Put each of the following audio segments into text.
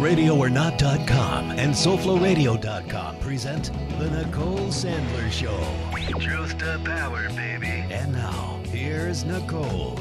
RadioOrNot.com and SoFloRadio.com present The Nicole Sandler Show. Truth to power, baby. And now, here's Nicole.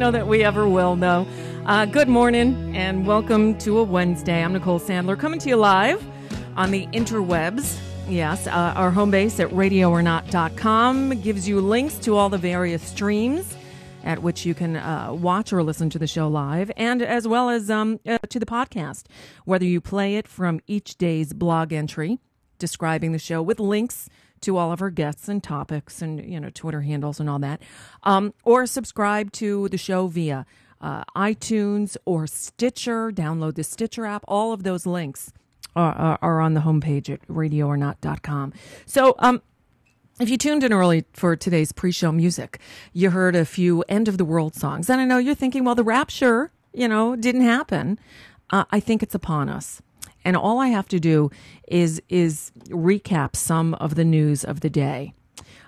Know that we ever will, though. Uh, good morning and welcome to a Wednesday. I'm Nicole Sandler coming to you live on the interwebs. Yes, uh, our home base at radioornot.com gives you links to all the various streams at which you can uh, watch or listen to the show live, and as well as um, uh, to the podcast, whether you play it from each day's blog entry describing the show with links to all of our guests and topics and you know Twitter handles and all that, um, or subscribe to the show via uh, iTunes or Stitcher. Download the Stitcher app. All of those links are, are, are on the homepage at radioornot.com. So, um, if you tuned in early for today's pre-show music, you heard a few end of the world songs, and I know you're thinking, well, the rapture, you know, didn't happen. Uh, I think it's upon us. And all I have to do is is recap some of the news of the day.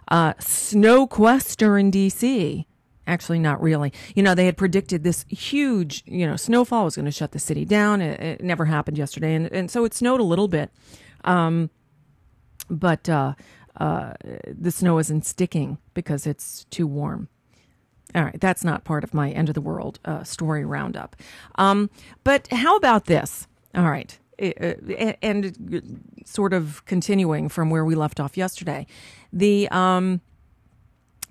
Uh, Snowquester in D.C. Actually, not really. You know, they had predicted this huge, you know, snowfall was going to shut the city down. It, it, never happened yesterday, and and so it snowed a little bit, um, but uh, uh, the snow isn't sticking because it's too warm. All right, that's not part of my end of the world uh, story roundup. Um, but how about this? All right, and sort of continuing from where we left off yesterday, the um,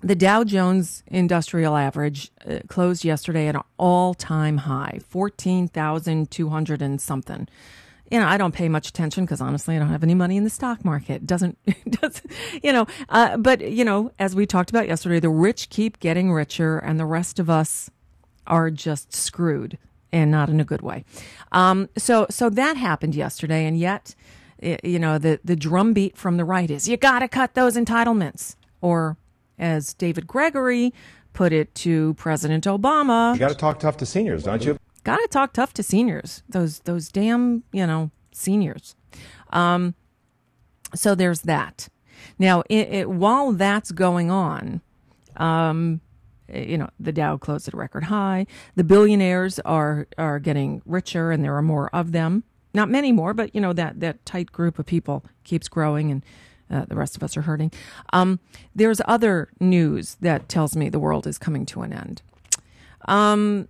the Dow Jones Industrial Average uh, closed yesterday at an all time high, fourteen thousand two hundred and something. You know, I don't pay much attention because honestly, I don't have any money in the stock market. Doesn't, doesn't, you know, uh, but you know, as we talked about yesterday, the rich keep getting richer and the rest of us are just screwed and not in a good way. Um, so so that happened yesterday, and yet, you know, the the drumbeat from the right is you got to cut those entitlements, or as David Gregory put it to President Obama, you got to talk tough to seniors, don't you? Got to talk tough to seniors. Those those damn you know seniors. Um, so there's that. Now, it, it, while that's going on, um, you know the Dow closed at a record high. The billionaires are are getting richer, and there are more of them. Not many more, but you know that that tight group of people keeps growing, and uh, the rest of us are hurting. Um, there's other news that tells me the world is coming to an end. Um,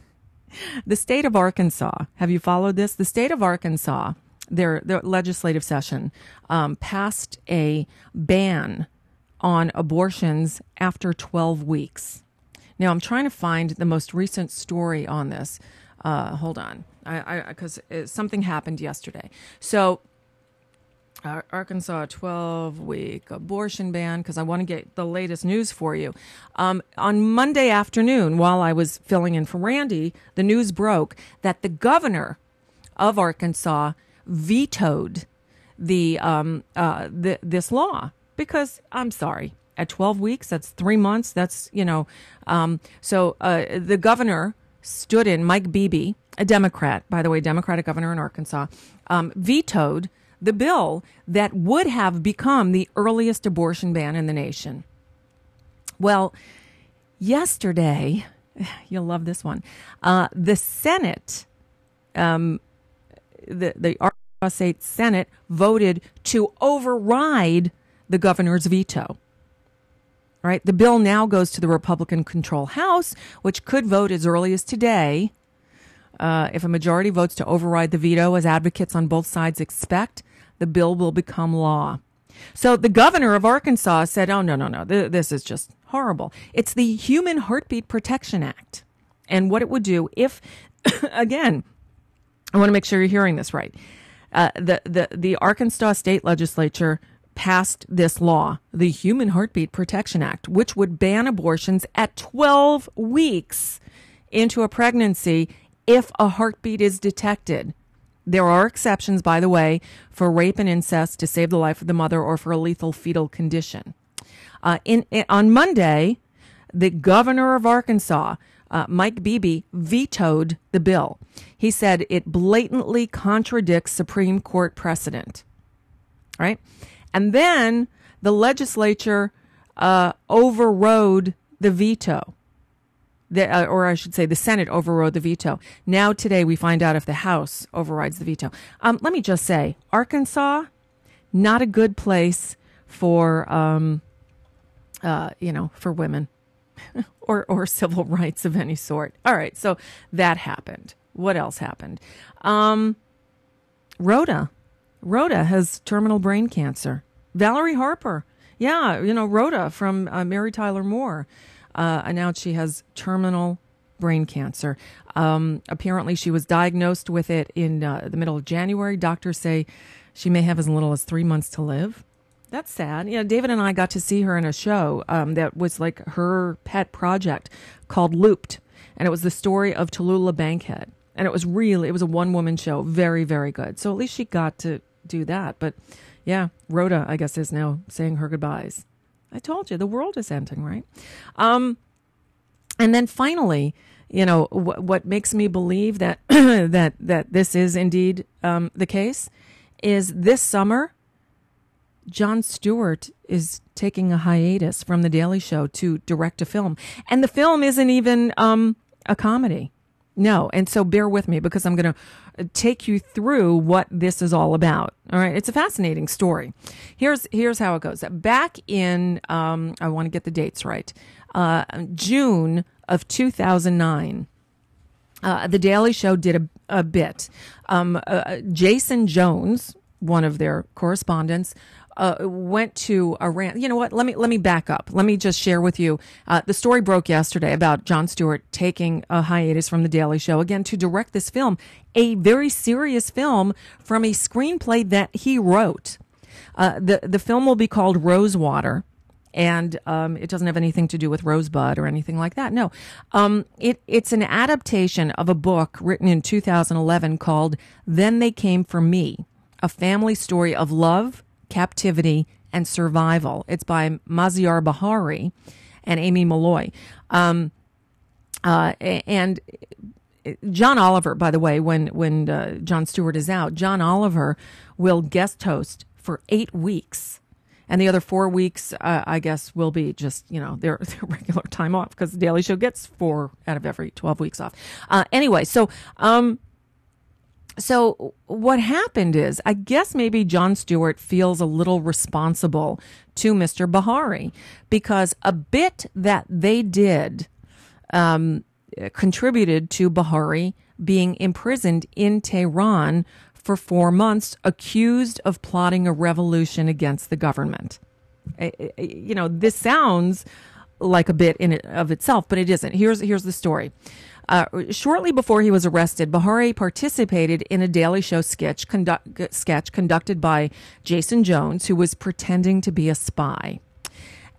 the state of Arkansas. Have you followed this? The state of Arkansas. Their, their legislative session um, passed a ban on abortions after 12 weeks. Now, I'm trying to find the most recent story on this. Uh, hold on, because something happened yesterday. So, uh, Arkansas 12 week abortion ban, because I want to get the latest news for you. Um, on Monday afternoon, while I was filling in for Randy, the news broke that the governor of Arkansas vetoed the, um, uh, the this law because I'm sorry, at 12 weeks, that's three months. That's, you know, um, so uh, the governor stood in, Mike Beebe, a Democrat, by the way, Democratic governor in Arkansas, um, vetoed the bill that would have become the earliest abortion ban in the nation. Well, yesterday, you'll love this one, uh, the Senate, um, the, the Arkansas State Senate voted to override the governor's veto. Right? The bill now goes to the Republican controlled House, which could vote as early as today. Uh, if a majority votes to override the veto, as advocates on both sides expect, the bill will become law. So the governor of Arkansas said, oh, no, no, no, th- this is just horrible. It's the Human Heartbeat Protection Act. And what it would do if, again, I want to make sure you're hearing this right. Uh, the, the, the Arkansas state legislature passed this law, the Human Heartbeat Protection Act, which would ban abortions at 12 weeks into a pregnancy if a heartbeat is detected. There are exceptions, by the way, for rape and incest to save the life of the mother or for a lethal fetal condition. Uh, in, in, on Monday, the governor of Arkansas, uh, Mike Beebe, vetoed the bill. He said it blatantly contradicts Supreme Court precedent. Right? And then the legislature uh, overrode the veto. The, uh, or I should say, the Senate overrode the veto. Now, today, we find out if the House overrides the veto. Um, let me just say, Arkansas, not a good place for, um, uh, you know, for women or or civil rights of any sort. All right, so that happened. What else happened? Um, Rhoda, Rhoda has terminal brain cancer. Valerie Harper, yeah, you know Rhoda from uh, Mary Tyler Moore uh, announced she has terminal brain cancer. Um, apparently, she was diagnosed with it in uh, the middle of January. Doctors say she may have as little as three months to live. That's sad. You know, David and I got to see her in a show um, that was like her pet project called Looped, and it was the story of Tallulah Bankhead, and it was really it was a one woman show, very very good. So at least she got to do that. But yeah, Rhoda, I guess, is now saying her goodbyes. I told you the world is ending, right? Um, and then finally, you know wh- what makes me believe that that that this is indeed um, the case is this summer Jon Stewart is taking a hiatus from The Daily Show to direct a film. And the film isn't even um, a comedy. No. And so bear with me because I'm going to take you through what this is all about. All right. It's a fascinating story. Here's, here's how it goes. Back in, um, I want to get the dates right, uh, June of 2009. Uh, the Daily Show did a, a bit. Um, uh, Jason Jones, one of their correspondents, uh, went to Iran. You know what? Let me let me back up. Let me just share with you. Uh, the story broke yesterday about Jon Stewart taking a hiatus from the Daily Show again to direct this film, a very serious film from a screenplay that he wrote. Uh, the the film will be called Rosewater. And um, it doesn't have anything to do with Rosebud or anything like that. No, um, it, it's an adaptation of a book written in 2011 called "Then They Came for Me," a family story of love, captivity, and survival. It's by Maziar Bahari and Aimee Molloy. Um, uh, and John Oliver, by the way, when when uh, Jon Stewart is out, John Oliver will guest host for eight weeks, and the other four weeks, uh, I guess, will be just you know their, their regular time off because the Daily Show gets four out of every twelve weeks off. Uh, anyway, so um, so what happened is, I guess maybe Jon Stewart feels a little responsible to Mr. Bahari because a bit that they did um, contributed to Bahari being imprisoned in Tehran for four months, accused of plotting a revolution against the government. You know, this sounds like a bit in it of itself, but it isn't. Here's here's the story. Uh, shortly before he was arrested, Bahari participated in a Daily Show sketch, conduct, sketch conducted by Jason Jones, who was pretending to be a spy.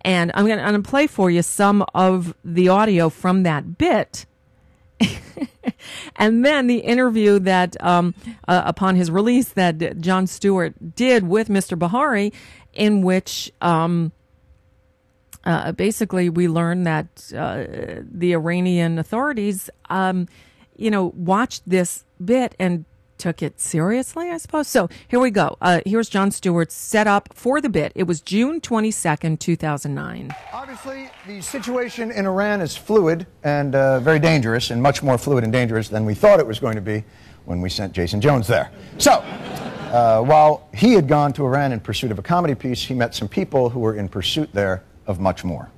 And I'm going to play for you some of the audio from that bit. and then the interview that, um, uh, upon his release, that Jon Stewart did with Mr. Bahari, in which um, uh, basically, we learned that uh, the Iranian authorities, um, you know, watched this bit and took it seriously, I suppose. So here we go. Uh, here's Jon Stewart's setup for the bit. It was June 22nd, 2009. Obviously, the situation in Iran is fluid and uh, very dangerous, and much more fluid and dangerous than we thought it was going to be when we sent Jason Jones there. So, uh, while he had gone to Iran in pursuit of a comedy piece, he met some people who were in pursuit there of much more.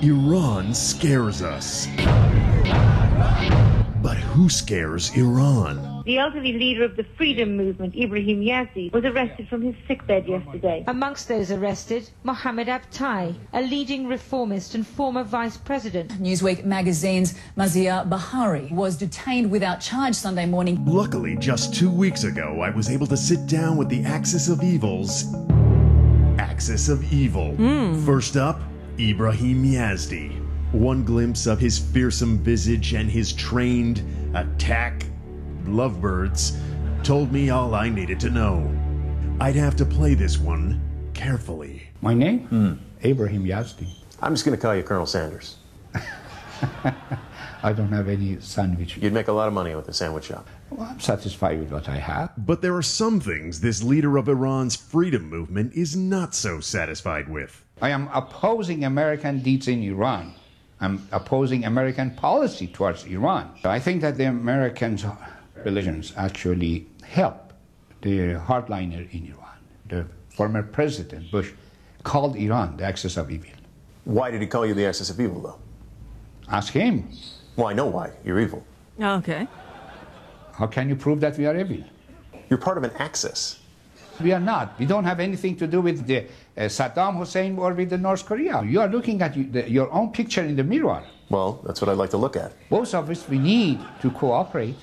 Iran scares us. But who scares Iran? The elderly leader of the freedom movement, Ibrahim Yazdi, was arrested from his sickbed oh yesterday. Amongst those arrested, Mohammed Abtahi, a leading reformist and former vice president. Newsweek magazine's Maziar Bahari was detained without charge Sunday morning. Luckily, just two weeks ago, I was able to sit down with the Axis of Evils. Axis of Evil. Hmm. First up, Ibrahim Yazdi. One glimpse of his fearsome visage and his trained attack lovebirds told me all I needed to know. I'd have to play this one carefully. My name? Hmm. Abraham Yazdi. I'm just going to call you Colonel Sanders. I don't have any sandwich. You'd make a lot of money with a sandwich shop. Well, I'm satisfied with what I have. But there are some things this leader of Iran's freedom movement is not so satisfied with. I am opposing American deeds in Iran. I'm opposing American policy towards Iran. I think that the American religions actually help the hardliner in Iran. The former President Bush called Iran the axis of evil. Why did he call you the axis of evil, though? Ask him. Well, I know why. You're evil. Okay. How can you prove that we are evil? You're part of an axis. We are not. We don't have anything to do with the, uh, Saddam Hussein or with the North Korea. You are looking at you, the, your own picture in the mirror. Well, that's what I'd like to look at. Both of us, we need to cooperate.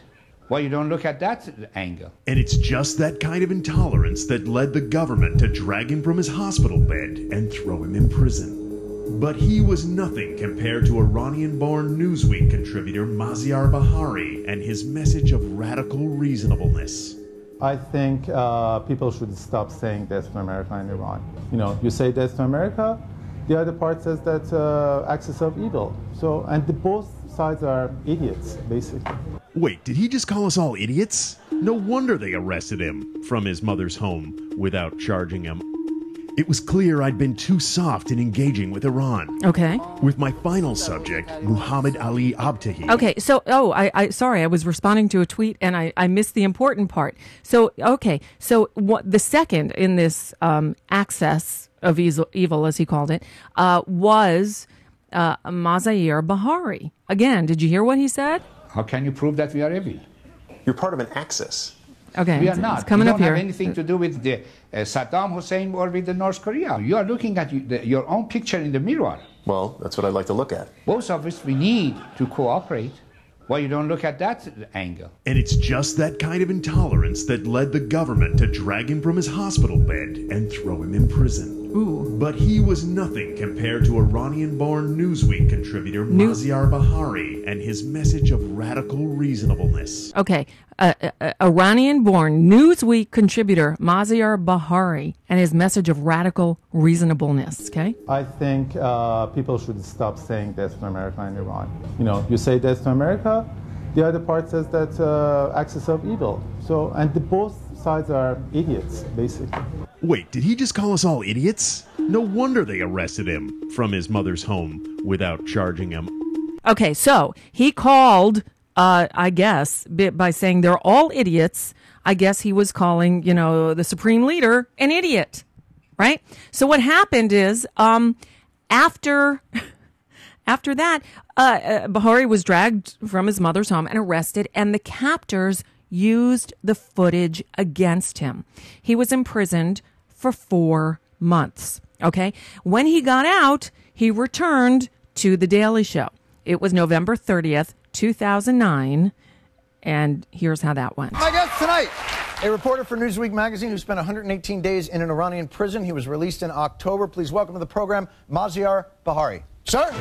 Why you don't look at that angle? And it's just that kind of intolerance that led the government to drag him from his hospital bed and throw him in prison. But he was nothing compared to Iranian born Newsweek contributor Maziar Bahari and his message of radical reasonableness. I think uh, people should stop saying death to America and Iran. You know, you say death to America, the other part says that uh, axis of evil. So, and the, both sides are idiots, basically. Wait, did he just call us all idiots? No wonder they arrested him from his mother's home without charging him. It was clear I'd been too soft in engaging with Iran. Okay. With my final subject, Muhammad Ali Abtahi. Okay, so oh, I, I sorry, I was responding to a tweet and I, I missed the important part. So okay, so what the second in this um, access of evil, evil, as he called it, uh, was uh, Maziar Bahari. Again, did you hear what he said? How can you prove that we are evil? You're part of an axis. Okay, We are not. It's coming we up don't here. have anything to do with the, uh, Saddam Hussein or with the North Korea. You are looking at the, your own picture in the mirror. Well, that's what I'd like to look at. Both of us, we need to cooperate. Why you don't look at that angle? And it's just that kind of intolerance that led the government to drag him from his hospital bed and throw him in prison. Ooh. But he was nothing compared to Iranian born Newsweek contributor New- Maziar Bahari and his message of radical reasonableness. Okay, uh, uh, Iranian-born Newsweek contributor Maziar Bahari and his message of radical reasonableness. Okay. I think uh, people should stop saying death to America and Iran. You know, you say death to America, the other part says that uh, axis of evil. So, and the, both sides are idiots, basically. Wait, did he just call us all idiots? No wonder they arrested him from his mother's home without charging him. Okay, so he called, uh, I guess, by saying they're all idiots. I guess he was calling, you know, the supreme leader an idiot, right? So what happened is, um, after, after that, uh, uh, Bahari was dragged from his mother's home and arrested, and the captors used the footage against him. He was imprisoned for four months. Okay. When he got out, he returned to The Daily Show. It was November 30th, 2009. And here's how that went. My guest tonight, a reporter for Newsweek magazine who spent 118 days in an Iranian prison. He was released in October. Please welcome to the program Maziar Bahari. Sir?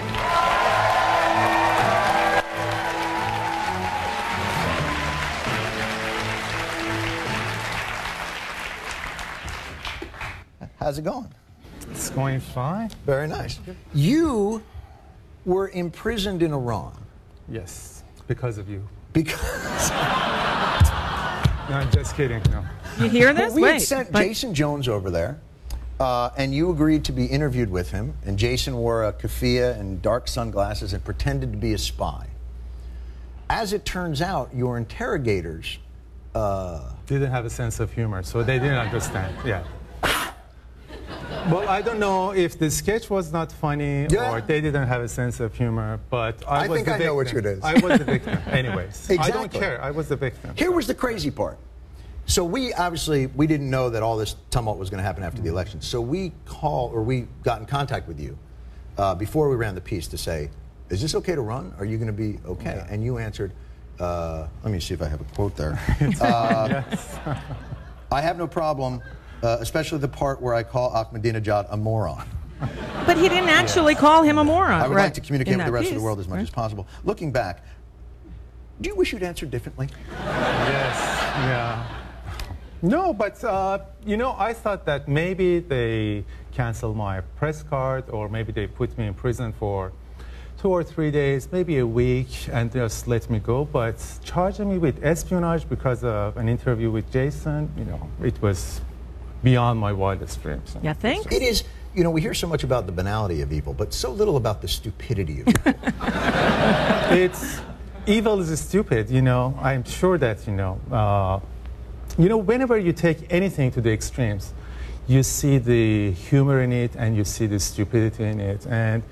How's it going? It's going fine. Very nice. You were imprisoned in Iran Yes, because of you. because No, I'm just kidding. No. You hear this? we Wait. had sent but- Jason Jones over there, uh, and you agreed to be interviewed with him. And Jason wore a keffiyeh and dark sunglasses and pretended to be a spy. As it turns out, your interrogators Didn't have a sense of humor, so they didn't understand. Yeah. Well, I don't know if the sketch was not funny Yeah. or they didn't have a sense of humor, but I, I was think the I know which victim. it is. I was the victim, anyways. Exactly. I don't care. I was the victim. Here was the crazy part. So we obviously we didn't know that all this tumult was going to happen after the election. So we call or we got in contact with you uh, before we ran the piece to say, "Is this okay to run? Are you going to be okay?" And you answered, uh, "Let me see if I have a quote there." Uh, I have no problem, uh, especially the part where I call Ahmadinejad a moron. But he didn't actually call him a moron. I would right, like to communicate with the that rest of the world as much right? as possible. Looking back, do you wish you'd answered differently? Yes, yeah. No, but uh, you know, I thought that maybe they canceled my press card, or maybe they put me in prison for two or three days, maybe a week, and just let me go. But charging me with espionage because of an interview with Jason, you know, it was beyond my wildest dreams. You think? It is, you know, we hear so much about the banality of evil, but so little about the stupidity of evil. it's evil is stupid. You know, I'm sure that you know. Uh, you know, whenever you take anything to the extremes, you see the humor in it and you see the stupidity in it. And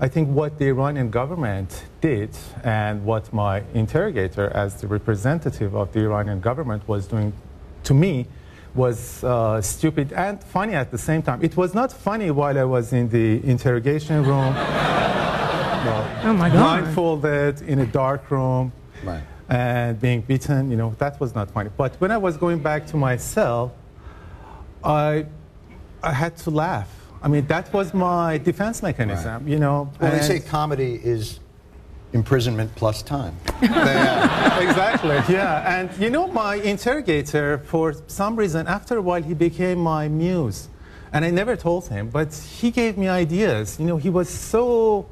I think what the Iranian government did and what my interrogator, as the representative of the Iranian government, was doing to me was uh, stupid and funny at the same time. It was not funny while I was in the interrogation room. well, Oh, my God. Blindfolded in a dark room Right. and being beaten, you know, that was not funny. But when I was going back to my cell, I, I had to laugh. I mean, that was my defense mechanism, you know. Well, they say comedy is imprisonment plus time. exactly, yeah. And you know, my interrogator, for some reason, after a while, he became my muse. And I never told him, but he gave me ideas. You know, he was so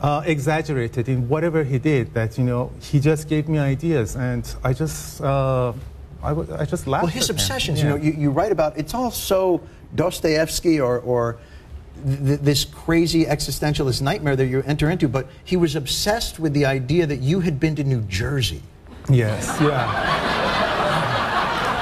uh, exaggerated in whatever he did that, you know, he just gave me ideas. And I just, uh, I, w- I just laughed. Well, his at him. obsessions, Yeah. you know, you, you write about, it's all so Dostoevsky or, or th- this crazy existentialist nightmare that you enter into, but he was obsessed with the idea that you had been to New Jersey. Yes, yeah.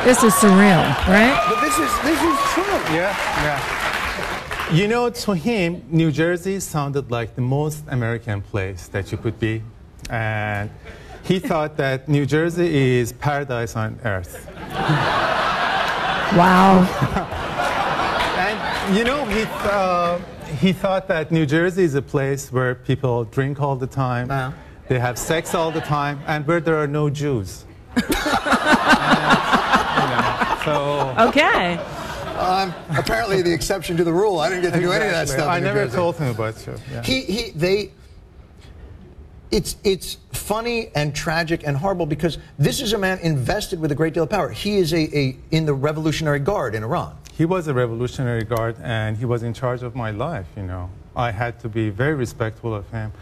This is surreal, right? But this is, this is true. Yeah, yeah. You know, to him, New Jersey sounded like the most American place that you could be. And he thought that New Jersey is paradise on earth. Wow. And, you know, he, th- uh, he thought that New Jersey is a place where people drink all the time, Yeah. they have sex all the time, and where there are no Jews. And, you know, so. Okay. Um, apparently, the exception to the rule. I didn't get to do any of that stuff. I in New never Jersey. told him about you. Yeah. He, he, they. It's it's funny and tragic and horrible because this is a man invested with a great deal of power. He is a, a in the Revolutionary Guard in Iran. He was a Revolutionary Guard and he was in charge of my life, you know. I had to be very respectful of him.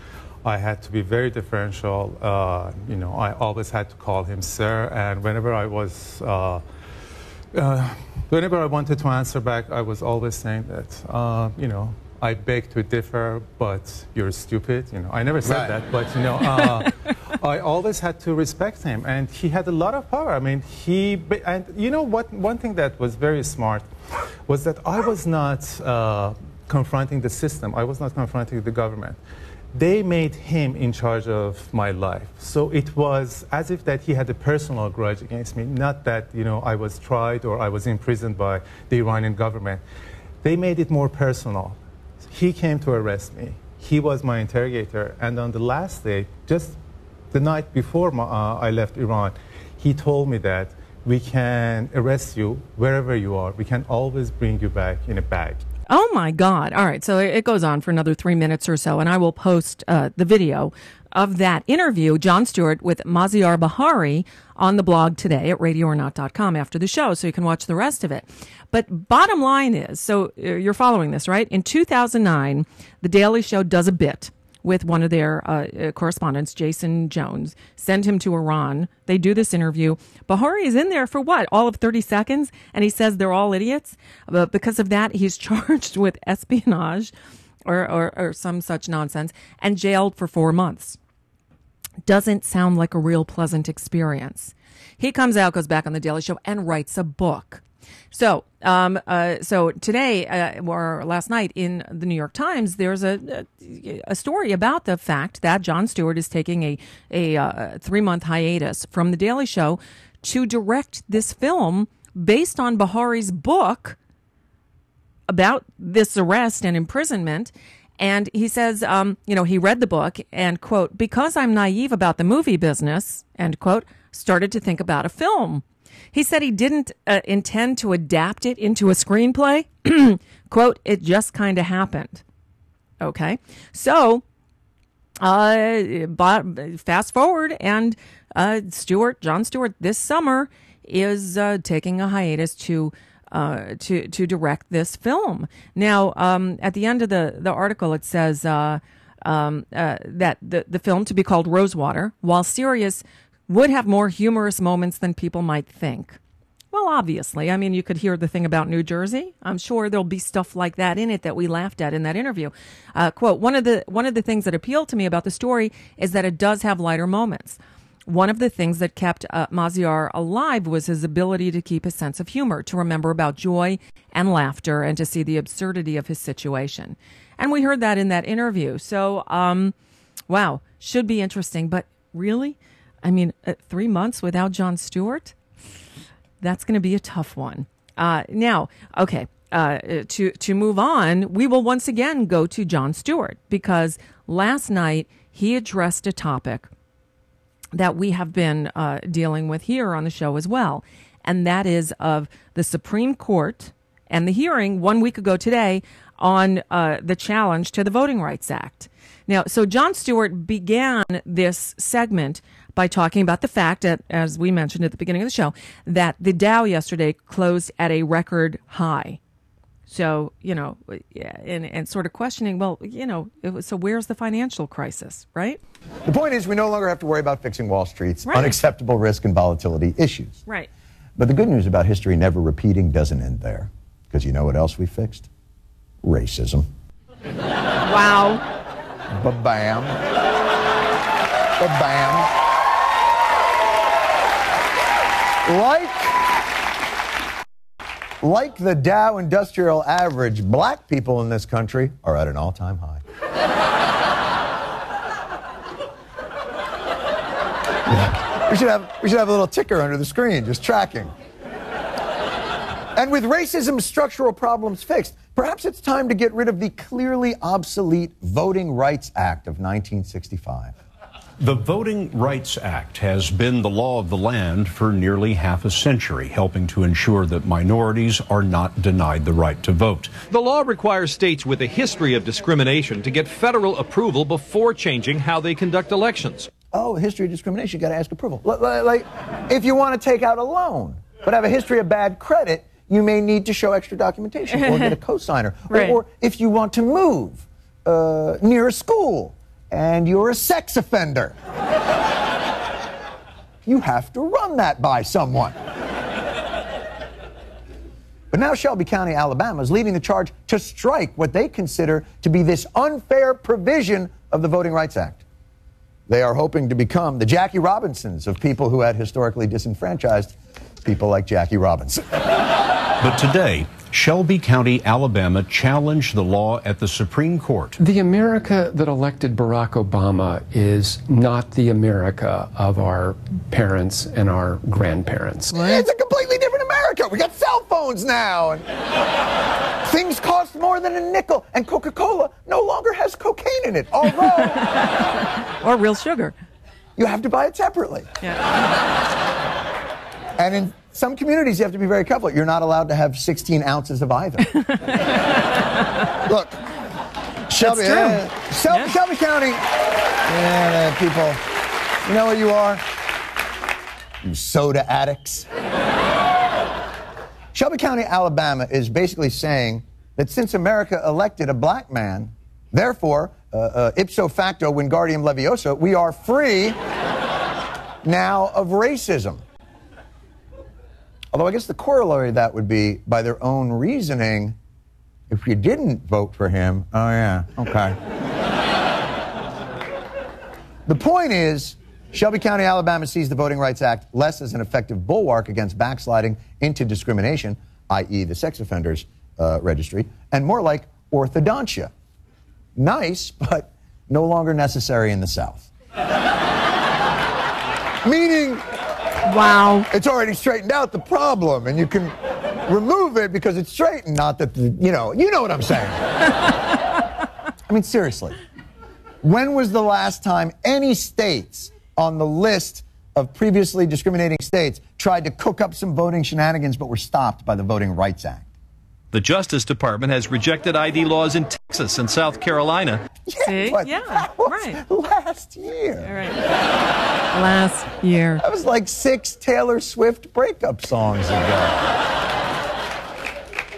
I had to be very deferential. Uh, you know, I always had to call him sir. And whenever I was, uh, uh, whenever I wanted to answer back, I was always saying that, uh, you know, I beg to differ, but you're stupid. You know, I never said Right. that, but you know, uh, I always had to respect him, and he had a lot of power. I mean, he and you know what? One thing that was very smart was that I was not uh, confronting the system. I was not confronting the government. They made him in charge of my life, so it was as if that he had a personal grudge against me. Not that you know I was tried or I was imprisoned by the Iranian government. They made it more personal. He came to arrest me. He was my interrogator. And on the last day, just the night before my, uh, I left Iran, he told me that we can arrest you wherever you are. We can always bring you back in a bag. Oh my God. All right. So it goes on for another three minutes or so, and I will post uh, the video of that interview, Jon Stewart with Maziar Bahari, on the blog today at radioornot.com after the show, so you can watch the rest of it. But bottom line is so uh, you're following this, right? In 2009, The Daily Show does a bit with one of their uh, uh, correspondents, Jason Jones, send him to Iran. They do this interview. Bahari is in there for what? All of 30 seconds? And he says they're all idiots. But because of that, he's charged with espionage or, or, or some such nonsense and jailed for four months. Doesn't sound like a real pleasant experience. He comes out, goes back on The Daily Show, and writes a book. So, um, uh, so today uh, or last night in the New York Times, there's a, a story about the fact that Jon Stewart is taking a a uh, three month hiatus from the Daily Show to direct this film based on Bahari's book about this arrest and imprisonment. And he says, um, you know, he read the book and, quote, because I'm naive about the movie business, end quote, started to think about a film. He said he didn't uh, intend to adapt it into a screenplay. quote, it just kind of happened. Okay. So, uh, fast forward and, uh, Stewart, Jon Stewart this summer is, uh, taking a hiatus to, uh, to to direct this film. Now, um, at the end of the the article, it says uh, um, uh, that the the film to be called Rosewater, while serious, would have more humorous moments than people might think. Well, obviously, I mean, you could hear the thing about New Jersey. I'm sure there'll be stuff like that in it that we laughed at in that interview. Uh, quote: One of the one of the things that appealed to me about the story is that it does have lighter moments one of the things that kept uh, Maziar alive was his ability to keep a sense of humor, to remember about joy and laughter, and to see the absurdity of his situation. And we heard that in that interview. So, um, wow, should be interesting. But really, I mean, uh, three months without Jon Stewart, that's going to be a tough one. Uh, now, okay. Uh, to to move on, we will once again go to Jon Stewart because last night he addressed a topic that we have been uh, dealing with here on the show as well. And that is of the Supreme Court and the hearing one week ago today on uh, the challenge to the Voting Rights Act. Now, so Jon Stewart began this segment by talking about the fact that, as we mentioned at the beginning of the show, that the Dow yesterday closed at a record high. So, you know, and, and sort of questioning, well, you know, was, so where's the financial crisis, right? The point is, we no longer have to worry about fixing Wall Street's Right. unacceptable risk and volatility issues. Right. But the good news about history never repeating doesn't end there. Because you know what else we fixed? Racism. Wow. Ba-bam. Ba-bam. Like, like the Dow Industrial Average, black people in this country are at an all-time high. we should have we should have a little ticker under the screen just tracking. And with racism structural problems fixed, perhaps it's time to get rid of the clearly obsolete Voting Rights Act of 1965. The Voting Rights Act has been the law of the land for nearly half a century, helping to ensure that minorities are not denied the right to vote. The law requires states with a history of discrimination to get federal approval before changing how they conduct elections. Oh, history of discrimination, you got to ask approval. Li- li- Like, if you want to take out a loan, but have a history of bad credit, you may need to show extra documentation or get a cosigner. Or- Right. Or, if you want to move uh, near a school and you're a sex offender, you have to run that by someone. But now Shelby County, Alabama is leading the charge to strike what they consider to be this unfair provision of the Voting Rights Act. They are hoping to become the Jackie Robinsons of people who had historically disenfranchised people like Jackie Robinson. But today, Shelby County, Alabama challenged the law at the Supreme Court. The America that elected Barack Obama is not the America of our parents and our grandparents. It's a completely different America. We got cell phones now, and things cost more than a nickel. And Coca Cola no longer has cocaine in it, although Or real sugar. you have to buy it separately. And in some communities, you have to be very careful. You're not allowed to have 16 ounces of either. Look, Shelby, uh, Sel- Shelby County, yeah, people, you know what you are? You soda addicts. Shelby County, Alabama is basically saying that since America elected a black man, therefore, uh, uh, ipso facto, Wingardium Leviosa, we are free now of racism. Although I guess the corollary of that would be, by their own reasoning, if you didn't vote for him, oh yeah, okay. the point is, Shelby County, Alabama sees the Voting Rights Act less as an effective bulwark against backsliding into discrimination, i.e., the sex offenders uh, registry, and more like orthodontia. Nice, but no longer necessary in the South. Meaning, wow, it's already straightened out the problem, and you can remove it because it's straightened. Not that the, you know, you know what I'm saying. I mean, seriously, when was the last time any states on the list of previously discriminating states tried to cook up some voting shenanigans, but were stopped by the Voting Rights Act? The Justice Department has rejected ID laws in Texas and South Carolina. See? but Yeah, that was right. Last year. All right. Last year. That was like six Taylor Swift breakup songs ago.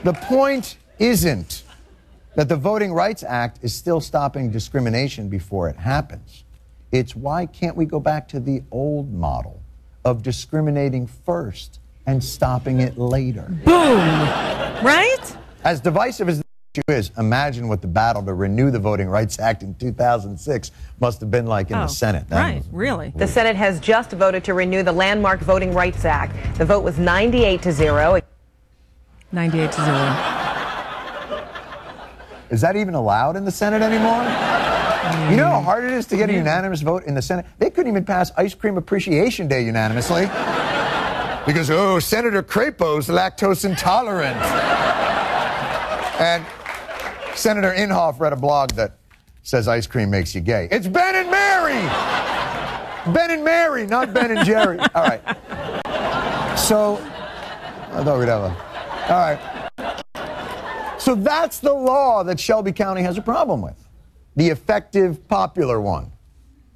the point isn't that the Voting Rights Act is still stopping discrimination before it happens. It's why can't we go back to the old model of discriminating first and stopping it later? Boom. Right? As divisive as the issue is, imagine what the battle to renew the Voting Rights Act in 2006 must have been like in Oh, the Senate. That right, really. The Senate has just voted to renew the landmark Voting Rights Act. The vote was 98 to 0. 98 to 0. Is that even allowed in the Senate anymore? You know how hard it is to get a unanimous vote in the Senate? They couldn't even pass Ice Cream Appreciation Day unanimously. Because, oh, Senator Crapo's lactose intolerant. And Senator Inhofe read a blog that says ice cream makes you gay. It's Ben and Mary! Ben and Mary, not Ben and Jerry. All right. So, I thought we'd have a. All right. So that's the law that Shelby County has a problem with. The effective popular one.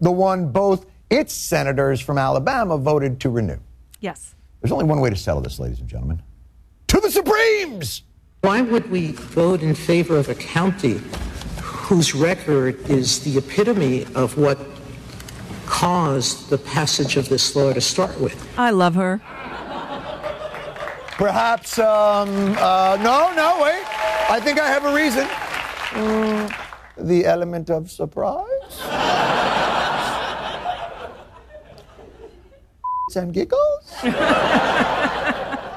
The one both its senators from Alabama voted to renew. Yes. There's only one way to settle this, ladies and gentlemen. To the Supremes! Why would we vote in favor of a county whose record is the epitome of what caused the passage of this law to start with? I love her. Perhaps, um, uh, no, no, wait. I think I have a reason. Mm, the element of surprise. And giggles.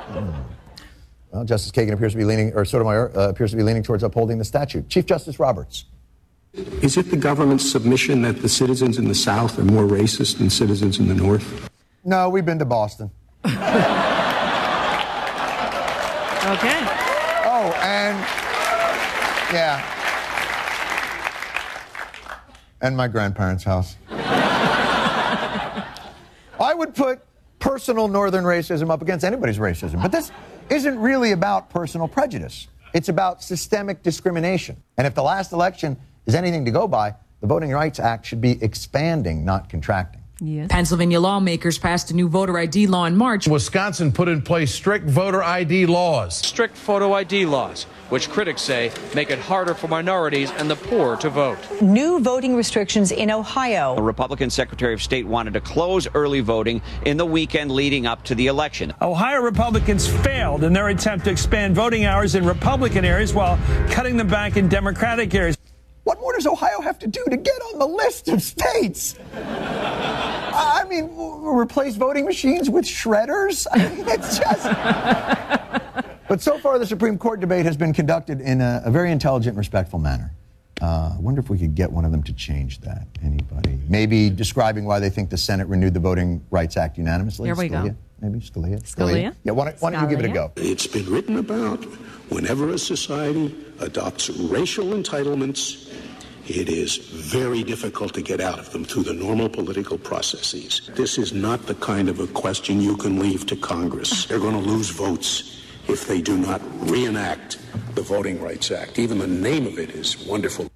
Hmm. Well, Justice Kagan appears to be leaning, or Sotomayor uh, appears to be leaning towards upholding the statute. Chief Justice Roberts. Is it the government's submission that the citizens in the South are more racist than citizens in the North? No, we've been to Boston. Okay. Oh, and yeah. And my grandparents' house. I would put personal northern racism up against anybody's racism, but this isn't really about personal prejudice. It's about systemic discrimination. And if the last election is anything to go by, the Voting Rights Act should be expanding, not contracting. Yes. Pennsylvania lawmakers passed a new voter ID law in March. Wisconsin put in place strict voter ID laws. Strict photo ID laws, which critics say make it harder for minorities and the poor to vote. New voting restrictions in Ohio. A Republican Secretary of State wanted to close early voting in the weekend leading up to the election. Ohio Republicans failed in their attempt to expand voting hours in Republican areas while cutting them back in Democratic areas. What more does Ohio have to do to get on the list of states? I mean, replace voting machines with shredders? I mean, it's just. but so far, the Supreme Court debate has been conducted in a, a very intelligent and respectful manner. Uh, I wonder if we could get one of them to change that. Anybody? Maybe describing why they think the Senate renewed the Voting Rights Act unanimously. Here we go. Scalia? Maybe Scalia. Scalia? Yeah. Why don't, why don't you give it a go? It's been written about whenever a society adopts racial entitlements, it is very difficult to get out of them through the normal political processes. This is not the kind of a question you can leave to Congress. They're going to lose votes if they do not reenact the Voting Rights Act. Even the name of it is wonderful.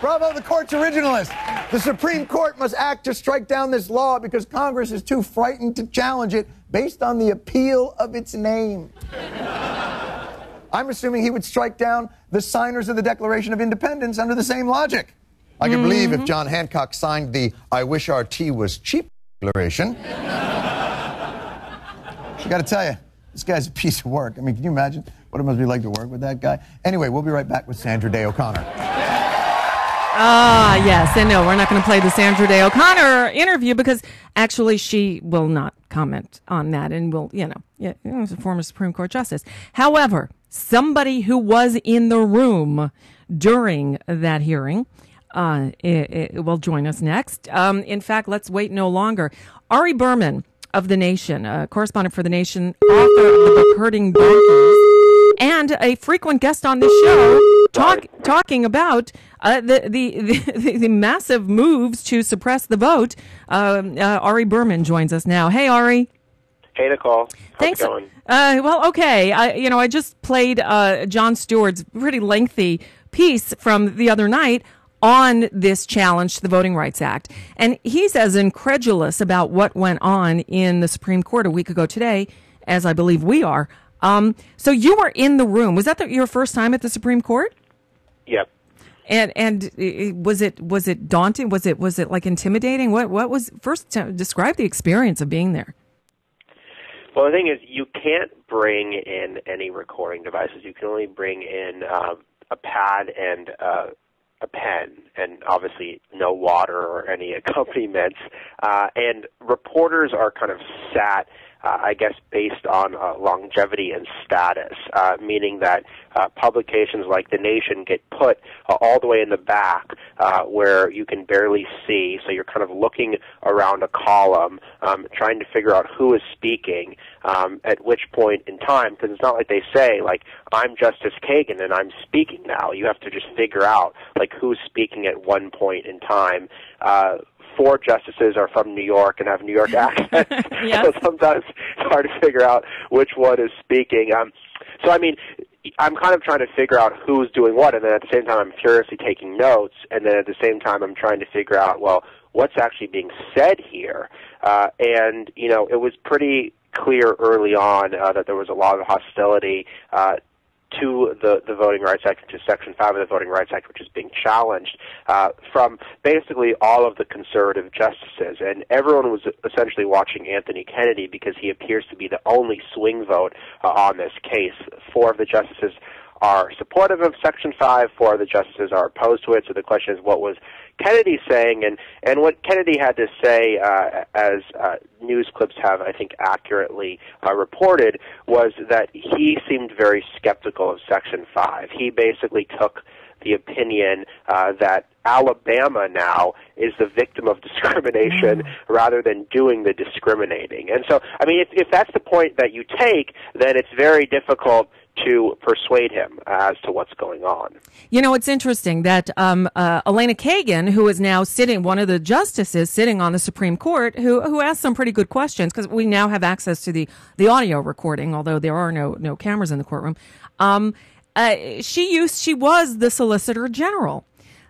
Bravo, the court's originalist. The Supreme Court must act to strike down this law because Congress is too frightened to challenge it based on the appeal of its name. I'm assuming he would strike down the signers of the Declaration of Independence under the same logic. I can believe if mm-hmm. John Hancock signed the I Wish Our Tea Was Cheap Declaration. I gotta tell you, this guy's a piece of work. I mean, can you imagine what it must be like to work with that guy? Anyway, we'll be right back with Sandra Day O'Connor. Ah, yes. And no, we're not going to play the Sandra Day O'Connor interview because actually she will not comment on that and will, you know, yeah, a former Supreme Court justice. However, somebody who was in the room during that hearing uh, it, it will join us next. Um, in fact, let's wait no longer. Ari Berman of The Nation, uh, correspondent for The Nation, author of the book Herding Donkeys, and a frequent guest on this show, talk, talking about uh, the, the, the, the massive moves to suppress the vote. Um, uh, Ari Berman joins us now. Hey, Ari. Hey, Nicole. How's Thanks. Uh, well, okay. I, you know, I just played uh, Jon Stewart's pretty lengthy piece from the other night on this challenge to the Voting Rights Act. And he's as incredulous about what went on in the Supreme Court a week ago today as I believe we are. Um, so you were in the room. Was that the, your first time at the Supreme Court? Yep. And and was it was it daunting? Was it was it like intimidating? What what was first describe the experience of being there? Well, the thing is, you can't bring in any recording devices. You can only bring in uh, a pad and uh, a pen, and obviously no water or any accompaniments. Uh, and reporters are kind of sat. Uh, I guess based on uh, longevity and status, uh, meaning that uh, publications like The Nation get put uh, all the way in the back uh, where you can barely see. So you're kind of looking around a column, um, trying to figure out who is speaking um, at which point in time, because it's not like they say, like, I'm Justice Kagan and I'm speaking now. You have to just figure out, like, who's speaking at one point in time. Four justices are from New York and have New York accents, so sometimes it's hard to figure out which one is speaking. Um, so, I mean, I'm kind of trying to figure out who's doing what, and then at the same time, I'm furiously taking notes, and then at the same time, I'm trying to figure out, well, what's actually being said here. Uh, and, you know, it was pretty clear early on uh, that there was a lot of hostility uh, to the, the Voting Rights Act, to Section 5 of the Voting Rights Act, which is being challenged uh, from basically all of the conservative justices. And everyone was essentially watching Anthony Kennedy because he appears to be the only swing vote uh, on this case. Four of the justices are supportive of Section 5, four of the justices are opposed to it. So the question is, what was Kennedy saying? And, and what Kennedy had to say, uh, as uh, news clips have, I think, accurately uh, reported, was that he seemed very skeptical of Section 5. He basically took the opinion uh, that Alabama now is the victim of discrimination rather than doing the discriminating. And so, I mean, if, if that's the point that you take, then it's very difficult to persuade him as to what's going on. You know, it's interesting that um, uh, Elena Kagan, who is now sitting, one of the justices sitting on the Supreme Court, who who asked some pretty good questions because we now have access to the the audio recording, although there are no no cameras in the courtroom. Um, uh, she used she was the Solicitor General.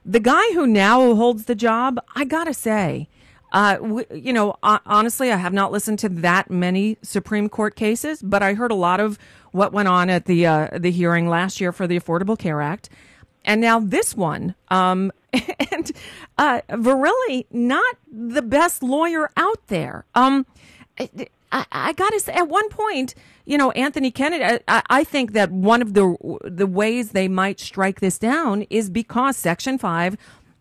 The guy who now holds the job, I gotta say. Uh, w- you know, honestly, I have not listened to that many Supreme Court cases, but I heard a lot of what went on at the uh, the hearing last year for the Affordable Care Act, and now this one. Um, and uh, Verrilli, not the best lawyer out there. Um, I, I got to say, at one point, you know, Anthony Kennedy. I, I think that one of the the ways they might strike this down is because Section Five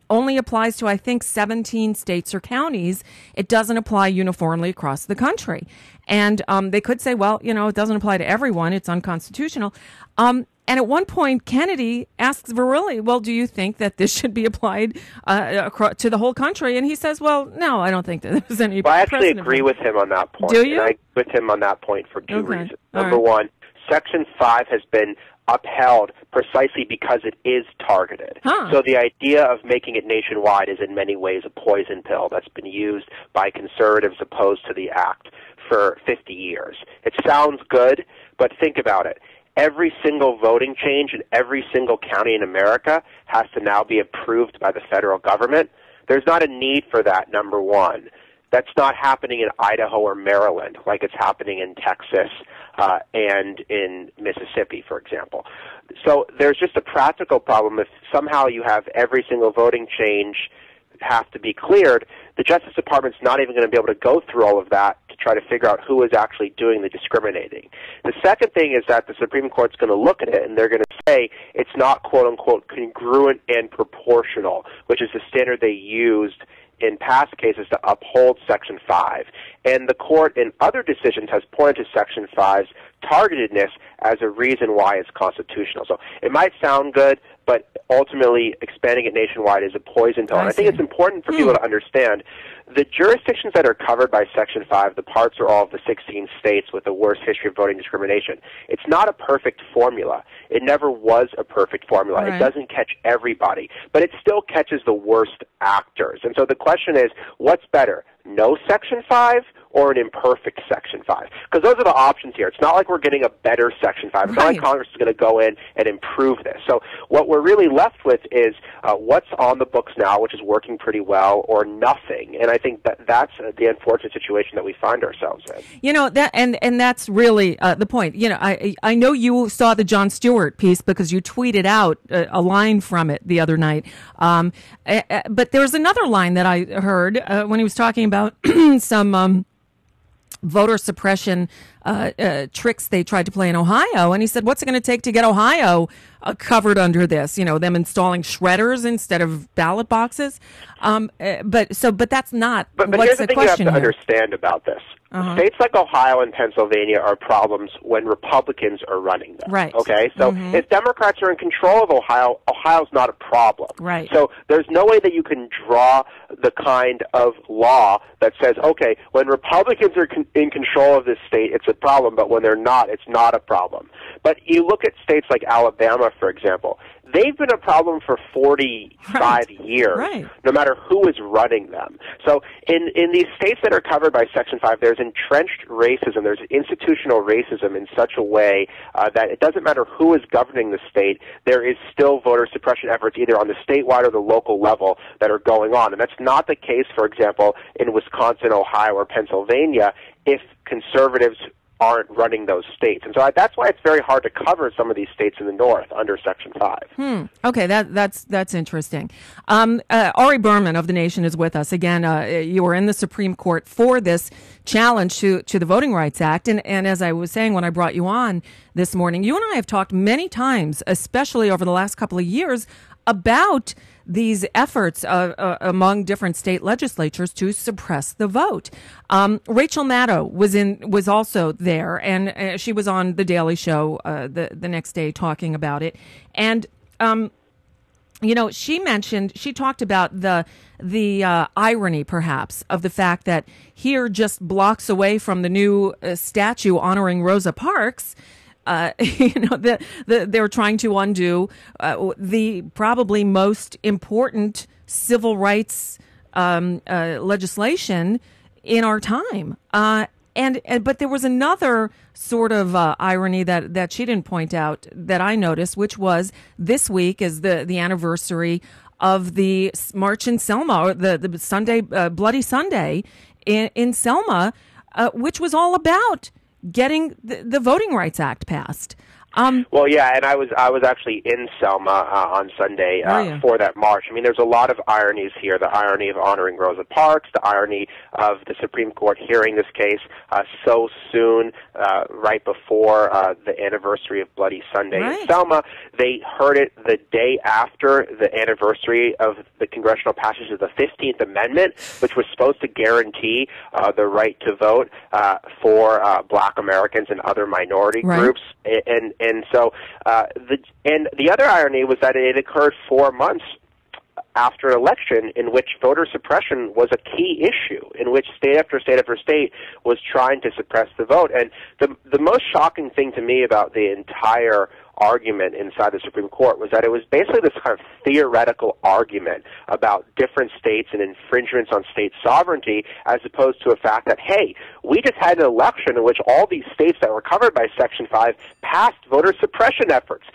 only applies to, I think, 17 states or counties. It doesn't apply uniformly across the country. And um, they could say, well, you know, it doesn't apply to everyone. It's unconstitutional. Um, and at one point, Kennedy asks Verrilli, well, do you think that this should be applied uh, across, to the whole country? And he says, well, no, I don't think that there's any Well, I actually agree with him on that point. Do you? And I agree with him on that point for two Okay. reasons. Number right. one, Section 5 has been upheld precisely because it is targeted. Huh. So the idea of making it nationwide is in many ways a poison pill that's been used by conservatives opposed to the act for 50 years. It sounds good, but think about it. Every single voting change in every single county in America has to now be approved by the federal government. There's not a need for that, number one. That's not happening in Idaho or Maryland like it's happening in Texas uh, and in Mississippi, for example. So there's just a practical problem if somehow you have every single voting change have to be cleared. The Justice Department's not even going to be able to go through all of that to try to figure out who is actually doing the discriminating. The second thing is that the Supreme Court's going to look at it and they're going to say it's not quote unquote congruent and proportional, which is the standard they used in past cases to uphold Section 5. And the court in other decisions has pointed to Section 5's targetedness as a reason why it's constitutional. So it might sound good, but ultimately expanding it nationwide is a poison pill. And I think it's important for hmm. people to understand the jurisdictions that are covered by Section 5, the parts are all of the 16 states with the worst history of voting discrimination. It's not a perfect formula. It never was a perfect formula. Right. It doesn't catch everybody, but it still catches the worst actors. And so the question is, what's better? No Section 5 or an imperfect Section 5? Because those are the options here. It's not like we're getting a better Section 5. It's not like Congress is going to go in and improve this. So what we're really left with is uh, what's on the books now, which is working pretty well, or nothing. And I think that that's uh, the unfortunate situation that we find ourselves in. You know that, and and that's really uh, the point. You know, I I know you saw the Jon Stewart piece because you tweeted out a, a line from it the other night. Um, but there was another line that I heard uh, when he was talking about some. Um, voter suppression uh, uh, tricks they tried to play in Ohio. And he said, What's it going to take to get Ohio uh, covered under this? You know, them installing shredders instead of ballot boxes. Um, uh, but so, but that's not But, but what's here's the, the thing you have to here. understand about this. Uh-huh. States like Ohio and Pennsylvania are problems when Republicans are running them. Right. Okay? So Mhm. if Democrats are in control of Ohio, Ohio's not a problem. Right. So there's no way that you can draw the kind of law that says, okay, when Republicans are con- in control of this state, it's a problem, but when they're not, it's not a problem. But you look at states like Alabama, for example. They've been a problem for 45 years, Right. no matter who is running them. So in, in these states that are covered by Section 5, there's entrenched racism, there's institutional racism in such a way uh, that it doesn't matter who is governing the state, there is still voter suppression efforts either on the statewide or the local level that are going on. And that's not the case, for example, in Wisconsin, Ohio, or Pennsylvania if conservatives aren't running those states. And so I, that's why it's very hard to cover some of these states in the north under Section 5. Hmm. Okay, that that's that's interesting. Um, uh, Ari Berman of the Nation is with us again. Uh, you were in the Supreme Court for this challenge to to the Voting Rights Act, and and as I was saying when I brought you on this morning, you and I have talked many times, especially over the last couple of years, about these efforts uh, uh, among different state legislatures to suppress the vote. Um, Rachel Maddow was in was also there, and uh, she was on the Daily Show uh, the the next day talking about it. And um, you know, she mentioned she talked about the the uh, irony, perhaps, of the fact that here, just blocks away from the new uh, statue honoring Rosa Parks. Uh, you know, the, the, they're trying to undo uh, the probably most important civil rights um, uh, legislation in our time. Uh, and, and but there was another sort of uh, irony that that she didn't point out that I noticed, which was this week is the the anniversary of the march in Selma, or the the Sunday uh, Bloody Sunday in in Selma, uh, which was all about getting the, the Voting Rights Act passed. Um, Well, yeah, and I was I was actually in Selma uh, on Sunday uh, you? for that march. I mean, there's a lot of ironies here. The irony of honoring Rosa Parks, the irony of the Supreme Court hearing this case uh, so soon, uh, right before uh, the anniversary of Bloody Sunday in Selma. They heard it the day after the anniversary of the congressional passage of the 15th Amendment, which was supposed to guarantee uh, the right to vote uh, for uh, Black Americans and other minority Right. groups and and, and so uh, the and the other irony was that it occurred four months after an election in which voter suppression was a key issue, in which state after state after state was trying to suppress the vote. And the the most shocking thing to me about the entire argument inside the Supreme Court was that it was basically this kind of theoretical argument about different states and infringements on state sovereignty as opposed to a fact that, hey, we just had an election in which all these states that were covered by Section 5 passed voter suppression efforts.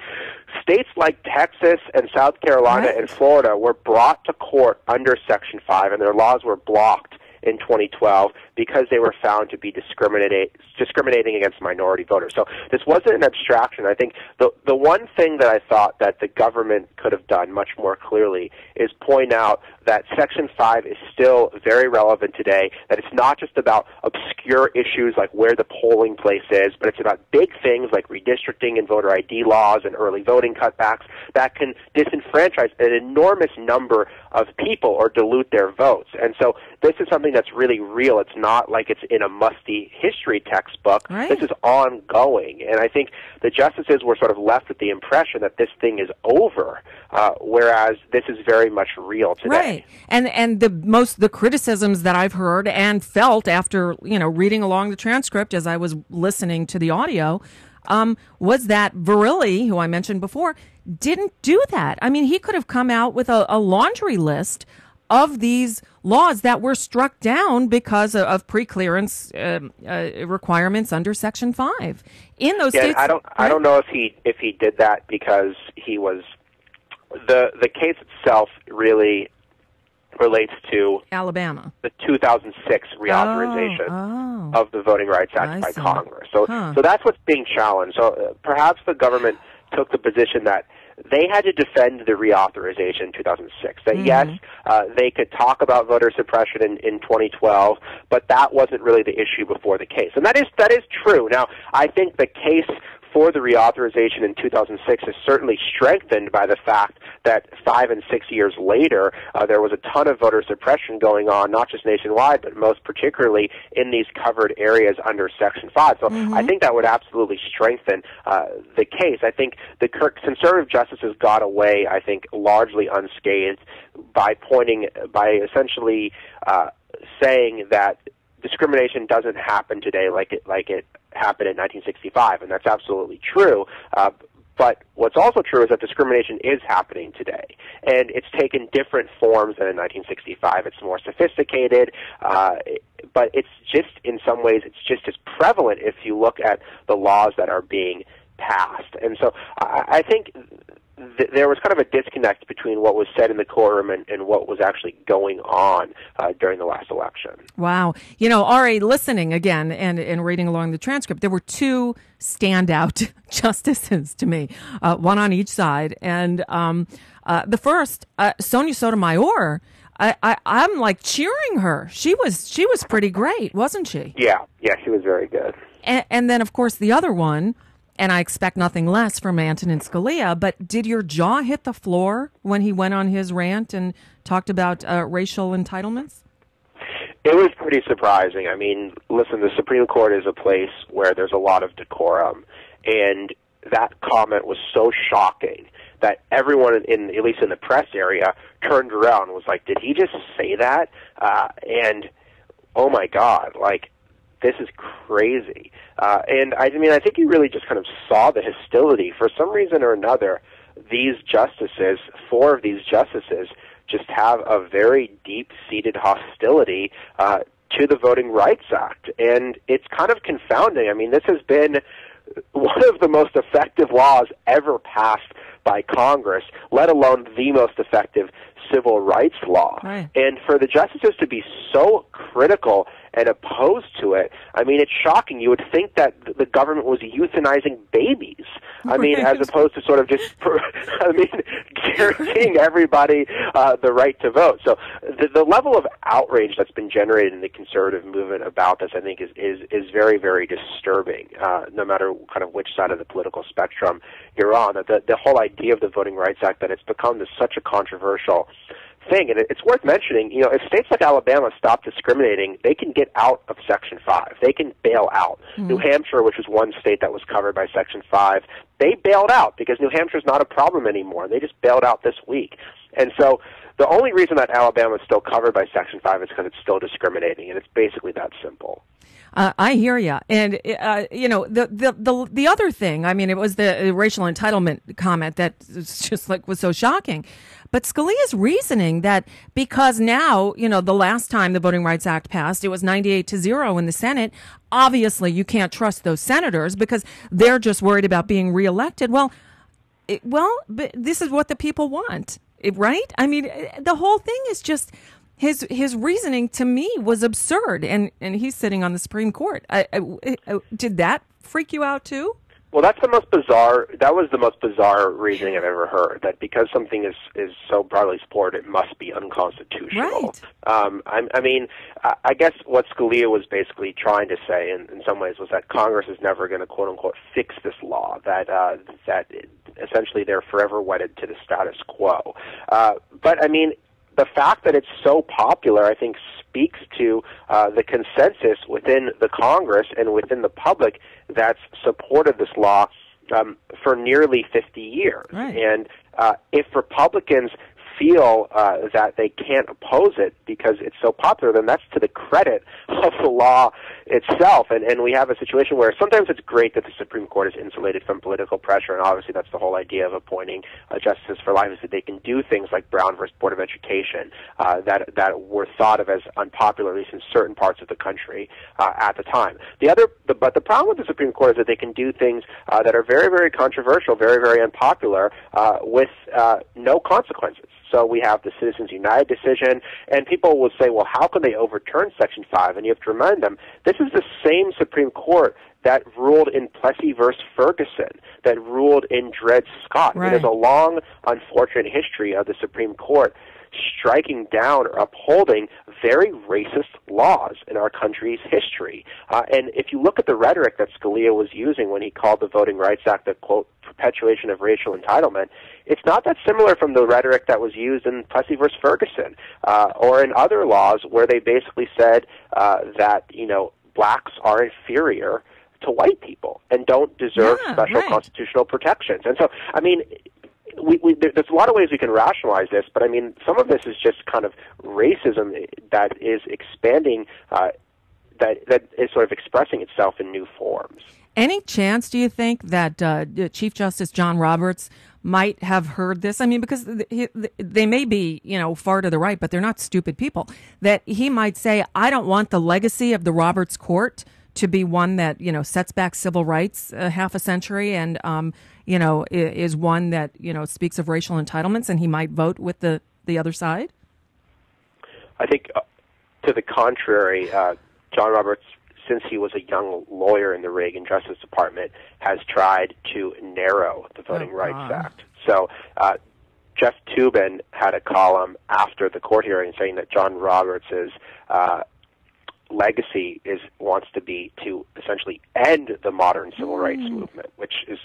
States like Texas and South Carolina and Florida were brought to court under Section 5 and their laws were blocked in 2012 because they were found to be discriminating against minority voters. So this wasn't an abstraction. I think the the one thing that I thought that the government could have done much more clearly is point out that Section 5 is still very relevant today, that it's not just about obscure issues like where the polling place is, but it's about big things like redistricting and voter ID laws and early voting cutbacks that can disenfranchise an enormous number of people or dilute their votes. And so this is something that's really real. It's not like it's in a musty history textbook. Right. This is ongoing. And I think the justices were sort of left with the impression that this thing is over, uh, whereas this is very much real today. Right. And and the most the criticisms that I've heard and felt after, you know, reading along the transcript as I was listening to the audio um, was that Verrilli, who I mentioned before, didn't do that. I mean, he could have come out with a, a laundry list of these laws that were struck down because of, of pre-clearance uh, uh, requirements under Section Five in those yeah, states. I don't. I don't know if he if he did that because he was the the case itself really relates to Alabama. the 2006 reauthorization Oh, of the Voting Rights Act I by see. Congress. So, Huh. so that's what's being challenged. So uh, perhaps the government took the position that they had to defend the reauthorization in 2006. That Mm-hmm. yes, uh, they could talk about voter suppression in, in 2012, but that wasn't really the issue before the case, and that is that is true. Now, I think the case for the reauthorization in 2006 is certainly strengthened by the fact that five and six years later, uh, there was a ton of voter suppression going on, not just nationwide, but most particularly in these covered areas under Section 5. So I think that would absolutely strengthen uh, the case. I think the conservative justices got away, I think, largely unscathed by pointing, by essentially uh, saying that discrimination doesn't happen today like it like it happened in 1965, and that's absolutely true. Uh, but what's also true is that discrimination is happening today, and it's taken different forms than in 1965. It's more sophisticated, uh, but it's just in some ways it's just as prevalent if you look at the laws that are being passed. And so I, I think th- there was kind of a disconnect between what was said in the courtroom and, and what was actually going on uh, during the last election. Wow. You know, Ari, listening again and, and reading along the transcript, there were two standout justices to me, uh, one on each side. And um, uh, the first, uh, Sonia Sotomayor, I, I, I'm like cheering her. She was she was pretty great, wasn't she? Yeah, yeah, she was very good. And, and then, of course, the other one, and I expect nothing less from Antonin Scalia, but did your jaw hit the floor when he went on his rant and talked about uh, racial entitlements? It was pretty surprising. I mean, listen, the Supreme Court is a place where there's a lot of decorum, and that comment was so shocking that everyone in, at least in the press area, turned around and was like, "Did he just say that?" Uh, and oh my God, like this is crazy. Uh, and I mean, I think you really just kind of saw the hostility for some reason or another. These justices, four of these justices, just have a very deep-seated hostility uh, to the Voting Rights Act, and it's kind of confounding. I mean, this has been one of the most effective laws ever passed by Congress, let alone the most effective civil rights law. Right. And for the justices to be so critical and opposed to it, I mean, it's shocking. You would think that the government was euthanizing babies. I mean, as opposed to sort of just, I mean, guaranteeing everybody uh, the right to vote. So the, the level of outrage that's been generated in the conservative movement about this, I think, is is, is very, very disturbing. Uh, no matter kind of which side of the political spectrum you're on, that the the whole idea of the Voting Rights Act that it's become this, such a controversial thing. And it- it's worth mentioning, you know, if states like Alabama stop discriminating, they can get out of Section 5. They can bail out. Hmm. New Hampshire, which was one state that was covered by Section 5, they bailed out because New Hampshire's not a problem anymore. They just bailed out this week. And so the only reason that Alabama is still covered by Section 5 is because it's still discriminating, and it's basically that simple. Uh, I hear you, and uh, you know the, the the the other thing. I mean, it was the racial entitlement comment that just like was so shocking. But Scalia's reasoning that because now you know the last time the Voting Rights Act passed, it was ninety eight to zero in the Senate. Obviously, you can't trust those senators because they're just worried about being reelected. Well, it, well, this is what the people want, right? I mean, eh, the whole thing is just his his reasoning to me was absurd, and and he's sitting on the Supreme Court. I, I- I- did that freak you out too? Well, that's the most bizarre. That was the most bizarre reasoning I've ever heard. That because something is is so broadly supported, it must be unconstitutional. Right. Um, I, I mean, I, I guess what Scalia was basically trying to say, in, in some ways, was that Congress is never going to quote unquote fix this law. That uh, that essentially they're forever wedded to the status quo. Uh, but I mean, the fact that it's so popular, I think, speaks to uh, the consensus within the Congress and within the public that's supported this law um, for nearly 50 years. Right. And uh, if Republicans feel uh, that they can't oppose it because it's so popular, then that's to the credit of the law itself. And, and we have a situation where sometimes it's great that the Supreme Court is insulated from political pressure, and obviously that's the whole idea of appointing uh, justices for life is that they can do things like Brown versus Board of Education uh, that that were thought of as unpopular, at least in certain parts of the country uh, at the time. The other, the, but the problem with the Supreme Court is that they can do things uh, that are very, very controversial, very, very unpopular, uh, with uh, no consequences. So we have the Citizens United decision, and people will say, well, how can they overturn Section 5? And you have to remind them, this is the same Supreme Court that ruled in Plessy versus Ferguson, that ruled in Dred Scott. Right. there's a long, unfortunate history of the Supreme Court striking down or upholding very racist laws in our country's history. Uh, and if you look at the rhetoric that Scalia was using when he called the Voting Rights Act the quote perpetuation of racial entitlement, it's not that similar from the rhetoric that was used in Plessy versus Ferguson uh, or in other laws where they basically said uh, that you know blacks are inferior to white people and don't deserve Yeah, special right. constitutional protections. And so, I mean, we, we, there's a lot of ways we can rationalize this, but I mean, some of this is just kind of racism that is expanding, uh, that that is sort of expressing itself in new forms. Any chance, do you think, that uh, Chief Justice John Roberts might have heard this? I mean, because th- he- th- they may be, you know, far to the right, but they're not stupid people. That he might say, I don't want the legacy of the Roberts Court to be one that, you know, sets back civil rights a half a century and, um, you know, is one that, you know, speaks of racial entitlements and he might vote with the, the other side? I think, uh, to the contrary, uh, John Roberts, since he was a young lawyer in the Reagan Justice Department, has tried to narrow the Voting Oh, Rights. Act. So, uh, Jeff Toobin had a column after the court hearing saying that John Roberts's uh, legacy is wants to be to essentially end the modern civil rights movement, which is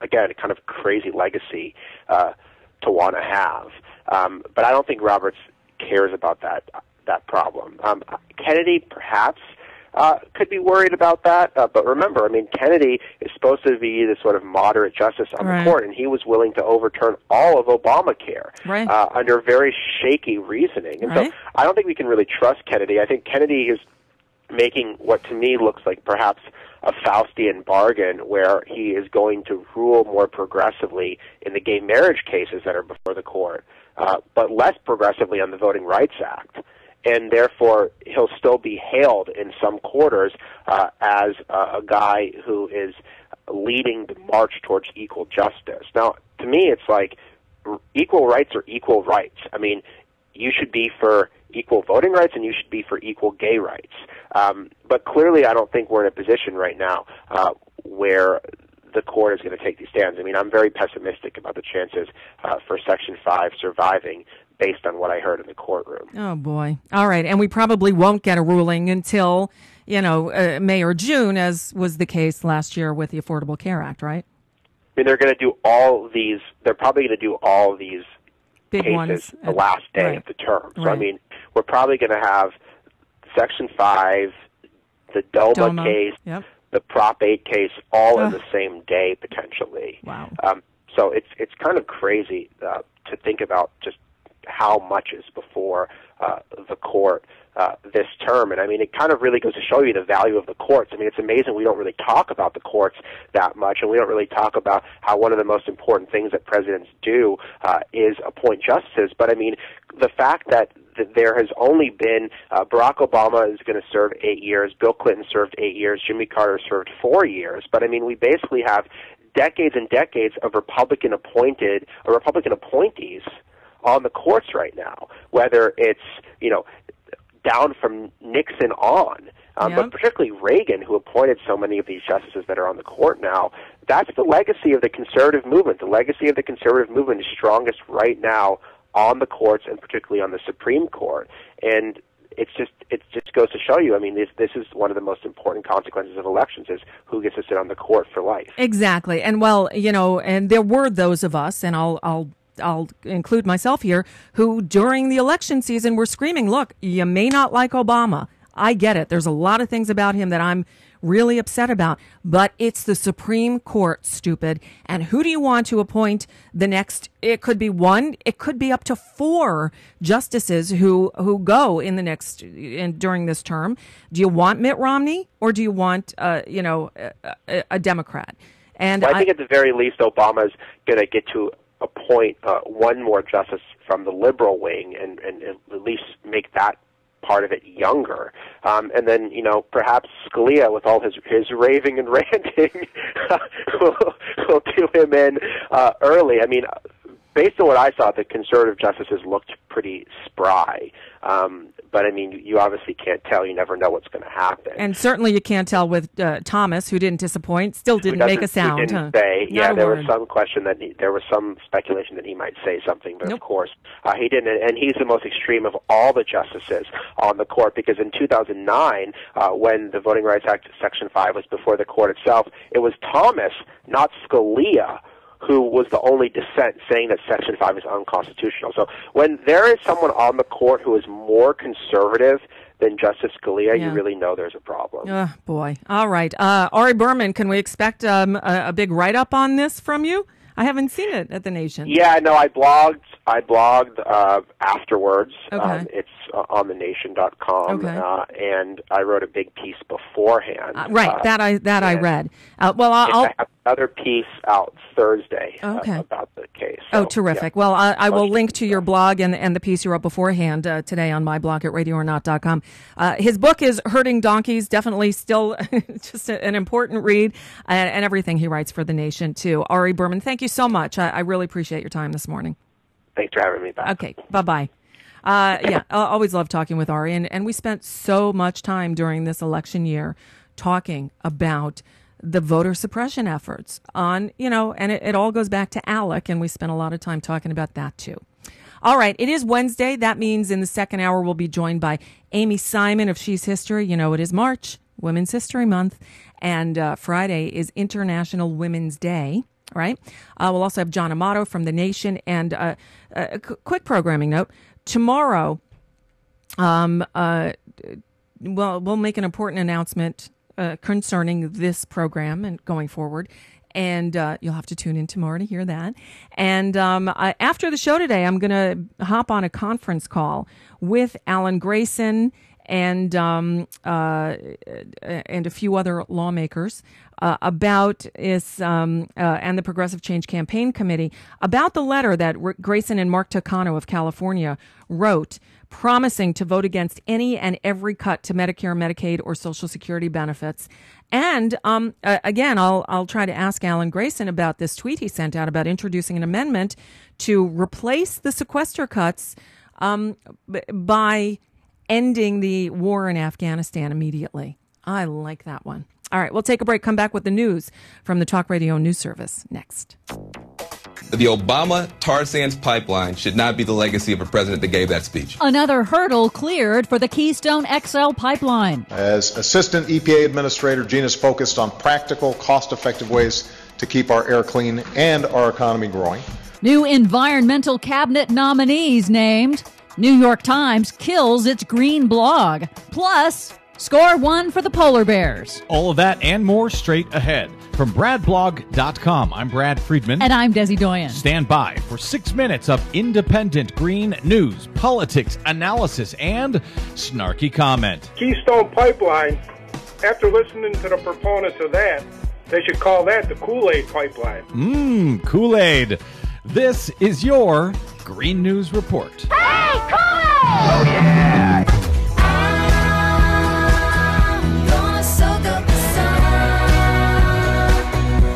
again a kind of crazy legacy uh, to want to have. Um, but I don't think Roberts cares about that that problem. Um, Kennedy perhaps. Uh, could be worried about that, uh, but remember, I mean, Kennedy is supposed to be the sort of moderate justice on Right. the court, and he was willing to overturn all of Obamacare Right. uh, under very shaky reasoning. And Right. so, I don't think we can really trust Kennedy. I think Kennedy is making what to me looks like perhaps a Faustian bargain where he is going to rule more progressively in the gay marriage cases that are before the court, uh, but less progressively on the Voting Rights Act. And therefore, he'll still be hailed in some quarters uh, as uh, a guy who is leading the march towards equal justice. Now, to me, it's like equal rights are equal rights. I mean, you should be for equal voting rights and you should be for equal gay rights. Um, but clearly, I don't think we're in a position right now uh, where the court is going to take these stands. I mean, I'm very pessimistic about the chances uh, for Section 5 surviving based on what I heard in the courtroom. Oh boy. All right, and we probably won't get a ruling until you know uh, May or June, as was the case last year with the Affordable Care Act, right? I mean, they're going to do all these. They're probably going to do all these Big cases ones the last day right. of the term. So I mean, we're probably going to have Section Five, the DOMA, DOMA, case, yep. the Prop Eight case, all in the same day potentially. Wow. Um, so it's it's kind of crazy uh, to think about just how much is before uh, the court uh, this term. And I mean, it kind of really goes to show you the value of the courts. I mean, it's amazing we don't really talk about the courts that much, and we don't really talk about how one of the most important things that presidents do uh, is appoint justices. But I mean, the fact that there has only been uh, Barack Obama is going to serve eight years, Bill Clinton served eight years, Jimmy Carter served four years. But I mean, we basically have decades and decades of Republican appointed or Republican appointees on the courts right now, whether it's you know down from Nixon on. um, Yep. but particularly Reagan, who appointed so many of these justices that are on the court now. That's the legacy of the conservative movement. The legacy of the conservative movement is strongest right now on the courts and particularly on the Supreme Court. And it's just it just goes to show you. I mean, this this is one of the most important consequences of elections is who gets to sit on the court for life. Exactly. And well, you know, and there were those of us, and I'll, I'll, I'll include myself here, who during the election season were screaming, look, you may not like Obama. I get it. There's a lot of things about him that I'm really upset about, but it's the Supreme Court, stupid. And who do you want to appoint the next? It could be one, it could be up to four justices who, who go in the next, in, during this term. Do you want Mitt Romney or do you want, uh, you know, a, a, a Democrat? And Well, I think at the very least, Obama's going to get to appoint uh, one more justice from the liberal wing, and, and at least make that part of it younger. Um, and then, you know, perhaps Scalia, with all his his raving and ranting, will, will do him in uh, early. I mean, based on what I saw, the conservative justices looked pretty spry. Um, but I mean, you obviously can't tell. You never know what's going to happen. And certainly you can't tell with uh, Thomas, who didn't disappoint, still didn't make a doesn't- who sound. Didn't huh? say. Yeah, there word. was some question that he, there was some speculation that he might say something, but of course uh, he didn't. And he's the most extreme of all the justices on the court because in 2009, uh, when the Voting Rights Act Section 5 was before the court itself, it was Thomas, not Scalia. Who was the only dissent saying that Section 5 is unconstitutional? So, when there is someone on the court who is more conservative than Justice Scalia, Yeah. you really know there's a problem. Oh, boy. All right. Uh, Ari Berman, can we expect um, a, a big write up on this from you? I haven't seen it at the Nation. Yeah, no, I blogged. I blogged uh, afterwards. Okay. Um, it's uh, on thenation.com, Okay. uh, and I wrote a big piece beforehand. Uh, right. Uh, that I that I read. Uh, well, I'll. I have another piece out Thursday uh, Okay. about the case. Oh, terrific. yeah. Well, I, I will link to your blog and, and the piece you wrote beforehand uh, today on my blog at radioornot.com. Uh, his book is Herding Donkeys, definitely still just a- an important read, and, and everything he writes for The Nation, too. Ari Berman, thank you so much. I, I really appreciate your time this morning. Thanks for having me back. Okay, bye bye. Uh, yeah, I always love talking with Ari, and, and we spent so much time during this election year talking about the voter suppression efforts on, you know, and it, it all goes back to ALEC, and we spent a lot of time talking about that too. All right, it is Wednesday. That means in the second hour, we'll be joined by Amy Simon of She's History. You know, it is March, Women's History Month, and uh, Friday is International Women's Day. Right. Uh, we'll also have John Amato from The Nation. And uh, a qu- quick programming note tomorrow, um, uh, well, we'll make an important announcement uh, concerning this program and going forward. And uh, you'll have to tune in tomorrow to hear that. And um, I, after the show today, I'm going to hop on a conference call with Alan Grayson and um, uh, and a few other lawmakers uh, about is um, uh, and the Progressive Change Campaign Committee about the letter that R- Grayson and Mark Takano of California wrote promising to vote against any and every cut to Medicare, Medicaid, or Social Security benefits. And um, uh, again, I'll I'll try to ask Alan Grayson about this tweet he sent out about introducing an amendment to replace the sequester cuts um, b- by ending the war in Afghanistan immediately. I like that one. All right, we'll take a break. Come back with the news from the Talk Radio News Service next. The Obama tar sands pipeline should not be the legacy of a president that gave that speech. Another hurdle cleared for the Keystone XL pipeline. As Assistant EPA Administrator, Gina's focused on practical, cost effective ways to keep our air clean and our economy growing. New environmental cabinet nominees named. New York Times kills its green blog. Plus, score one for the polar bears. All of that and more straight ahead. From BradBlog.com, I'm Brad Friedman. And I'm Desi Doyen. Stand by for six minutes of independent green news, politics, analysis, and snarky comment. Keystone Pipeline, after listening to the proponents of that, they should call that the Kool Aid Pipeline. Mmm, Kool Aid. This is your Green News Report. Hey, cool! Oh, yeah!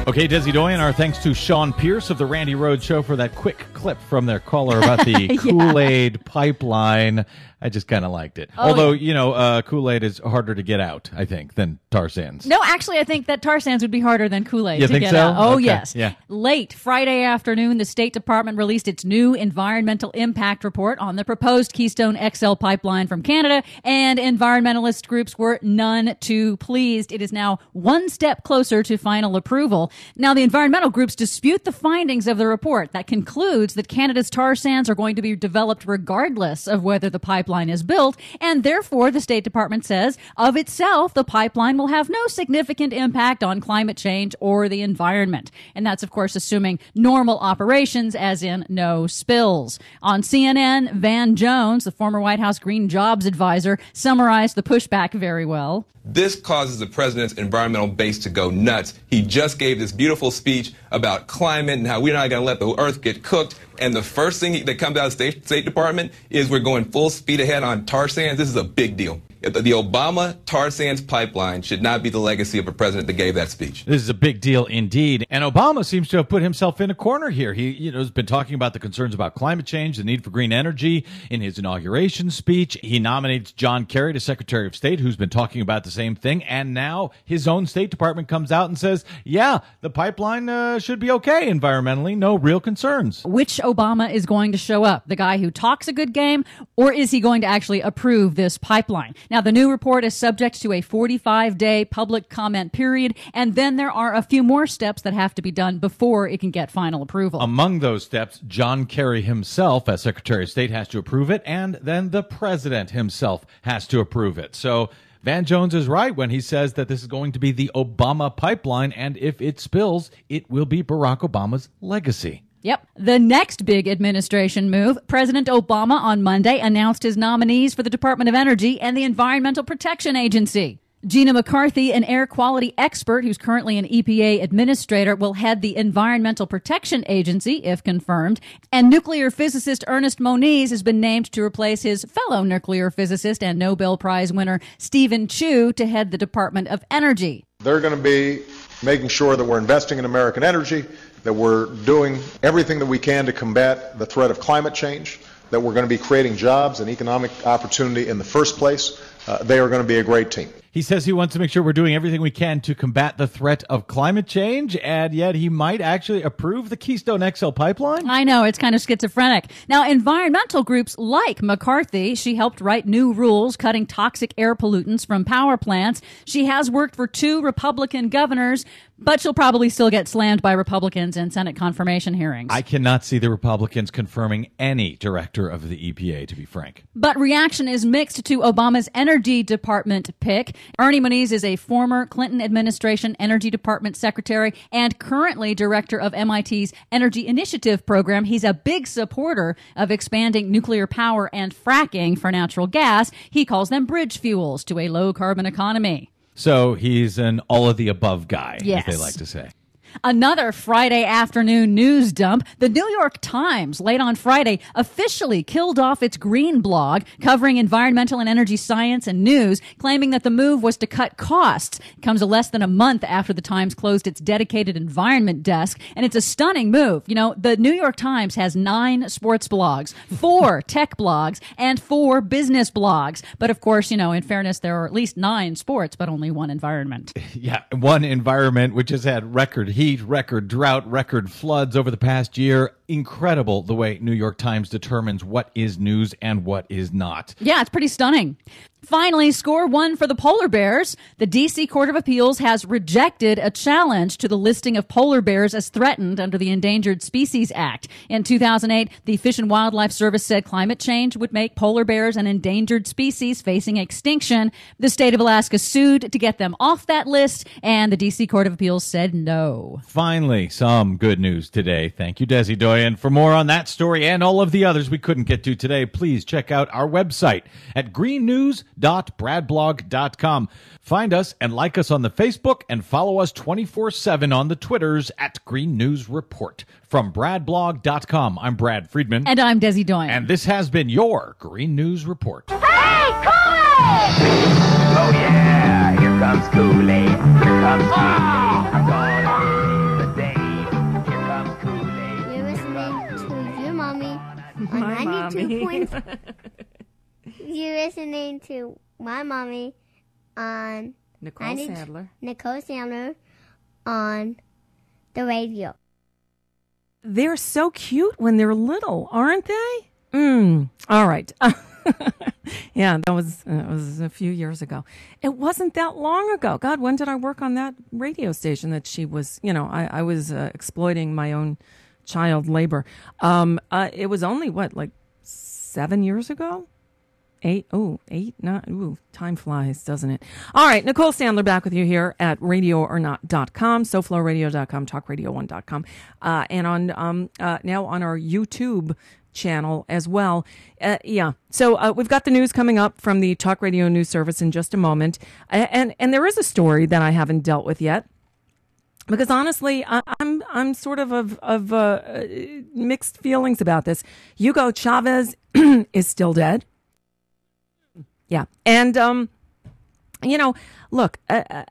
Okay, Desi Doyen, our thanks to Sean Pierce of the Randi Rhodes Show for that quick clip from their caller about the Yeah. Kool Aid pipeline. I just kind of liked it. Oh, Although, yeah. you know, uh, Kool Aid is harder to get out, I think, than tar sands. No, actually, I think that tar sands would be harder than Kool Aid You to think get so? out. Oh, Okay, yes. yeah. Late Friday afternoon, the State Department released its new environmental impact report on the proposed Keystone XL pipeline from Canada, and environmentalist groups were none too pleased. It is now one step closer to final approval. Now, the environmental groups dispute the findings of the report that concludes that Canada's tar sands are going to be developed regardless of whether the pipeline is built, and therefore, the State Department says of itself, the pipeline will have no significant impact on climate change or the environment. And that's, of course, assuming normal operations, as in no spills. On CNN, Van Jones, the former White House Green Jobs advisor, summarized the pushback very well. This causes the president's environmental base to go nuts. He just gave this beautiful speech about climate and how we're not going to let the earth get cooked. And the first thing that comes out of the State, State Department is we're going full speed ahead on tar sands. This is a big deal. The the Obama tar sands pipeline should not be the legacy of a president that gave that speech. This is a big deal indeed. And Obama seems to have put himself in a corner here. He, you know, has been talking about the concerns about climate change, the need for green energy in his inauguration speech. He nominates John Kerry to Secretary of State, who's been talking about the same thing. And now his own State Department comes out and says, yeah, the pipeline uh, should be okay environmentally. No real concerns. Which Obama is going to show up? The guy who talks a good game, or is he going to actually approve this pipeline? Now, the new report is subject to a 45 day public comment period, and then there are a few more steps that have to be done before it can get final approval. Among those steps, John Kerry himself, as Secretary of State, has to approve it, and then the president himself has to approve it. So Van Jones is right when he says that this is going to be the Obama pipeline, and if it spills, it will be Barack Obama's legacy. Yep. The next big administration move President Obama on Monday announced his nominees for the Department of Energy and the Environmental Protection Agency. Gina McCarthy, an air quality expert who's currently an EPA administrator, will head the Environmental Protection Agency, if confirmed. And nuclear physicist Ernest Moniz has been named to replace his fellow nuclear physicist and Nobel Prize winner Steven Chu to head the Department of Energy. They're going to be making sure that we're investing in American energy, that we're doing everything that we can to combat the threat of climate change, that we're going to be creating jobs and economic opportunity in the first place. Uh, they are going to be a great team. He says he wants to make sure we're doing everything we can to combat the threat of climate change, and yet he might actually approve the Keystone XL pipeline. I know, it's kind of schizophrenic. Now, environmental groups like McCarthy, she helped write new rules cutting toxic air pollutants from power plants. She has worked for two Republican governors, but she'll probably still get slammed by Republicans in Senate confirmation hearings. I cannot see the Republicans confirming any director of the EPA, to be frank. But reaction is mixed to Obama's Energy Department pick. Ernie Moniz is a former Clinton administration Energy Department secretary and currently director of MIT's Energy Initiative program. He's a big supporter of expanding nuclear power and fracking for natural gas. He calls them bridge fuels to a low carbon economy. So he's an all of the above guy, Yes. as they like to say. Another Friday afternoon news dump. The New York Times, late on Friday, officially killed off its green blog covering environmental and energy science and news, claiming that the move was to cut costs. It comes a less than a month after the Times closed its dedicated environment desk, and it's a stunning move. You know, the New York Times has nine sports blogs, four tech blogs, and four business blogs. But of course, you know, in fairness, there are at least nine sports, but only one environment. Yeah, one environment which has had record heat, record drought, record floods over the past year. Incredible the way New York Times determines what is news and what is not. Yeah, it's pretty stunning. Finally, score one for the polar bears. The DC Court of Appeals has rejected a challenge to the listing of polar bears as threatened under the Endangered Species Act. In 2008, the Fish and Wildlife Service said climate change would make polar bears an endangered species facing extinction. The state of Alaska sued to get them off that list, and the DC Court of Appeals said no. Finally, some good news today. Thank you, Desi Doyen. For more on that story and all of the others we couldn't get to today, please check out our website at greennews.bradblog.com. Find us and like us on the Facebook and follow us 24 7 on the Twitters at Green News Report. From bradblog.com, I'm Brad Friedman. And I'm Desi Doyen. And this has been your Green News Report. Hey, coolie! Oh yeah, here comes Kool-Aid. Here comes Kool-Aid. Ah! I'm gonna save the day. Here comes Kool-Aid. You're listening to Zoom My on ninety-two mommy. point. You're listening to my mommy on Nicole 90 Sandler. Nicole Sandler on the radio. They're so cute when they're little, aren't they? Mm. All right. yeah, that was uh, was a few years ago. It wasn't that long ago. God, when did I work on that radio station that she was? You know, I, I was uh, exploiting my own child labor. Um, uh, it was only what, like seven years ago. Eight, oh, eight, nine, ooh, time flies, doesn't it? All right, Nicole Sandler back with you here at radioornot.com, soflowradio.com, talkradio1.com, uh, and on, um, uh, now on our YouTube channel as well. Uh, yeah. So, uh, we've got the news coming up from the Talk Radio News Service in just a moment. And, and there is a story that I haven't dealt with yet because honestly, I, I'm I'm sort of of, of uh, mixed feelings about this. Hugo Chavez is still dead. Yeah, and um, you know, look, uh, uh,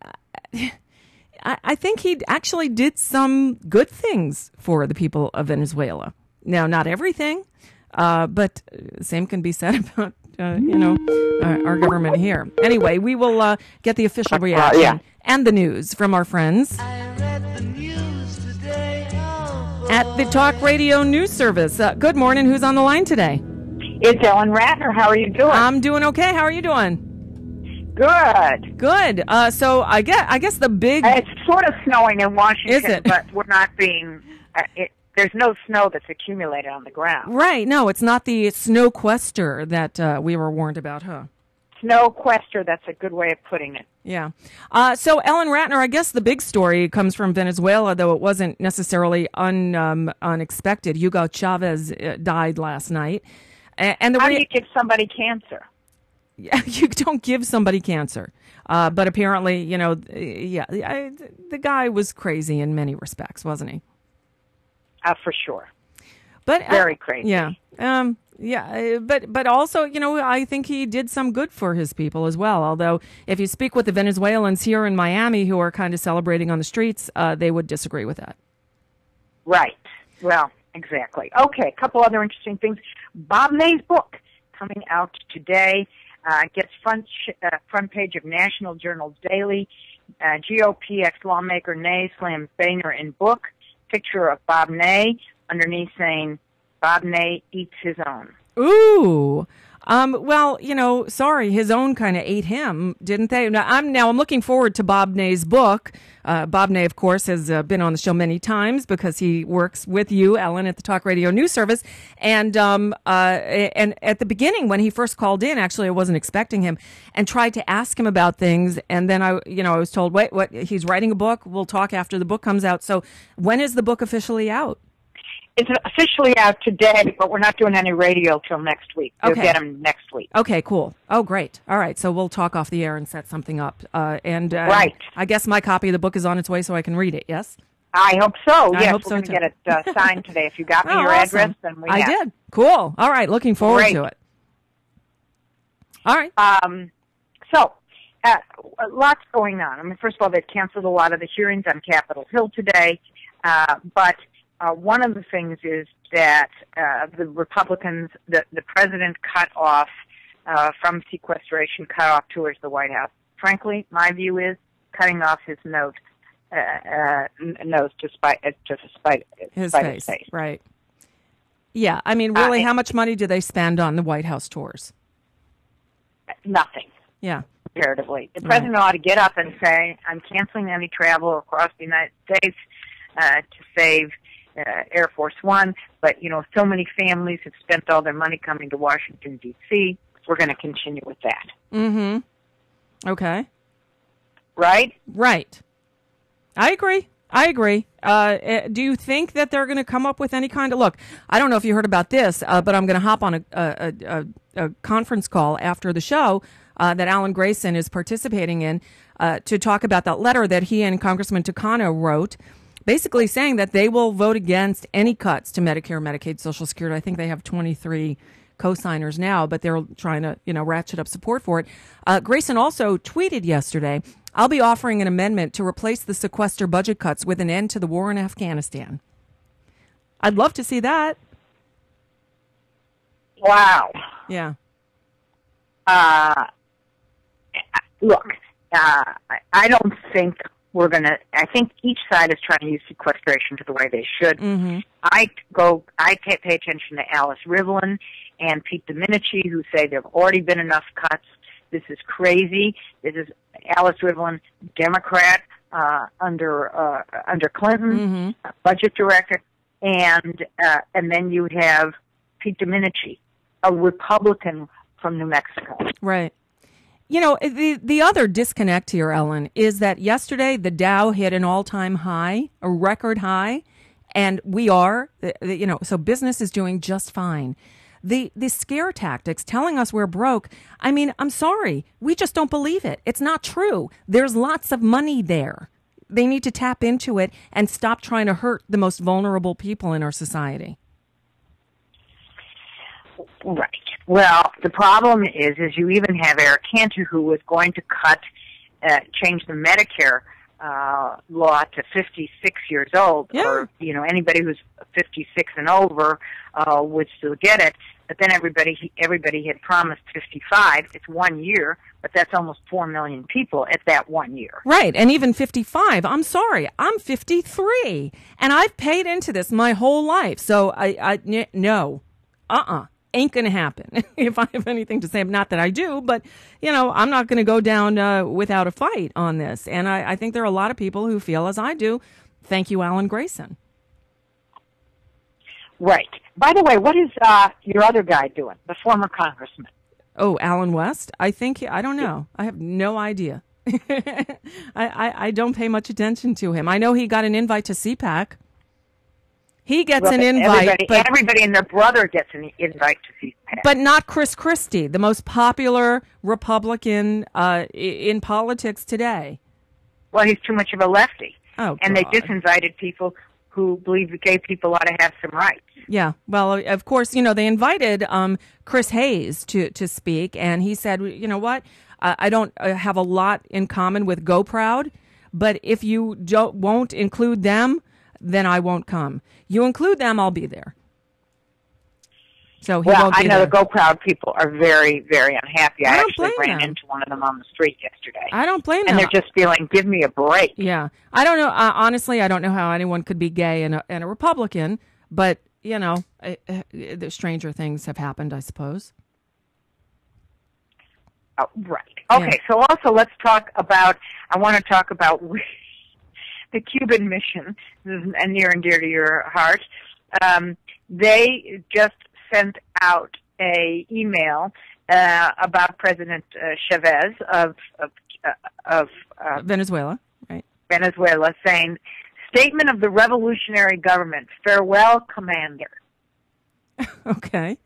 I, I think he actually did some good things for the people of Venezuela. Now, not everything, uh, but same can be said about uh, you know uh, our government here. Anyway, we will uh, get the official reaction yeah. and the news from our friends at the Talk Radio News Service. Uh, good morning. Who's on the line today? It's Ellen Ratner. How are you doing? I'm doing okay. How are you doing? Good. Good. Uh, so I guess I guess the big It's sort of snowing in Washington, but we're not being. Uh, it, there's no snow that's accumulated on the ground. right. No, it's not the snow quester that uh, we were warned about, huh? Snow quester. That's a good way of putting it. Yeah. Uh, so Ellen Ratner, I guess the big story comes from Venezuela, though it wasn't necessarily un, um, unexpected. Hugo Chavez uh, died last night, And the How re- do you give somebody cancer? Yeah, you don't give somebody cancer. Uh, but apparently, you know, yeah, I, the guy was crazy in many respects, wasn't he? Uh, for sure. But uh, Very crazy. Yeah. Um, yeah, uh, but but also, you know, I think he did some good for his people as well. Although, if you speak with the Venezuelans here in Miami who are kind of celebrating on the streets, uh, they would disagree with that. Right. Well, exactly. Okay, a couple other interesting things. Bob Ney's book coming out today uh, gets front sh- uh, front page of National Journal Daily. Uh, GOP ex lawmaker Ney slams Boehner in book. Picture of Bob Ney underneath saying Bob Ney eats his own. Ooh. Um, well, you know, sorry, his own kind of ate him, didn't they? Now I'm now I'm looking forward to Bob Ney's book. Uh, Bob Ney, of course, has uh, been on the show many times because he works with you, Ellen, at the Talk Radio News Service. And um, uh, and at the beginning, when he first called in, actually, I wasn't expecting him, and tried to ask him about things. And then I, you know, I was told, wait, what? He's writing a book. We'll talk after the book comes out. So when is the book officially out? It's officially out today, but we're not doing any radio till next week. You'll Okay. get them next week. Okay, cool. Oh, great. All right, so we'll talk off the air and set something up. Uh, and uh, Right. I guess my copy of the book is on its way, so I can read it. Yes. I hope so. I yes, hope we're so, going to get it uh, signed today. If you got me Oh, your awesome. address, then we I have. did. Cool. All right, looking forward Great. to it. All right. Um, so, uh, lots going on. I mean, first of all, they've canceled a lot of the hearings on Capitol Hill today, uh, but uh, one of the things is that uh, the Republicans, the, the president cut off uh, from sequestration, cut off tours to the White House. Frankly, my view is cutting off his note, uh, uh, nose to spite, uh, to spite, His spite face. his face. Right. Yeah, I mean, Uh, really, and- how much money do they spend on the White House tours? Nothing. Yeah. comparatively. The Right. president ought to get up and say, I'm canceling any travel across the United States uh, to save uh, Air Force One. But, you know, so many families have spent all their money coming to Washington, D.C. We're going to continue with that. Mm-hmm. Okay. Right? Right. I agree. I agree. Uh, eh, do you think that they're going to come up with any kind of look? I don't know if you heard about this, uh, but I'm going to hop on a, a, a, a conference call after the show uh, that Alan Grayson is participating in uh, to talk about that letter that he and Congressman Takano wrote, basically saying that they will vote against any cuts to Medicare, Medicaid, Social Security. I think they have 23 co-signers now, but they're trying to, you know, ratchet up support for it. Uh, Grayson also tweeted yesterday, I'll be offering an amendment to replace the sequester budget cuts with an end to the war in Afghanistan. I'd love to see that. Wow. Yeah. Uh, look, uh, I- I don't think we're going to, I think each side is trying to use sequestration to the way they should. Mm-hmm. I go, I pay attention to Alice Rivlin and Pete Domenici who say there have already been enough cuts. This is crazy. This is Alice Rivlin, Democrat, uh, under, uh, under Clinton, uh, budget director, and, uh, and then you have Pete Domenici, a Republican from New Mexico. Right. You know, the the other disconnect here, Ellen, is that yesterday the Dow hit an all-time high, a record high, and we are, uh, you know, so business is doing just fine. The the scare tactics telling us we're broke. I mean, I'm sorry, we just don't believe it. It's not true. There's lots of money there. They need to tap into it and stop trying to hurt the most vulnerable people in our society. Right. Well, the problem is, is you even have Eric Cantor who was going to cut, uh, change the Medicare uh, law to 56 years old, or you know anybody who's 56 and over uh, would still get it. But then everybody everybody had promised 55. It's one year, but that's almost four million people at that one year. Right. And even 55. I'm sorry. I'm 53 and I've paid into this my whole life. So I, I no, uh-uh. Ain't gonna happen. if I have anything to say, not that I do, but you know, I'm not gonna go down uh, without a fight on this. And I, I think there are a lot of people who feel as I do. Thank you, Alan Grayson. Right. By the way, what is uh, your other guy doing? The former congressman. Oh, Allen West? I think I don't know. I have no idea. I, I, I don't pay much attention to him. I know he got an invite to CPAC. He gets Well, an invite, Everybody, but everybody and their brother gets an invite to CPAC. but not Chris Christie, the most popular Republican uh, in politics today. Well, he's too much of a lefty. Oh, and they God. disinvited people who believe that gay people ought to have some rights. Yeah, well, of course, you know they invited um, Chris Hayes to to speak, and he said, you know what, uh, I don't uh, have a lot in common with GOProud, but if you don't won't include them, then I won't come. You include them, I'll be there. So he well, I know there. the GOProud people are very, very unhappy. I, I actually ran them. into one of them on the street yesterday. I don't blame and them. And they're just feeling, give me a break. Yeah, I don't know. Uh, honestly, I don't know how anyone could be gay and a, and a Republican, but you know, uh, uh, the stranger things have happened, I suppose. Oh, right. Okay, so also let's talk about, I want to talk about the Cuban mission. This is near and dear to your heart. Um, they just sent out a email uh, about President uh, Chavez of of, uh, of uh, Venezuela, right? Venezuela, saying, "Statement of the revolutionary government. Farewell, Commander." Okay.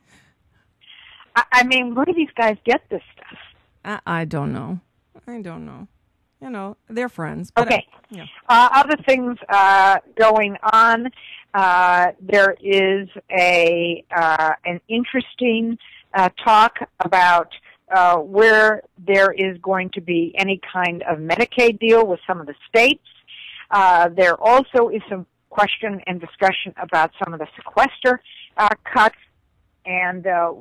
I, I mean, where do these guys get this stuff? I, I don't know. I don't know. You know, they're friends. But Okay. I- yeah. Uh, other things uh, going on. Uh, there is a uh, an interesting uh, talk about uh, where there is going to be any kind of Medicaid deal with some of the states. Uh, there also is some question and discussion about some of the sequester uh, cuts, and uh,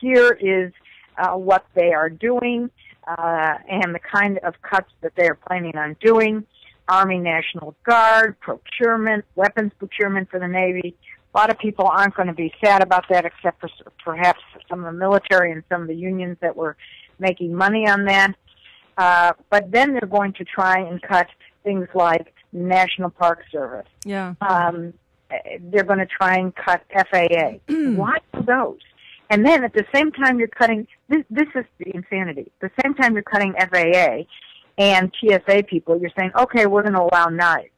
here is uh, what they are doing uh, and the kind of cuts that they are planning on doing. Army National Guard, procurement, weapons procurement for the Navy. A lot of people aren't going to be sad about that, except for perhaps some of the military and some of the unions that were making money on that. Uh, but then they're going to try and cut things like National Park Service. Yeah. Um, eh, they're going to try and cut FAA. Why those? And then at the same time you're cutting, this, this is the insanity. At the same time you're cutting FAA and TSA people, you're saying, okay, we're going to allow knives.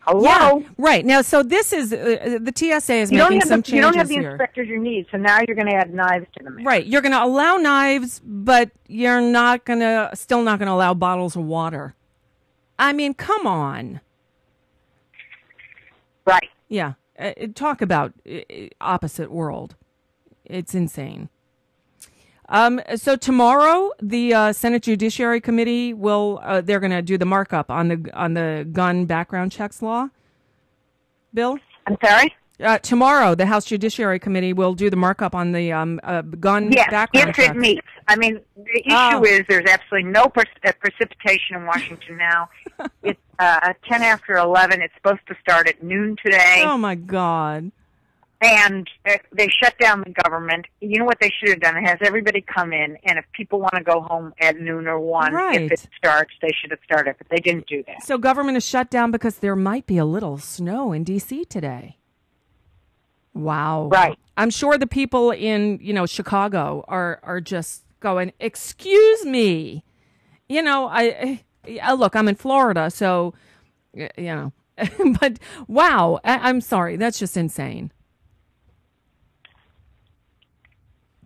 Hello? Yeah, right. Now, so this is uh, the TSA is You making have some the, you don't have changes the here. inspectors you need, so now you're going to add knives to the mix. Right. You're going to allow knives, but you're not going to, still not going to allow bottles of water. I mean, come on. Right. Yeah. Uh, talk about uh, opposite world. It's insane. Um, so tomorrow, the uh, Senate Judiciary Committee will uh, they're going to do the markup on the on the gun background checks law. Bill, I'm sorry. Uh, tomorrow, the House Judiciary Committee will do the markup on the um, uh, gun Yes, background if check. it meets. I mean, the issue Oh. is there's absolutely no uh, precipitation in Washington now. it's uh, 10 after 11. It's supposed to start at noon today. Oh my God! And uh, they shut down the government. You know what they should have done? It has everybody come in, and if people want to go home at noon or one, Right. if it starts, they should have started, but they didn't do that. So government is shut down because there might be a little snow in D.C. today. Wow! Right. I'm sure the people in you know Chicago are are just going, "Excuse me," you know. I, I look. I'm in Florida, so you know. but wow, I, I'm sorry. That's just insane.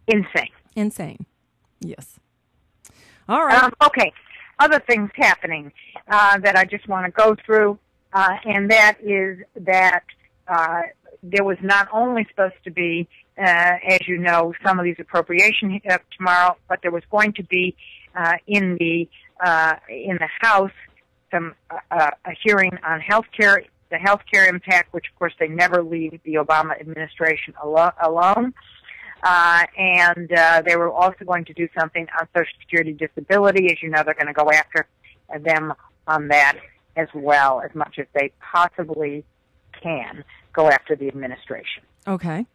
Insane. Insane. Yes. All right. Um, okay. Other things happening uh, that I just want to go through, uh, and that is that uh, there was not only supposed to be, uh, as you know, some of these appropriation uh, tomorrow, but there was going to be uh, in the uh, in the House some a hearing on health care, the health care impact, which of course they never leave the Obama administration alo- alone. Uh, and uh, they were also going to do something on Social Security disability. As you know, they're going to go after them on that as well, as much as they possibly can go after the administration. Okay.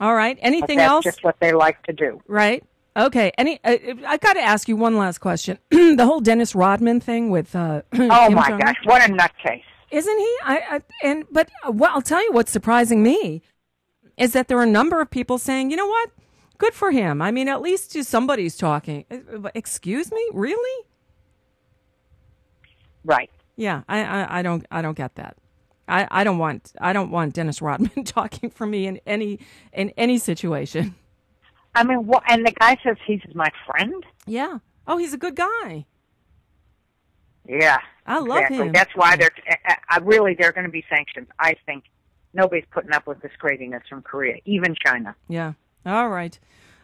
All right. Anything that's else? just what they like to do. Right. Okay. Any? Uh, I got to ask you one last question. the whole Dennis Rodman thing with. Uh, Oh my Jong-un? gosh, what a nutcase! Isn't he? I, I and but uh, well, I'll tell you what's surprising me is that there are a number of people saying, you know what, good for him. I mean, at least somebody's talking. Uh, Excuse me, really? Right. Yeah, I, I, I don't I don't get that. I, I don't want I don't want Dennis Rodman talking for me in any in any situation. I mean, what? And the guy says he's my friend. Yeah. Oh, he's a good guy. Yeah, I love exactly. him. That's why they're. I, really, they're going to be sanctions. I think nobody's putting up with this craziness from Korea, even China. Yeah. All right.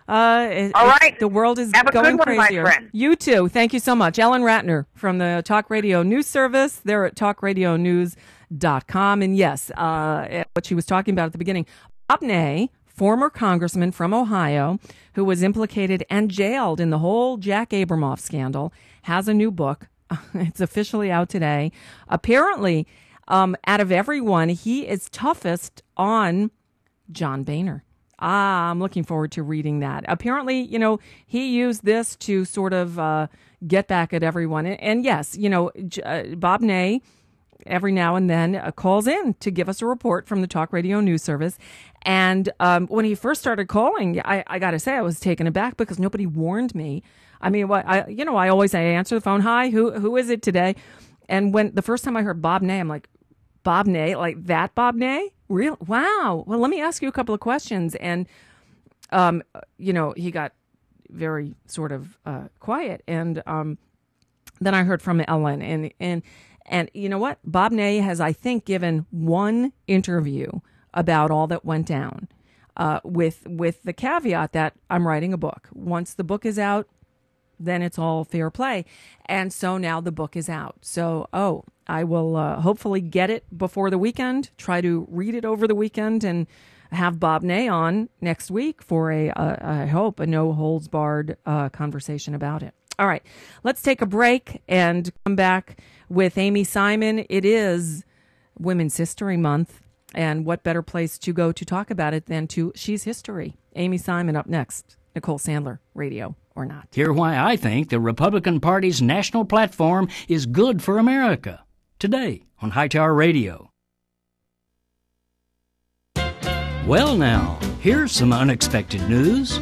Uh, it- All it's- The world is Have a good going one, my crazier. friend. You too. Thank you so much. Ellen Ratner from the Talk Radio News Service. They're at talkradionews.com. And yes, uh, what she was talking about at the beginning, Bob Ney, former congressman from Ohio, who was implicated and jailed in the whole Jack Abramoff scandal, has a new book. it's officially out today. Apparently, um, out of everyone, he is toughest on John Boehner. Ah, I'm looking forward to reading that. Apparently, you know, he used this to sort of uh, get back at everyone. And, and yes, you know, J- uh, Bob Ney every now and then uh, calls in to give us a report from the Talk Radio News Service. And um, when he first started calling, I, I got to say, I was taken aback because nobody warned me. I mean, what I, you know, I always I answer the phone. Hi, who who is it today? And when the first time I heard Bob Ney, I'm like, Bob Ney, like that Bob Ney? Real? Wow. Well, let me ask you a couple of questions. And, um, you know, he got very sort of uh, quiet. And um, then I heard from Ellen, and and and you know what? Bob Ney has, I think, given one interview about all that went down, uh, with with the caveat that I'm writing a book. Once the book is out, then it's all fair play. And so now the book is out. So, oh, I will uh, hopefully get it before the weekend, try to read it over the weekend, and have Bob Ney on next week for a, uh, I hope, a no holds barred uh, conversation about it. All right, let's take a break and come back with Amy Simon. It is Women's History Month. And what better place to go to talk about it than to She's History? Amy Simon up next. Nicole Sandler, radio or not. Hear why I think the Republican Party's national platform is good for America. Today on Hightower Radio. Well, now, here's some unexpected news.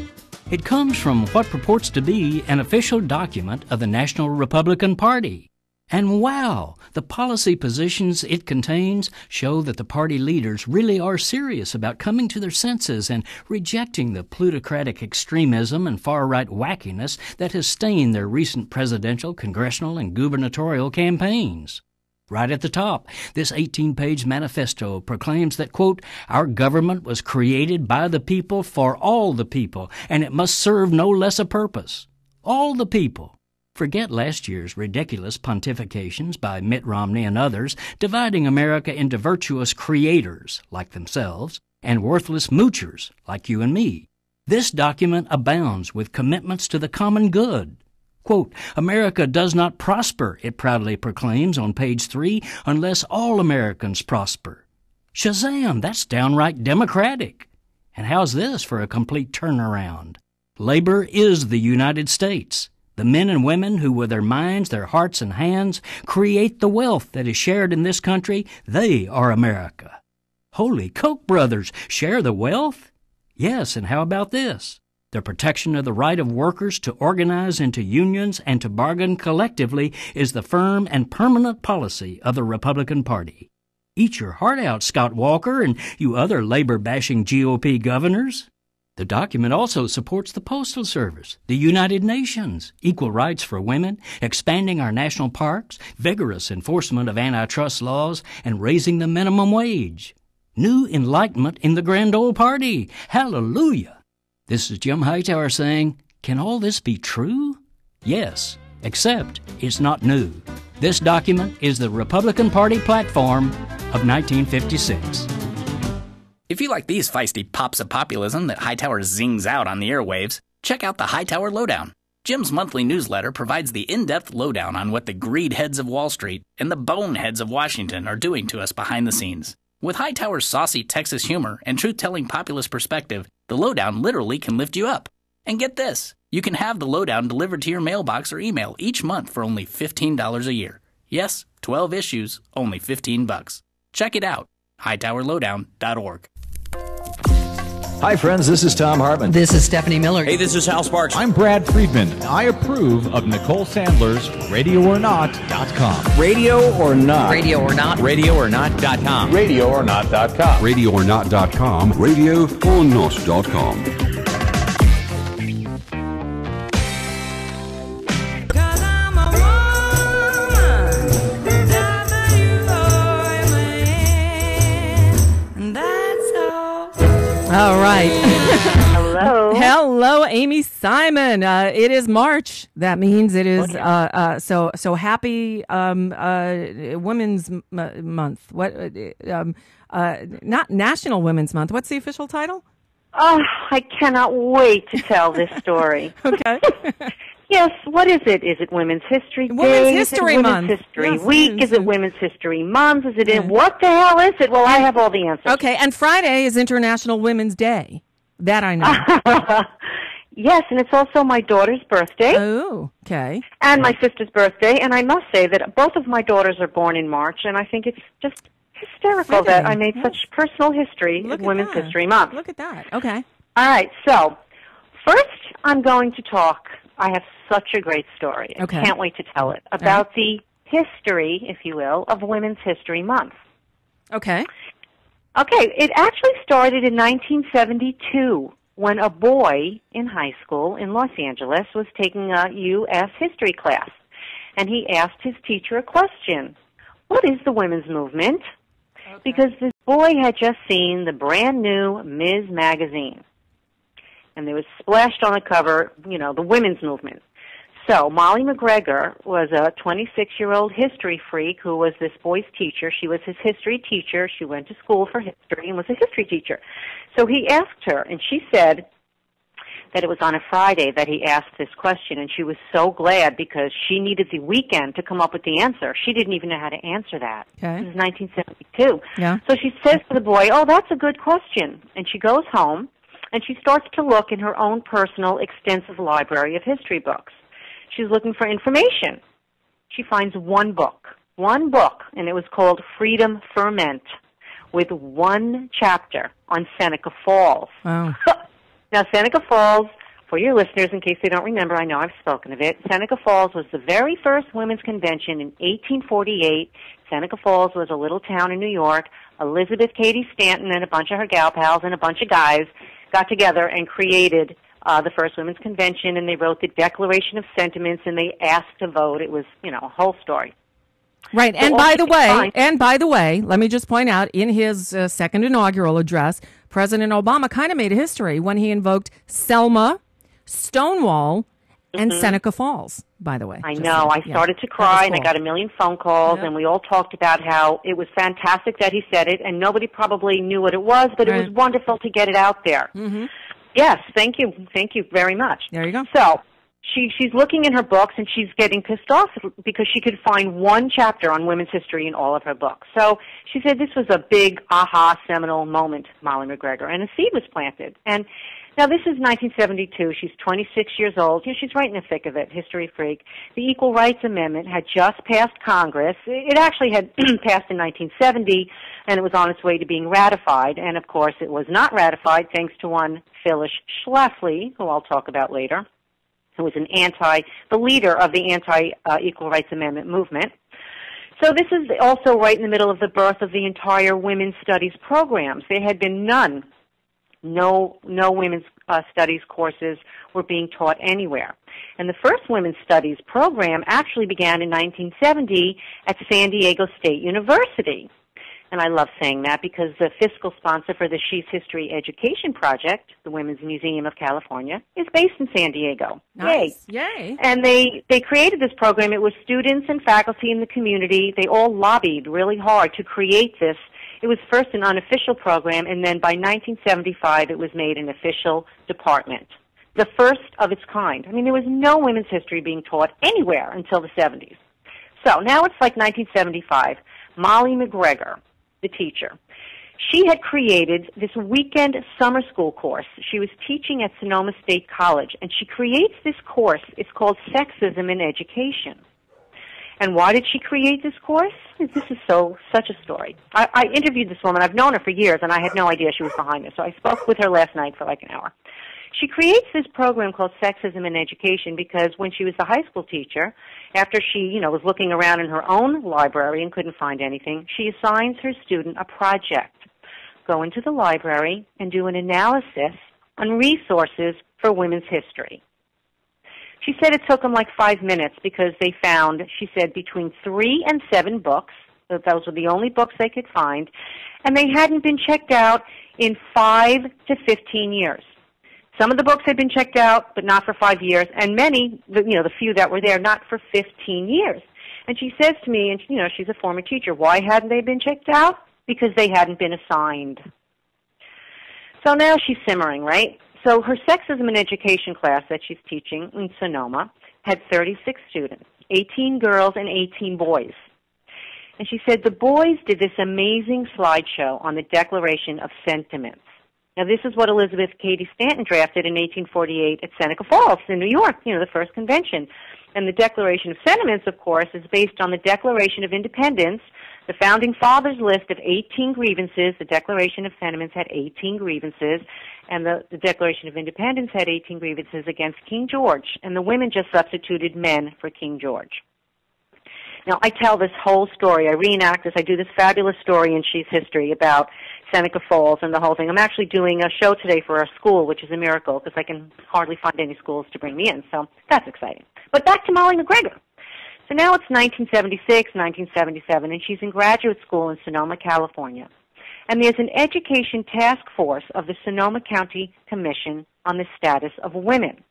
It comes from what purports to be an official document of the National Republican Party. And wow, the policy positions it contains show that the party leaders really are serious about coming to their senses and rejecting the plutocratic extremism and far right wackiness that has stained their recent presidential, congressional, and gubernatorial campaigns. Right at the top, this 18 page manifesto proclaims that, quote, our government was created by the people for all the people, and it must serve no less a purpose. All the people. Forget last year's ridiculous pontifications by Mitt Romney and others, dividing America into virtuous creators, like themselves, and worthless moochers, like you and me. This document abounds with commitments to the common good. Quote, America does not prosper, it proudly proclaims on page three, unless all Americans prosper. Shazam, that's downright democratic. And how's this for a complete turnaround? Labor is the United States. The men and women who, with their minds, their hearts, and hands, create the wealth that is shared in this country, they are America. Holy Koch brothers, share the wealth? Yes, and how about this? The protection of the right of workers to organize into unions and to bargain collectively is the firm and permanent policy of the Republican Party. Eat your heart out, Scott Walker, and you other labor bashing GOP governors. The document also supports the Postal Service, the United Nations, equal rights for women, expanding our national parks, vigorous enforcement of antitrust laws, and raising the minimum wage. New enlightenment in the Grand Old Party. Hallelujah. This is Jim Hightower saying, Can all this be true? Yes, except it's not new. This document is the Republican Party platform of 1956. If you like these feisty pops of populism that Hightower zings out on the airwaves, check out the Hightower Lowdown. Jim's monthly newsletter provides the in depth lowdown on what the greed heads of Wall Street and the boneheads of Washington are doing to us behind the scenes. With Hightower's saucy Texas humor and truth telling populist perspective, the lowdown literally can lift you up. And get this you can have the lowdown delivered to your mailbox or email each month for only $15 a year. Yes, 12 issues, only 15 bucks. Check it out, hightowerlowdown.org. Hi, friends. This is Thom Hartmann. This is Stephanie Miller. Hey, this is Hal Sparks. I'm Brad Friedman. I approve of Nicole Sandler's RadioOrNot.com. Radio or not? Radio or not? RadioOrNot.com. RadioOrNot.com. RadioOrNot.com. RadioOrNot.com. All right. Hello. Hello, Amy Simon. Uh, it is March. That means it is uh, uh, so so happy um, uh, Women's M- Month. What? uh, Um, uh, not National Women's Month. What's the official title? Oh, I cannot wait to tell this story. okay. yes, what is it? Is it Women's History Day? Women's History Women's Month. History Yes, Week? Women's- Is it Women's History Month? Is it in? What the hell is it? Well, I have all the answers. Okay, and Friday is International Women's Day. That I know. Yes, and it's also my daughter's birthday. Oh, okay. And my sister's birthday, and I must say that both of my daughters are born in March, and I think it's just hysterical Really? that I made such personal history Look of Women's that. History Month. Look at that. Okay. All right, so first I'm going to talk. I have such a great story. Okay. I can't wait to tell it about the history, if you will, of Women's History Month. Okay. Okay, it actually started in 1972 when a boy in high school in Los Angeles was taking a U.S. history class. And he asked his teacher a question What is the women's movement? Because this boy had just seen the brand new Ms. magazine. And there was splashed on the cover, you know, the women's movement. So Molly MacGregor was a 26 year old history freak who was this boy's teacher. She was his history teacher. She went to school for history and was a history teacher. So he asked her, and she said that it was on a Friday that he asked this question, and she was so glad because she needed the weekend to come up with the answer. She didn't even know how to answer that. Okay. This is 1972. Yeah. So she says to the boy, Oh, that's a good question. And she goes home and she starts to look in her own personal extensive library of history books. She's looking for information. She finds one book, one book, and it was called Freedom Ferment with one chapter on Seneca Falls. Wow. Now, Seneca Falls, for your listeners, in case they don't remember, I know I've spoken of it. Seneca Falls was the very first women's convention in 1848. Seneca Falls was a little town in New York. Elizabeth Cady Stanton and a bunch of her gal pals and a bunch of guys got together and created uh, the first women's convention, and they wrote the Declaration of Sentiments, and they asked to vote. It was, you know, a whole story. Right. So And by the way, and by the way, let me just point out in his uh, second inaugural address, President Obama kind of made history when he invoked Selma, Stonewall, and Mhm. Seneca Falls. By the way. I know. I yeah. started to cry, and I got a million phone calls, Yep. and we all talked about how it was fantastic that he said it, and nobody probably knew what it was, but it was wonderful to get it out there. Mm-hmm. Yes, thank you, thank you very much. There you go. So she she's looking in her books, and she's getting pissed off because she could find one chapter on women's history in all of her books. So she said this was a big aha seminal moment, Molly MacGregor, and a seed was planted. And now this is 1972. She's 26 years old. She's right in the thick of it. History freak. The Equal Rights Amendment had just passed Congress. It actually had passed in 1970, and it was on its way to being ratified. And of course, it was not ratified thanks to one Phyllis Schlafly, who I'll talk about later, who was an anti, the leader of the anti-Equal uh, Rights Amendment movement. So this is also right in the middle of the birth of the entire women's studies programs. There had been none no no women's uh, studies courses were being taught anywhere. And the first women's studies program actually began in 1970 at San Diego State University. And I love saying that because the fiscal sponsor for the She's History Education Project, the Women's Museum of California, is based in San Diego. Nice. Yay. Yay. And they, they created this program. It was students and faculty in the community. They all lobbied really hard to create this. It was first an unofficial program, and then by 1975 it was made an official department. The first of its kind. I mean, there was no women's history being taught anywhere until the 70s. So now it's like 1975. Molly MacGregor, the teacher, she had created this weekend summer school course. She was teaching at Sonoma State College, and she creates this course. It's called Sexism in Education. And why did she create this course? This is so such a story. I, I interviewed this woman. I've known her for years, and I had no idea she was behind this. So I spoke with her last night for like an hour. She creates this program called Sexism in Education because when she was a high school teacher, after she, you know, was looking around in her own library and couldn't find anything, she assigns her student a project. Go into the library and do an analysis on resources for women's history. She said it took them like five minutes because they found, she said, between three and seven books. Those were the only books they could find. And they hadn't been checked out in five to 15 years. Some of the books had been checked out, but not for five years, and many, the- you know, the few that were there, not for 15 years. And she says to me, and you know, she's a former teacher, why hadn't they been checked out? Because they hadn't been assigned. So now she's simmering, right? So her sexism in education class that she's teaching in Sonoma had 36 students, 18 girls and 18 boys. And she said the boys did this amazing slideshow on the Declaration of Sentiments. Now this is what Elizabeth Cady Stanton drafted in 1848 at Seneca Falls in New York, you know, the first convention. And the Declaration of Sentiments, of course, is based on the Declaration of Independence, the founding fathers list of 18 grievances. The Declaration of Sentiments had 18 grievances, and the, the Declaration of Independence had 18 grievances against King George, and the women just substituted men for King George. Now, I tell this whole story. I reenact this. I do this fabulous story in She's History about Seneca Falls and the whole thing. I'm actually doing a show today for our school, which is a miracle because I can hardly find any schools to bring me in. So that's exciting. But back to Molly MacGregor. So now it's 1976, 1977, and she's in graduate school in Sonoma, California. And there's an education task force of the Sonoma County Commission on the Status of Women.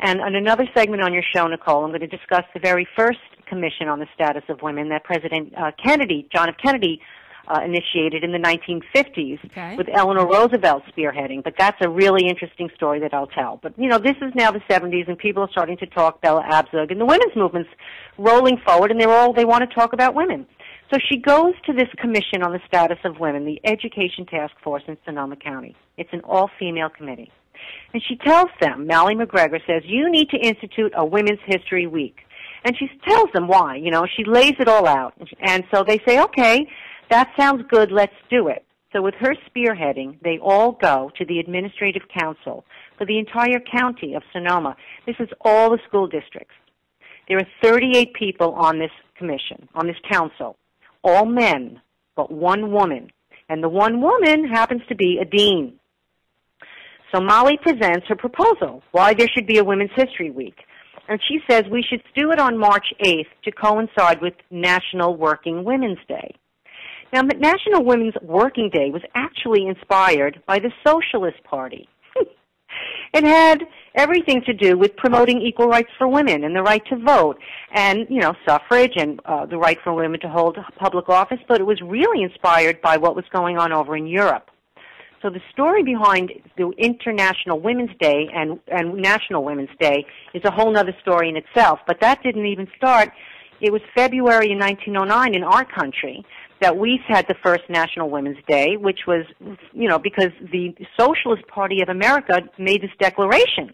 And on another segment on your show, Nicole, I'm going to discuss the very first commission on the status of women that President uh, Kennedy, John F. Kennedy, uh, initiated in the 1950s Okay. with Eleanor Roosevelt spearheading. But that's a really interesting story that I'll tell. But you know, this is now the 70s, and people are starting to talk Bella Abzug, and the women's movement's rolling forward, and they're all they want to talk about women. So she goes to this commission on the status of women, the Education Task Force in Sonoma County. It's an all-female committee. And she tells them, Molly MacGregor says, you need to institute a Women's History Week. And she tells them why, you know, she lays it all out. And so they say, okay, that sounds good, let's do it. So with her spearheading, they all go to the Administrative Council for the entire county of Sonoma. This is all the school districts. There are 38 people on this commission, on this council, all men, but one woman. And the one woman happens to be a dean. So Molly presents her proposal, why there should be a Women's History Week. And she says we should do it on March 8th to coincide with National Working Women's Day. Now, National Women's Working Day was actually inspired by the Socialist Party. it had everything to do with promoting equal rights for women and the right to vote and, you know, suffrage and uh, the right for women to hold public office, but it was really inspired by what was going on over in Europe. So the story behind the International Women's Day and, and National Women's Day is a whole other story in itself, but that didn't even start. It was February in 1909 in our country that we had the first National Women's Day, which was, you know, because the Socialist Party of America made this declaration.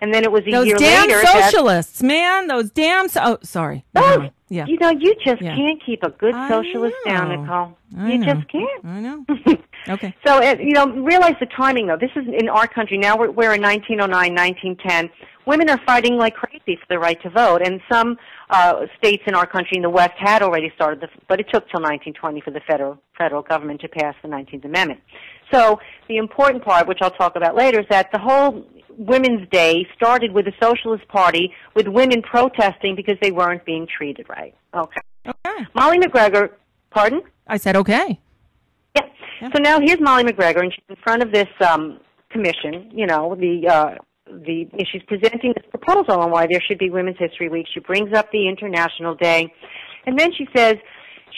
And then it was a Those year damn later that- socialists, man. Those damn. So- oh, sorry. Oh, Yeah. You know, you just Yeah. can't keep a good I socialist down. Nicole. I you know. just can't. I know. Okay. So, uh, you know, realize the timing, though. This is in our country. Now we're, we're in 1909, 1910. Women are fighting like crazy for the right to vote, and some uh, states in our country in the West had already started, the, but it took till 1920 for the federal federal government to pass the 19th Amendment. So, the important part, which I'll talk about later, is that the whole Women's Day started with the Socialist Party, with women protesting because they weren't being treated right. Okay. Okay. Molly MacGregor, pardon? I said okay. Yeah. So now here's Molly MacGregor, and she's in front of this um, commission. You know, the uh, the she's presenting this proposal on why there should be Women's History Week. She brings up the International Day, and then she says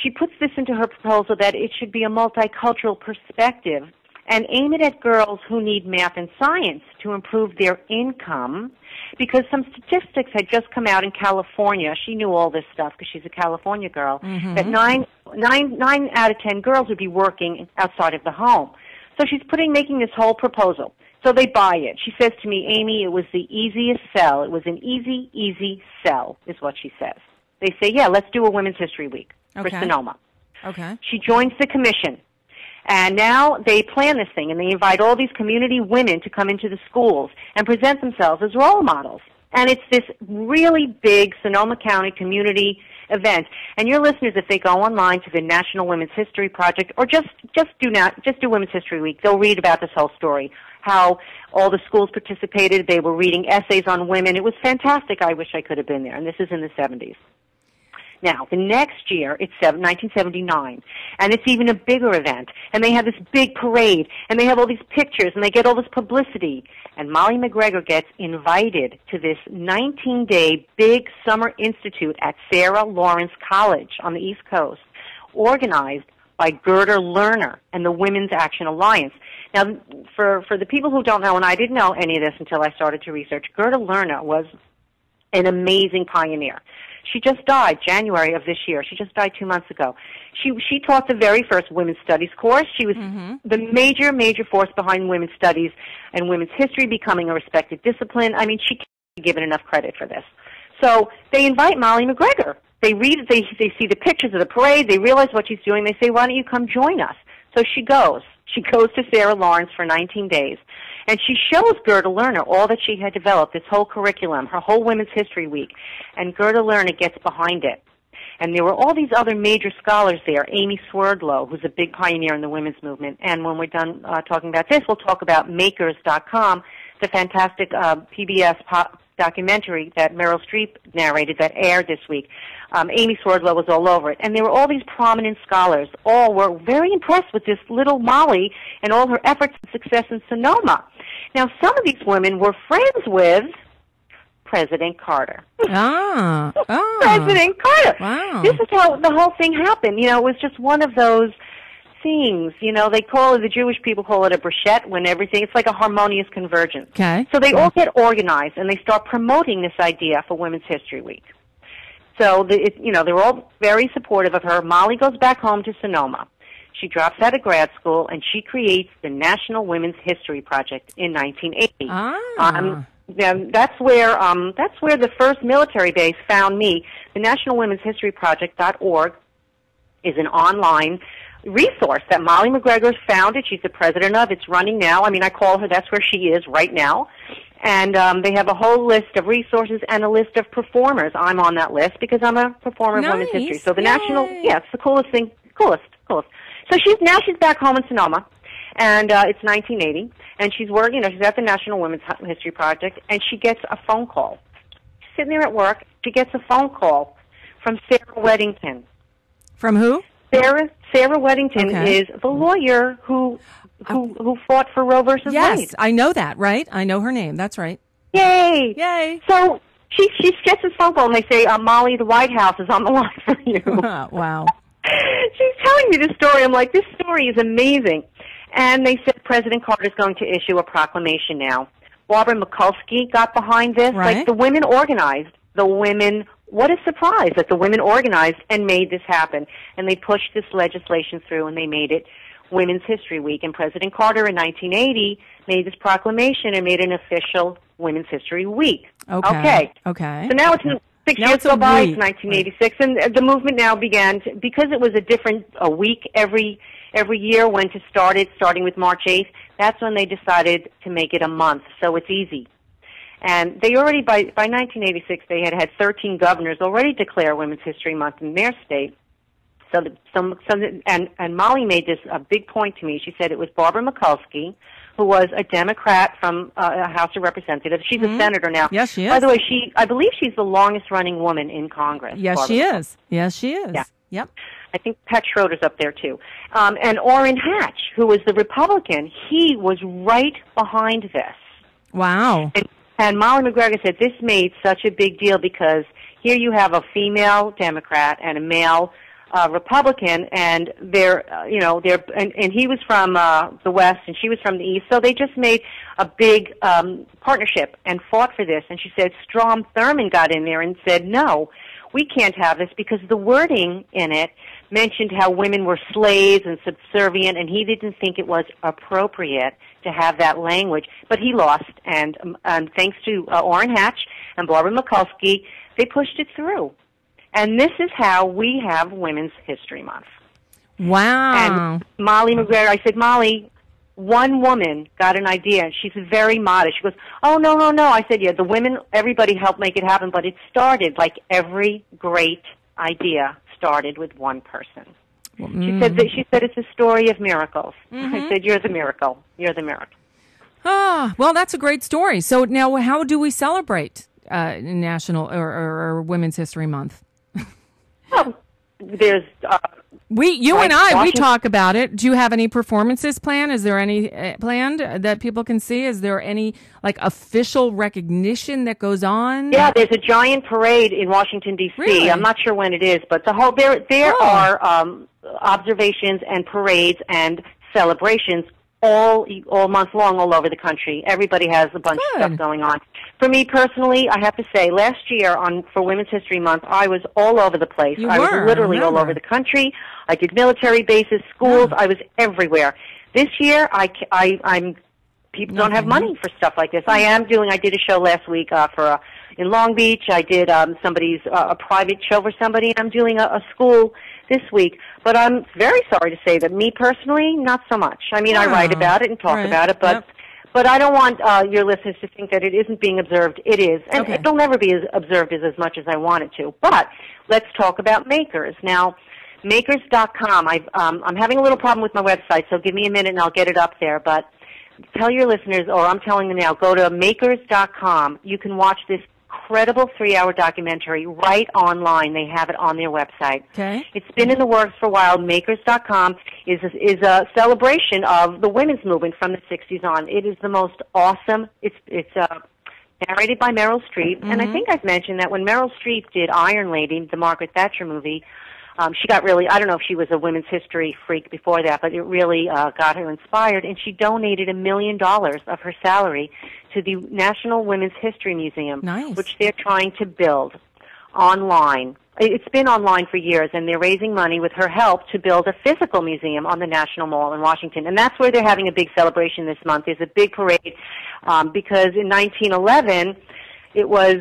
she puts this into her proposal that it should be a multicultural perspective and aim it at girls who need math and science to improve their income because some statistics had just come out in California. She knew all this stuff because she's a California girl. Mhm. That nine, nine, nine out of ten girls would be working outside of the home. So she's putting, making this whole proposal. So they buy it. She says to me, Amy, it was the easiest sell. It was an easy, easy sell, is what she says. They say, yeah, let's do a Women's History Week for Sonoma. Okay. She joins the commission. And now they plan this thing and they invite all these community women to come into the schools and present themselves as role models. And it's this really big Sonoma County community event. And your listeners, if they go online to the National Women's History Project or just, just do not, just do Women's History Week, they'll read about this whole story. How all the schools participated. They were reading essays on women. It was fantastic. I wish I could have been there. And this is in the 70s. Now, the next year, it's seven- 1979, and it's even a bigger event, and they have this big parade, and they have all these pictures, and they get all this publicity, and Molly MacGregor gets invited to this 19-day big summer institute at Sarah Lawrence College on the East Coast, organized by Gerda Lerner and the Women's Action Alliance. Now, for, for the people who don't know, and I didn't know any of this until I started to research, Gerda Lerner was an amazing pioneer. She just died January of this year. She just died two months ago. She she taught the very first women's studies course. She was mm-hmm. the major major force behind women's studies and women's history becoming a respected discipline. I mean, she can't be given enough credit for this. So they invite Molly MacGregor. They read they they see the pictures of the parade. They realize what she's doing. They say, "Why don't you come join us?" So she goes. She goes to Sarah Lawrence for 19 days. And she shows Gerda Lerner all that she had developed, this whole curriculum, her whole Women's History Week. And Gerda Lerner gets behind it. And there were all these other major scholars there. Amy Swerdlow, who's a big pioneer in the women's movement. And when we're done uh, talking about this, we'll talk about Makers.com, the fantastic uh, PBS pop documentary that Meryl Streep narrated that aired this week. Um, Amy Swerdlow was all over it. And there were all these prominent scholars. All were very impressed with this little Molly and all her efforts and success in Sonoma. Now, some of these women were friends with President Carter. Ah. ah. President Carter. Wow. This is how the whole thing happened. You know, it was just one of those things. You know, they call it, the Jewish people call it a bruschette when everything, it's like a harmonious convergence. Okay. So they all get organized and they start promoting this idea for Women's History Week. So, the, it, you know, they're all very supportive of her. Molly goes back home to Sonoma. She drops out of grad school and she creates the National Women's History Project in 1980. Ah. Um, that's where um, that's where the first military base found me. The National Women's History Project.org is an online resource that Molly MacGregor founded. She's the president of. It's running now. I mean, I call her. That's where she is right now. And um, they have a whole list of resources and a list of performers. I'm on that list because I'm a performer of women's Nice. history. So the national, yeah, it's the coolest thing, coolest, coolest. So she's now she's back home in Sonoma, and uh, it's 1980, and she's working. You know, she's at the National Women's History Project, and she gets a phone call. She's sitting there at work. She gets a phone call from Sarah Weddington. From who? Sarah Sarah Weddington Okay. is the lawyer who who who fought for Roe versus Yes, Wade. I know that, right? I know her name. That's right. Yay! Yay! So she she gets this phone call and they say, uh, "Molly, the White House is on the line for you." wow. She's telling me this story. I'm like, this story is amazing. And they said President Carter is going to issue a proclamation now. Barbara Mikulski got behind this. Right. Like the women organized. The women. What a surprise that the women organized and made this happen. And they pushed this legislation through and they made it Women's History Week. And President Carter in 1980 made this proclamation and made an official Women's History Week. Okay. Okay. Okay. So now it's six Now years it's go by. week. It's 1986, and the movement now began to, because it was a different a week every every year when to start it, starting with March 8th. That's when they decided to make it a month, so it's easy. And they already by by 1986 they had had 13 governors already declare Women's History Month in their state. So, the, some, some, and and Molly made this a big point to me. She said it was Barbara Mikulski, who was a Democrat from uh, a House of Representatives. She's a senator now. Yes, she is. By the way, she I believe she's the longest running woman in Congress. Yes, Barbara she is. Yes, she is. Yeah. Yep. I think Pat Schroeder's up there too. Um, and Orrin Hatch, who was the Republican, he was right behind this. Wow. And, and Molly MacGregor said this made such a big deal because here you have a female Democrat and a male uh, Republican, and they're, uh, you know, they're, and, and he was from uh, the West and she was from the East, so they just made a big um, partnership and fought for this. And she said Strom Thurmond got in there and said, no, we can't have this because the wording in it mentioned how women were slaves and subservient, and he didn't think it was appropriate to have that language. But he lost, and um, um, thanks to uh, Orrin Hatch and Barbara Mikulski, they pushed it through. And this is how we have Women's History Month. Wow. And Molly MacGregor, I said, Molly, one woman got an idea, and she's very modest. She goes, "Oh no, no, no!" I said, "Yeah, the women, everybody helped make it happen, but it started like every great idea started with one person." She said that she said it's a story of miracles. I said, "You're the miracle. You're the miracle." Ah, well, that's a great story. So now, how do we celebrate uh, National or, or, or Women's History Month? There's uh, we, you Like and I, we talk about it. Do you have any performances planned? Is there any uh, planned that people can see? Is there any like official recognition that goes on? Yeah, there's a giant parade in Washington D.C. Really? I'm not sure when it is, but the whole there there Oh. are um, observations and parades and celebrations all all month long all over the country. Everybody has a bunch of stuff going on. For me personally, I have to say, last year on for Women's History Month, I was all over the place. You I were, was literally all over the country. I did military bases, schools. I was everywhere. This year, I, I I'm people don't have money for stuff like this. I am doing. I did a show last week uh, for uh, in Long Beach. I did um, somebody's uh, a private show for somebody, and I'm doing a, a school this week. But I'm very sorry to say that me personally, not so much. I mean, I write Oh, about it and talk right. about it, but. Yep. But I don't want uh, your listeners to think that it isn't being observed. It is, and Okay. it'll never be as observed as, as much as I want it to. But let's talk about makers now. Makers.com. I've, um, I'm having a little problem with my website, so give me a minute and I'll get it up there. But tell your listeners, or I'm telling them now, go to makers.com. You can watch this incredible three-hour documentary right online. They have it on their website. Okay. It's been in the works for a while. Makers.com is a, is a celebration of the women's movement from the 60s on. It is the most awesome. It's it's uh, narrated by Meryl Streep, and I Mhm. think I've mentioned that when Meryl Streep did Iron Lady, the Margaret Thatcher movie, um, she got really, I don't know if she was a women's history freak before that, but it really uh, got her inspired, and she donated a million dollars of her salary to the National Women's History Museum, Nice. which they're trying to build online. It- It's been online for years, and they're raising money with her help to build a physical museum on the National Mall in Washington. And that's where they're having a big celebration this month. There's a big parade um, because in 1911, it was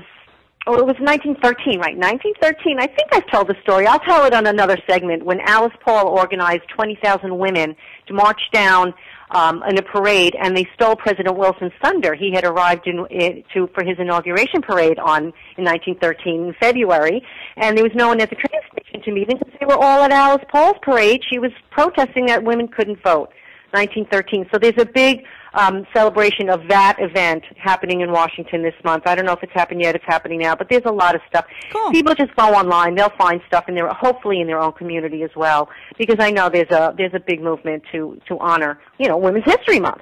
Oh, it was 1913, right? 1913. I think I've told the story. I'll tell it on another segment. When Alice Paul organized 20,000 women to march down um, in a parade, and they stole President Wilson's thunder. He had arrived in, in to for his inauguration parade on in 1913 in February, and there was no one at the train station to meet him because they were all at Alice Paul's parade. She was protesting that women couldn't vote. 1913. So there's a big um, celebration of that event happening in Washington this month. I don't know if it's happened yet. It's happening now, but there's a lot of stuff. People just go online. They'll find stuff in their, hopefully in their own community as well, because I know there's a there's a big movement to to honor you know Women's History Month.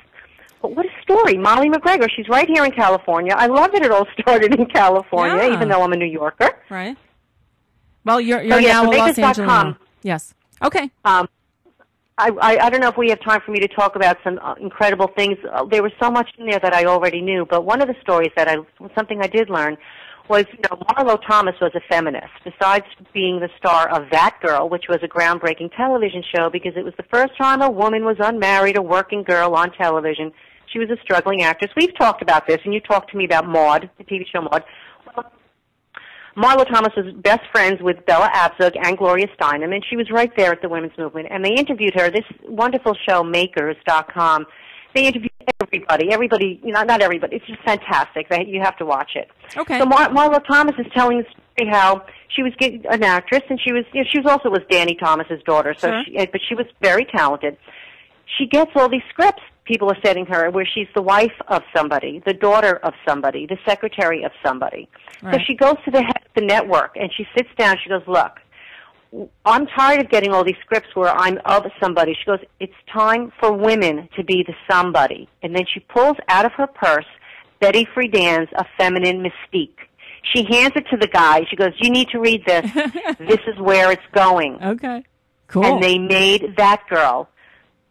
But what a story. Molly MacGregor, she's right here in California. I love that it all started in California, Yeah. even though I'm a New Yorker. Right. Well, you're you're So, yeah, now so a Los Angeles. Yes. Okay. Um, I, I, I don't know if we have time for me to talk about some uh, incredible things. Uh, there was so much in there that I already knew, but one of the stories that I, something I did learn was, you know, Marlo Thomas was a feminist. Besides being the star of That Girl, which was a groundbreaking television show because it was the first time a woman was unmarried, a working girl on television. She was a struggling actress. We've talked about this, and you talked to me about Maude, the TV show Maude. Marlo Thomas was best friends with Bella Abzug and Gloria Steinem, and she was right there at the women's movement. And they interviewed her. This wonderful show, Makers.com. They interviewed everybody. Everybody, you know, not everybody. It's just fantastic. They, you have to watch it. Okay. So Mar- Marlo Thomas is telling the story how she was an actress, and she was, you know, she was also was Danny Thomas's daughter. So, Sure. she, but she was very talented. She gets all these scripts people are sending her where she's the wife of somebody, the daughter of somebody, the secretary of somebody. So she goes to the head of the network and she sits down. She goes, "Look, I'm tired of getting all these scripts where I'm of somebody." She goes, "It's time for women to be the somebody." And then she pulls out of her purse Betty Friedan's A Feminine Mystique. She hands it to the guy. She goes, "You need to read this. this is where it's going." Okay. Cool. And they made that girl.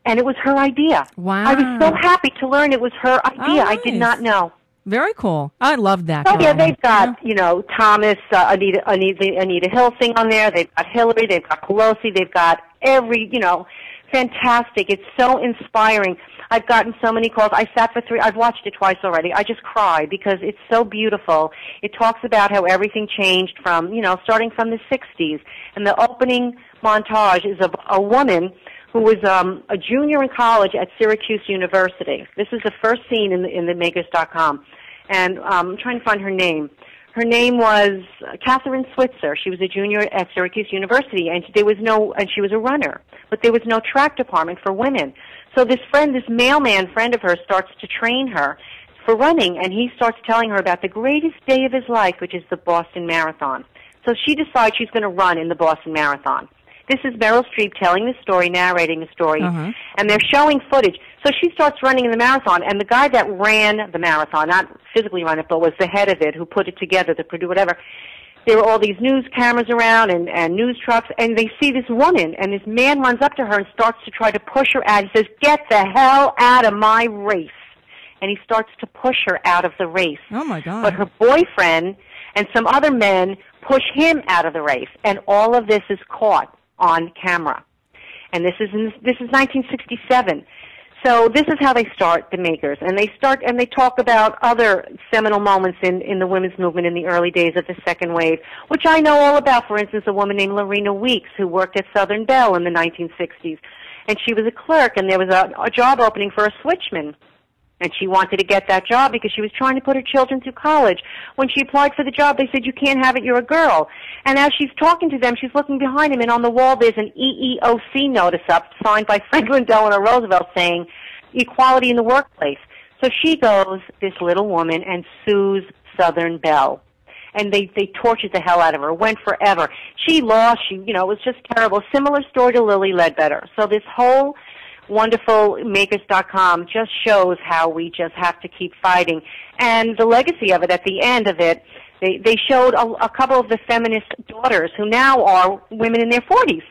And it was her idea. Wow. I was so happy to learn it was her idea. I did not know. Very cool. I love that. Oh girl. yeah, they've got you know Thomas, uh, Anita, Anita, Anita Hilsing on there. They've got Hillary. They've got Pelosi. They've got every you know, fantastic. It's so inspiring. I've gotten so many calls. I sat for three. I've watched it twice already. I just cry because it's so beautiful. It talks about how everything changed from you know starting from the '60s, and the opening montage is of a woman who was um, a junior in college at Syracuse University. This is the first scene in the, in the Makers.com, and um, I'm trying to find her name. Her name was Kathrine Switzer. She was a junior at Syracuse University, and there was no, and she was a runner, but there was no track department for women. So this friend, this mailman friend of hers, starts to train her for running, and he starts telling her about the greatest day of his life, which is the Boston Marathon. So she decides she's going to run in the Boston Marathon. This is Meryl Streep telling the story, narrating the story, Uh-huh. and they're showing footage. So she starts running in the marathon, and the guy that ran the marathon, not physically ran it, but was the head of it, who put it together, the producer, whatever. There were all these news cameras around and, and news trucks, and they see this woman, and this man runs up to her and starts to try to push her out. He says, "Get the hell out of my race!" And he starts to push her out of the race. Oh my God. But her boyfriend and some other men push him out of the race, and all of this is caught on camera. And this is in, this is 1967. So this is how they start the makers, and they start and they talk about other seminal moments in in the women's movement in the early days of the second wave, which I know all about. For instance, a woman named Lorena Weeks who worked at Southern Bell in the 1960s, and she was a clerk, and there was a, a job opening for a switchman. And she wanted to get that job because she was trying to put her children through college. When she applied for the job, they said, you can't have it, you're a girl. And as she's talking to them, she's looking behind him, and on the wall there's an EEOC notice up, signed by Franklin Delano Roosevelt, saying, equality in the workplace. So she goes, this little woman, and sues Southern Bell. And they, they tortured the hell out of her, went forever. She lost, she, you know, it was just terrible. Similar story to Lilly Ledbetter. So this whole wonderful makers.com just shows how we just have to keep fighting. And the legacy of it at the end of it, they, they showed a, a couple of the feminist daughters who now are women in their 40s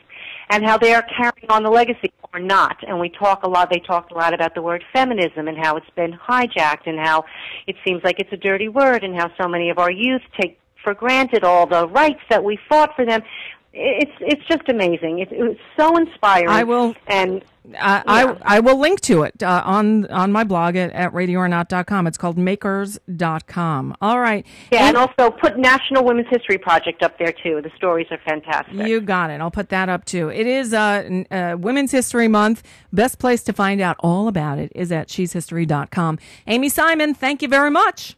and how they are carrying on the legacy or not. And we talk a lot, they talked a lot about the word feminism and how it's been hijacked and how it seems like it's a dirty word and how so many of our youth take for granted all the rights that we fought for them. It's it's just amazing. It's, it's so inspiring. I will- and I, I I will link to it uh, on on my blog at, at radioornot.com. It's called makers.com. All right. Yeah, and also put National Women's History Project up there too. The stories are fantastic. You got it. I'll put that up too. It is uh, uh, Women's History Month. Best place to find out all about it is at sheshistory.com. Amy Simon, thank you very much.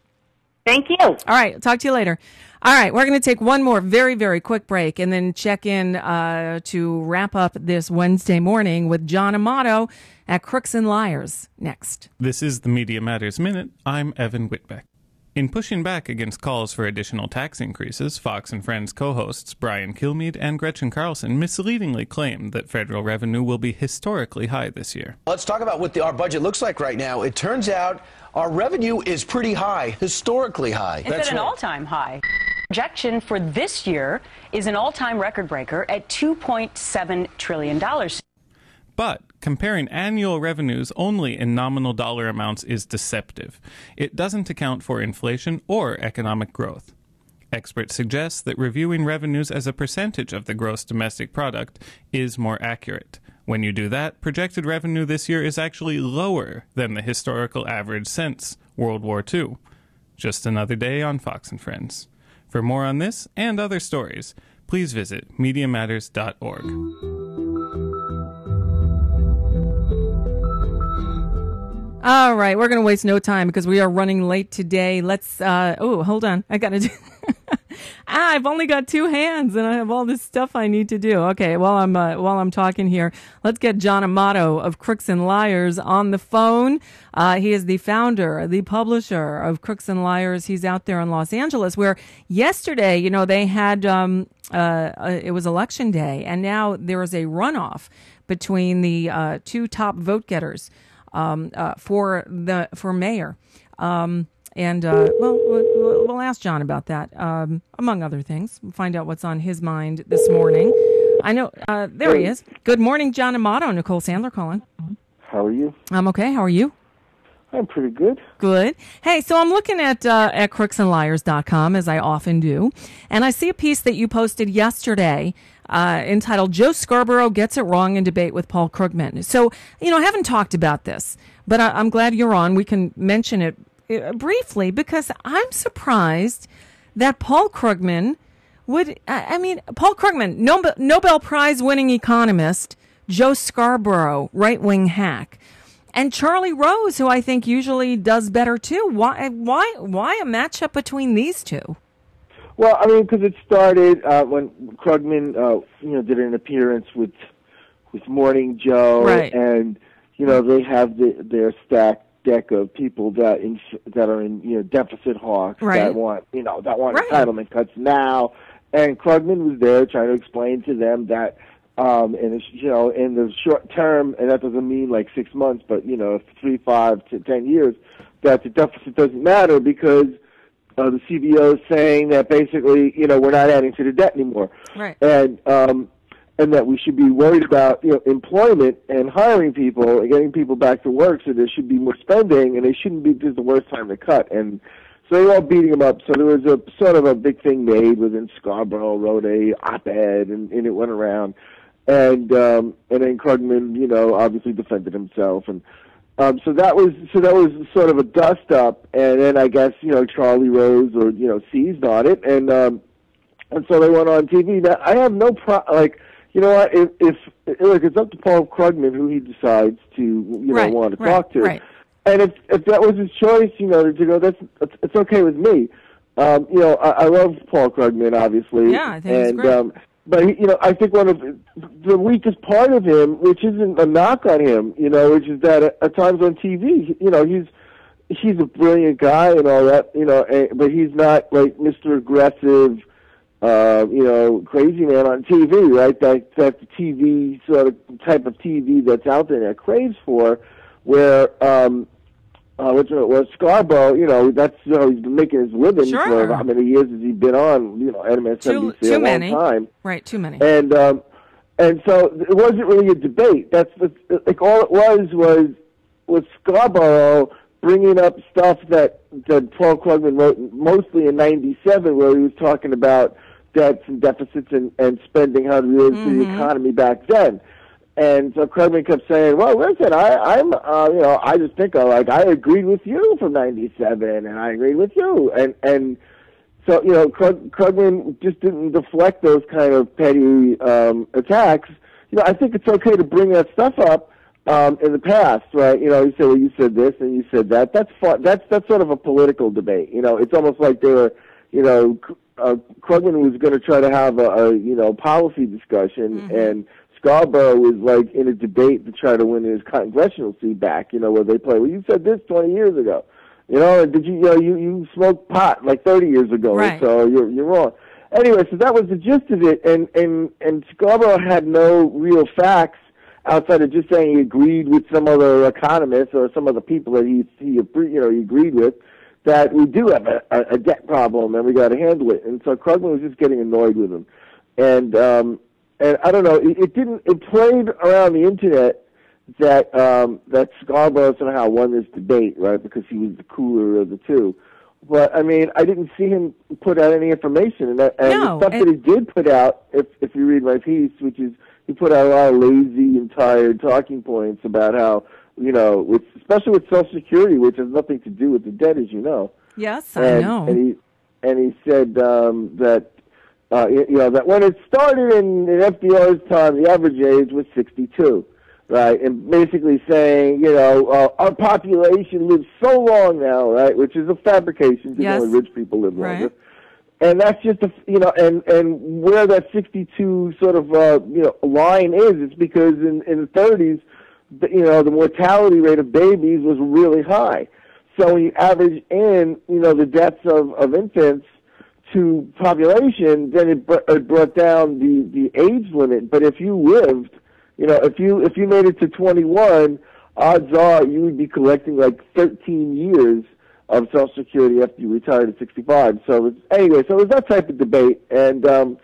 Thank you. All right. Talk to you later. All right. We're going to take one more very, very quick break and then check in uh, to wrap up this Wednesday morning with John Amato at Crooks and Liars next. This is the Media Matters Minute. I'm Evan Whitbeck. In pushing back against calls for additional tax increases, Fox and Friends co hosts Brian Kilmeade and Gretchen Carlson misleadingly claimed that federal revenue will be historically high this year. Let's talk about what the, our budget looks like right now. It turns out our revenue is pretty high, historically high. It's at an all-time high. Projection for this year is an all-time record breaker at 2.7 trillion dollars. But comparing annual revenues only in nominal dollar amounts is deceptive. It doesn't account for inflation or economic growth. Experts suggest that reviewing revenues as a percentage of the gross domestic product is more accurate. When you do that, projected revenue this year is actually lower than the historical average since World War II. Just another day on Fox and Friends. For more on this and other stories, please visit MediaMatters.org. All right, we're going to waste no time because we are running late today. Let's, uh, oh, hold on. I got to do. ah, I've only got two hands and I have all this stuff I need to do. Okay, while I'm, uh, while I'm talking here, let's get John Amato of Crooks and Liars on the phone. Uh, he is the founder, the publisher of Crooks and Liars. He's out there in Los Angeles where yesterday, you know, they had, um, uh, uh, it was election day and now there is a runoff between the, uh, two top vote getters um, uh, for the for mayor. Um, and uh, well, well, we'll ask John about that, um, among other things. We'll find out what's on his mind this morning. I know uh, there he is. Good morning, John Amato. Nicole Sandler calling. How are you? I'm okay. How are you? I'm pretty good. Good. Hey, so I'm looking at uh, at crooksandliars.com as I often do, and I see a piece that you posted yesterday uh, entitled "Joe Scarborough Gets It Wrong in Debate with Paul Krugman." So, you know, I haven't talked about this, but I, I'm glad you're on. We can mention it briefly because I'm surprised that Paul Krugman would. I mean, Paul Krugman, Nobel, Nobel Prize winning economist, Joe Scarborough, right wing hack and Charlie Rose, who I think usually does better too. Why? Why? Why a matchup between these two? Well, I mean, because it started uh, when Krugman, uh, you know, did an appearance with with Morning Joe, Right. and you know they have the, their stacked deck of people that in, that are in you know deficit hawks Right. that want you know that want Right. entitlement cuts now, and Krugman was there trying to explain to them that. Um, and you know, in the short term, and that doesn't mean like six months, but you know, three, five to ten years, that the deficit doesn't matter because uh, the CBO is saying that basically, you know, we're not adding to the debt anymore, Right. and um, and that we should be worried about you know employment and hiring people and getting people back to work. So there should be more spending, and it shouldn't be is the worst time to cut. And so they were all beating him up. So there was a sort of a big thing made within Scarborough wrote a op-ed, and, and it went around. And um, and then Krugman, you know, obviously defended himself, and um, so that was so that was sort of a dust up, and then I guess you know Charlie Rose or you know seized on it, and um, and so they went on TV. Now I have no pro like you know what if if look it's up to Paul Krugman who he decides to you know Right, want to right, talk to, right. and if if that was his choice, you know to go that's it's, okay with me. Um, you know I, I love Paul Krugman obviously, Yeah, I think he's and great. um, but he, you know, I think one of the weakest part of him, which isn't a knock on him, you know, which is that at, at times on TV, you know, he's he's a brilliant guy and all that, you know, eh, but he's not like Mr. Aggressive, uh, you know, crazy man on TV, right? That that the TV sort of type of TV that's out there that craves for, where um, uh, what's it was Scarborough, you know, that's you know he's been making his living Sure. for how many years has he been on, you know, MSNBC Too a long many. time. Right, too many. And um, and so it wasn't really a debate. That's the, like all it was was was Scarborough bringing up stuff that that Paul Krugman wrote mostly in '97, where he was talking about debts and deficits and, and spending how to relate to the economy back then. And so Krugman kept saying, "Well, listen, I, I'm, uh, you know, I just think of like I agreed with you from '97, and I agreed with you, and and so you know, Krug, Krugman just didn't deflect those kind of petty um, attacks. You know, I think it's okay to bring that stuff up um, in the past, right? You know, you say, well, you said this and you said that. That's fun. That's that's sort of a political debate. You know, it's almost like they were, you know, uh, Krugman was going to try to have a, a you know policy discussion, and Scarborough was like in a debate to try to win his congressional seat back. You know, where they play, well, you said this 20 years ago. You know, did you, you know, you, you smoked pot like 30 years ago, Right. so you're, you're wrong. Anyway, so that was the gist of it, and, and, and Scarborough had no real facts outside of just saying he agreed with some other economists or some other people that he, he, you know, he agreed with that we do have a, a, a debt problem and we got to handle it. And so Krugman was just getting annoyed with him. And, um, and I don't know, it, it didn't, it played around the internet that um, that Scarborough somehow won this debate, right? Because he was the cooler of the two. But I mean, I didn't see him put out any information, and, that, and No, the stuff and- that he did put out, if if you read my piece, which is he put out a lot of lazy and tired talking points about how you know, with especially with Social Security, which has nothing to do with the debt, as you know. Yes, I know. And he and he said um, that uh, you you know that when it started in, in FDR's time, the average age was 62, right? And basically saying, you know, uh, our population lives so long now, right? Which is a fabrication because Yes. only rich people live longer. Right. And that's just a you know, and and where that 62 sort of uh, you know line is, it's because in in the 30s, the, you know, the mortality rate of babies was really high. So when you average in, you know, the deaths of, of infants to population, then it, br- it brought down the, the age limit. But if you lived, you know, if you if you made it to 21, odds are you would be collecting like 13 years of Social Security after you retired at 65. So it's, anyway, so it was that type of debate, and um,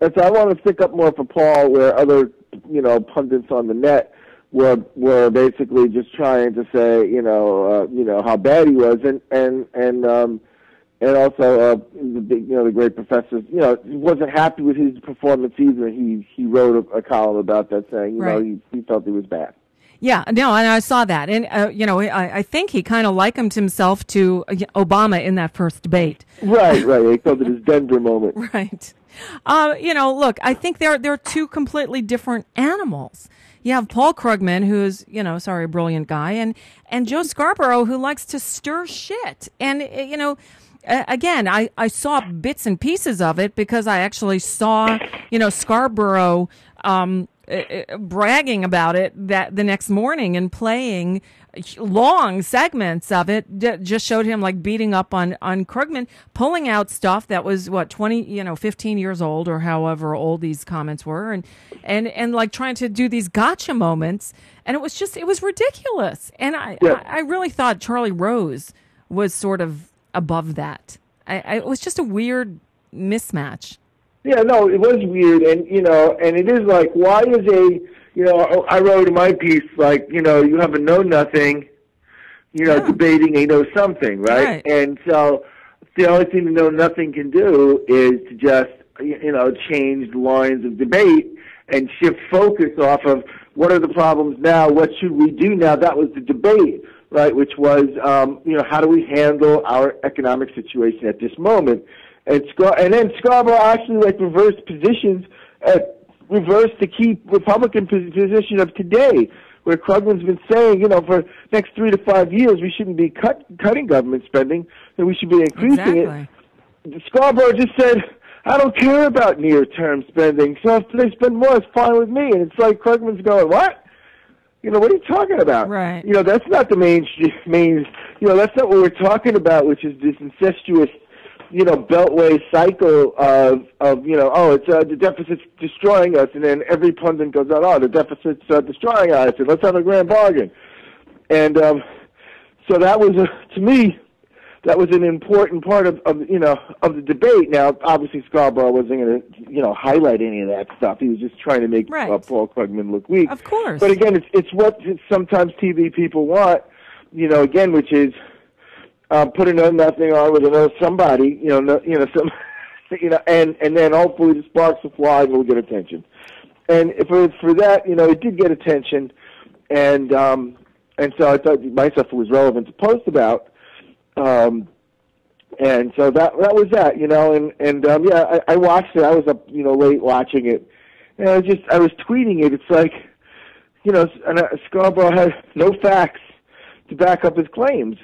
and so I want to stick up more for Paul, where other you know pundits on the net were were basically just trying to say you know uh, you know how bad he was, and and and um, and also uh, the big you know the great professor you know he wasn't happy with his performance either. He he wrote a, a column about that saying you know he, he felt he was bad. Yeah, no, and I saw that, and uh, you know, I, I think he kind of likened himself to uh, Obama in that first debate. Right, right. He called it his Denver moment. Right. Uh, you know, look, I think they're they're two completely different animals. You have Paul Krugman, who's you know, sorry, a brilliant guy, and and Joe Scarborough, who likes to stir shit. And uh, you know, again, I I saw bits and pieces of it because I actually saw you know Scarborough. Um, uh, uh, bragging about it that the next morning and playing long segments of it d- just showed him like beating up on on Krugman, pulling out stuff that was what twenty, you know, fifteen years old or however old these comments were, and and and like trying to do these gotcha moments, and it was just it was ridiculous, and I Yeah. I, I really thought Charlie Rose was sort of above that. I, I it was just a weird mismatch. Yeah, no, it was weird, and you know, and it is like, why is a, you know, I wrote in my piece like, you know, you have a know nothing, you know, debating a know something, right? Right. And so, the only thing the know nothing can do is to just, you know, change the lines of debate and shift focus off of what are the problems now, what should we do now? That was the debate, right? Which was, um, you know, how do we handle our economic situation at this moment? And Scar- and then Scarborough actually like reversed positions, uh, reversed the key Republican position of today, where Krugman's been saying, you know, for next three to five years we shouldn't be cut, cutting government spending, that we should be increasing Exactly. it. Scarborough just said, I don't care about near-term spending, so if they spend more, it's fine with me. And it's like Krugman's going, what? You know, what are you talking about? Right. You know, that's not the main, main, you know, that's not what we're talking about, which is this incestuous, you know, beltway cycle of, of, you know, oh, it's, uh, the deficit's destroying us, and then every pundit goes on, oh, the deficit's uh, destroying us, and let's have a grand bargain. And, um, so that was, a, to me, that was an important part of, of you know of the debate. Now, obviously, Scarborough wasn't going to you know highlight any of that stuff. He was just trying to make Right. uh, Paul Krugman look weak. Of course. But again, it's it's what sometimes TV people want. You know, again, which is uh, put another nothing on with another somebody. You know, no, you know some. You know, and and then hopefully the sparks will fly and we'll get attention. And for for that, you know, it did get attention, and um, and so I thought myself it was relevant to post about. Um, and so that that was that, you know, and and um, yeah, I, I watched it. I was up, you know, late watching it, and I was just I was tweeting it. It's like, you know, and uh, Scarborough had no facts to back up his claims,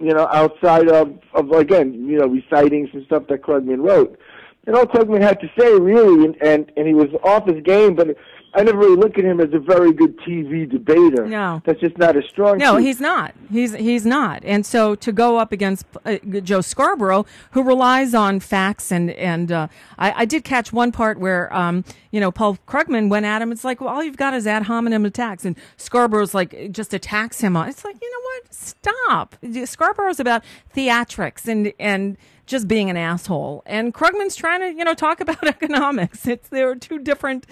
you know, outside of of again, you know, reciting some stuff that Krugman wrote, and all Krugman had to say really, and, and and he was off his game, but I never really look at him as a very good TV debater. No. that's just not a strong. No, suit. he's not. He's he's not. And so to go up against uh, Joe Scarborough, who relies on facts and and uh, I, I did catch one part where um, you know Paul Krugman went at him. It's like well, all you've got is ad hominem attacks, and Scarborough's like just attacks him on. It's like you know what? Stop. Scarborough's about theatrics and and just being an asshole, and Krugman's trying to you know talk about economics. It's there are two different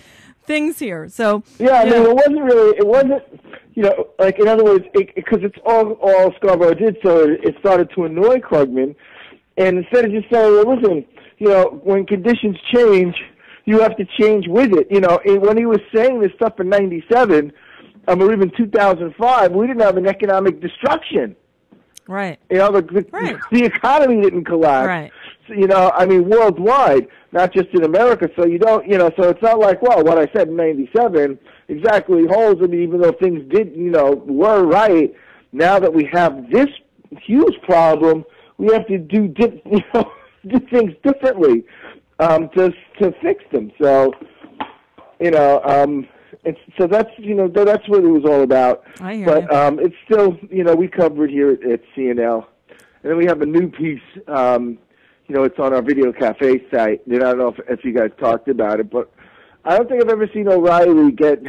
things here. So Yeah, I mean, it wasn't really. It wasn't, you know, like in other words, because it's all all Scarborough did, so it, it started to annoy Krugman, and instead of just saying, well, "Listen, you know, when conditions change, you have to change with it." You know, and when he was saying this stuff in '97, um, or even 2005, we didn't have an economic destruction. Right. You know, the, the, the economy didn't collapse. Right. You know, I mean, worldwide, not just in America. So you don't, you know, so it's not like, well, what I said in '97 exactly holds. I mean, even though things did, you know, were right. Now that we have this huge problem, we have to do, di- you know, do things differently um, to to fix them. So, you know, um, it's so that's you know tha- that's what it was all about. I hear but you. um, it's still you know we cover it here at, at CNL, and then we have a new piece. Um, you know, it's on our video cafe site. And I don't know if, if you guys talked about it, but I don't think I've ever seen O'Reilly get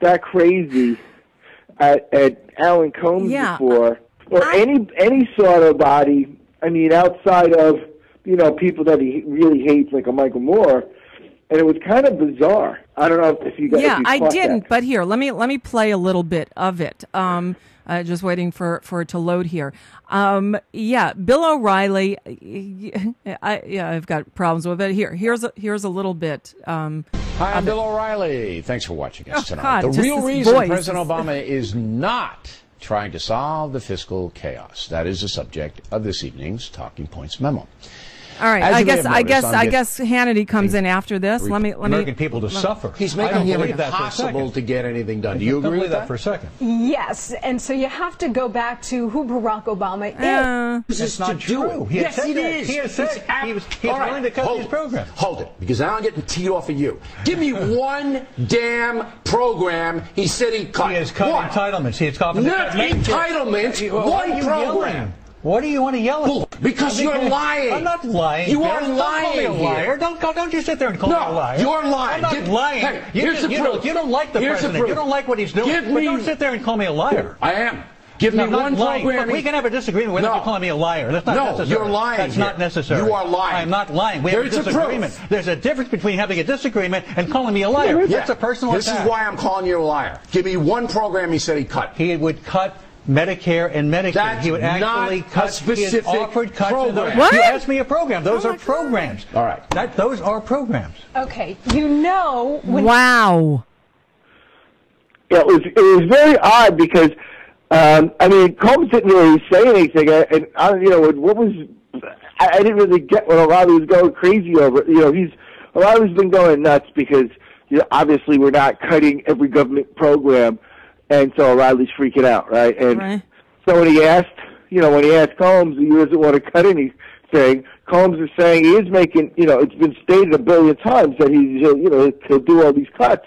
that crazy at, at Alan Colmes Yeah. before, or any any sort of body. I mean, outside of you know people that he really hates, like a Michael Moore, and it was kind of bizarre. I don't know if you guys. yeah you i didn't that. but here let me let me play a little bit of it um uh, just waiting for for it to load here um yeah bill o'reilly i yeah i've got problems with it here here's a here's a little bit um Hi, I'm Bill. O'Reilly. Thanks for watching us Oh, tonight. God, the real reason voice President Obama is not trying to solve the fiscal chaos. That is the subject of this evening's Talking Points memo. All right As i guess have i guess I'm i get- guess hannity comes in after this let me let me American people to suffer. He's making it believe that for a impossible to get anything done. Do you agree with that? for a second. Yes, and so you have to go back to who Barack Obama is. Uh, this is not to true. it. He yes, said it that. is. He had said It's he was- he was All right, willing to cut hold these it. programs. Hold it, because now I'm getting teed off of you. Give me one damn program he said he cut. He has cut One. entitlements. He has cut Not Why entitlements. One program. What do you want to yell at? Because you're you- lying. I'm not lying. You are Don't call me a liar. here. Don't, don't you sit there and call No, me a liar. you're lying. I'm not Give- lying. Hey, you, here's just- the you, proof. don't, you don't like the Here's the president. You don't like what he's doing. Give but me- don't sit there and call me a liar. I am. Give me I'm not one lying. program. But we can have a disagreement whether No. you're calling me a liar. That's not No, necessary. you're lying That's here. not necessary. You are lying. I'm not lying. We have There's a a disagreement. There's a difference between having a disagreement and calling me a liar. Yeah. That's a personal This attack. is why I'm calling you a liar. Give me one program he said he cut. He would cut Medicare and Medicaid. That's he would actually not cut specific he offered cuts to program. What? You asked me a program. Those Oh are programs. All right. That, those are programs. Okay, you know when wow Yeah, it was it was very odd because um, I mean Colmes didn't really say anything, and I you know what was I, I didn't really get what O'Reilly was going crazy over. You know, he's O'Reilly's been going nuts because you know, obviously we're not cutting every government program, and so O'Reilly's freaking out, right? And Right. so when he asked, you know, when he asked Colmes, he doesn't want to cut anything. Colmes is saying he is making, you know, it's been stated a billion times that he's, you know, he'll do all these cuts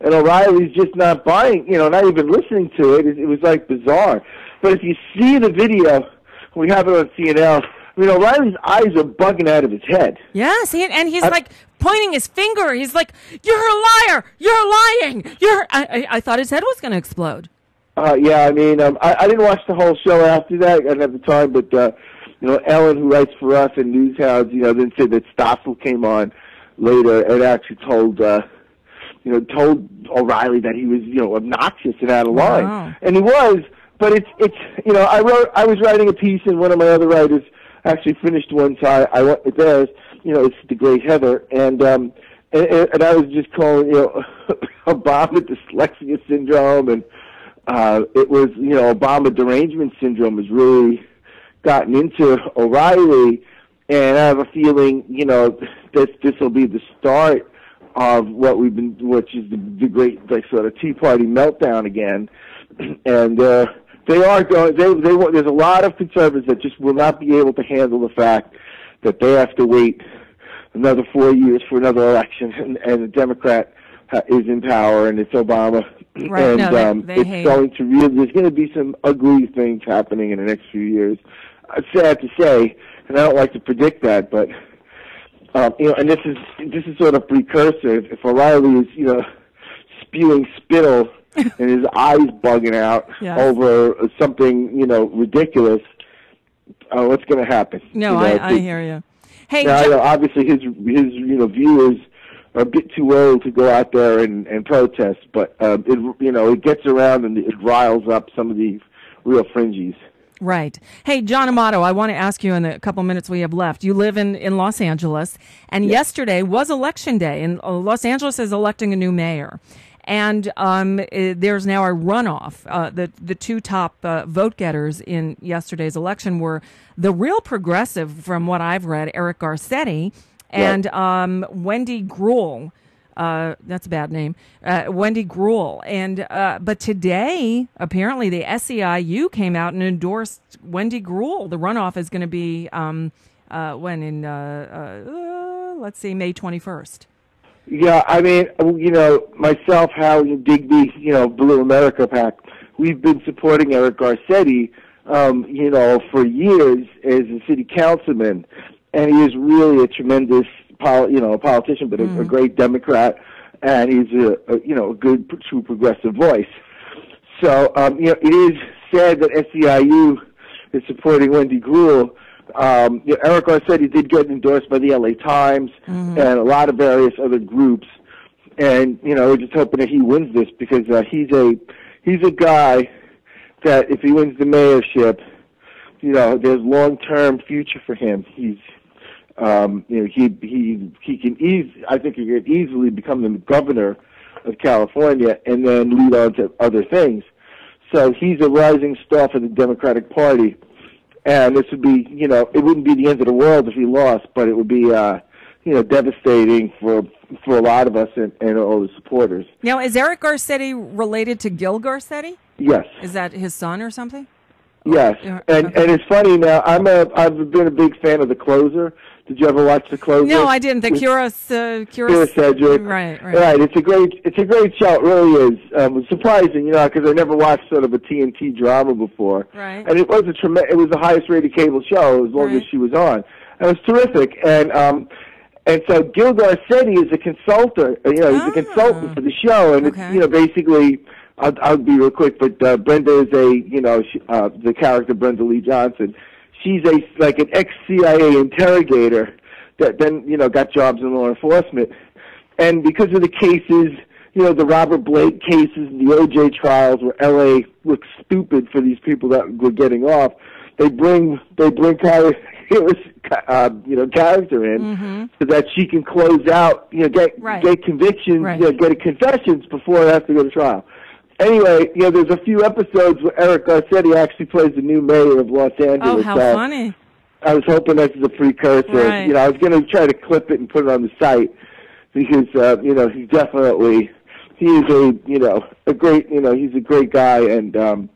and O'Reilly's just not buying, you know, not even listening to it. It, it was like bizarre. But if you see the video, we have it on CNL. I mean, O'Reilly's eyes are bugging out of his head. Yes, he, and he's I- like pointing his finger. He's like, "You're a liar! You're lying! You're." I, I, I thought his head was going to explode. Uh, yeah, I mean, um, I, I didn't watch the whole show after that. I didn't have the time, but uh, you know, Ellen, who writes for us and Newshounds, you know, then said that Stossel came on later and actually told, uh, you know, told O'Reilly that he was, you know, obnoxious and out of line, Wow. and he was. But it's, it's, you know, I wrote, I was writing a piece, and one of my other writers actually finished one, so I, went with. You know, it's the Great Heather, and um, and, and I was just calling, you know, Obama dyslexia syndrome. And uh, it was, you know, Obama derangement syndrome has really gotten into O'Reilly, and I have a feeling, you know, this this will be the start of what we've been, which is the, the great like sort of Tea Party meltdown again, and uh, they are going. They they want- there's a lot of conservatives that just will not be able to handle the fact that they have to wait another four years for another election, and, and the Democrat uh, is in power, and it's Obama. Right, And no, they- um, they it's hate- going to really. There's going to be some ugly things happening in the next few years. It's sad to say, and I don't like to predict that, but um, you know, and this is this is sort of precursor. If O'Reilly is, you know, spewing spittle and his eyes bugging out Yes. over something, you know, ridiculous, uh, what's going to happen? No, You know, I, I hear you. Hey, now, know obviously his his you know viewers are a bit too old to go out there and, and protest, but um, it you know it gets around and it riles up some of the real fringies. Right. Hey, John Amato, I want to ask you in the couple minutes we have left. You live in, in Los Angeles, and yesterday was election day, and uh, Los Angeles is electing a new mayor. And um, eh, there's now a runoff. Uh, the the two top uh, vote getters in yesterday's election were the real progressive, from what I've read, Eric Garcetti, and um, Wendy Greuel. Uh, that's a bad name. Uh, Wendy Greuel. And uh, but today, apparently, the SEIU came out and endorsed Wendy Greuel. The runoff is going to be um, uh, when in uh, uh, let's see, May twenty first. Yeah, I mean, you know, myself, Howard Digby, you know, Blue America PAC, we've been supporting Eric Garcetti, um, you know, for years as a city councilman, and he is really a tremendous, pol- you know, a politician, but a, a great Democrat, and he's a, a, you know, a good, true progressive voice. So, um, you know, it is sad that SEIU is supporting Wendy Greuel. Um, you know, Eric Garcetti did get endorsed by the LA Times and a lot of various other groups. And, you know, we're just hoping that he wins this because uh, he's a he's a guy that if he wins the mayorship, you know, there's long term future for him. He's um, you know, he he he can eas I think he could easily become the governor of California and then lead on to other things. So he's a rising star for the Democratic Party, and this would be, you know, it wouldn't be the end of the world if he lost, but it would be, uh, you know, devastating for for a lot of us and, and all the supporters. Now, is Eric Garcetti related to Gil Garcetti? Yes. Is that his son or something? Yes, Yeah, and and it's funny now. I'm a I've been a big fan of the closer. Did you ever watch the closer? No, I didn't. The Curious, uh, Curious, Sedgwick. Right, right. Right. It's a great it's a great show. It really is. Um, surprising, you know, because I never watched sort of a TNT drama before. Right. And it was a trem- It was the highest rated cable show as long as she was on. And it was terrific. And um, and so Gil Garcetti is a consultant. You know, he's a consultant for the show, and it's you know basically. I'll, I'll be real quick, but uh, Brenda is a you know she, uh, the character Brenda Leigh Johnson. She's a like an ex CIA interrogator that then you know got jobs in law enforcement, and because of the cases, you know the Robert Blake cases and the OJ trials, where LA looks stupid for these people that were getting off, they bring they bring Kyra Harris, uh, you know, character in so that she can close out, you know, get Right. get convictions, Right. you know, get confessions before it has to go to trial. Anyway, you know, there's a few episodes where Eric Garcetti actually plays the new mayor of Los Angeles. Oh, how so funny. I was hoping this is a precursor. Right. You know, I was going to try to clip it and put it on the site because uh, you know he's definitely he is a you know a great you know he's a great guy and um,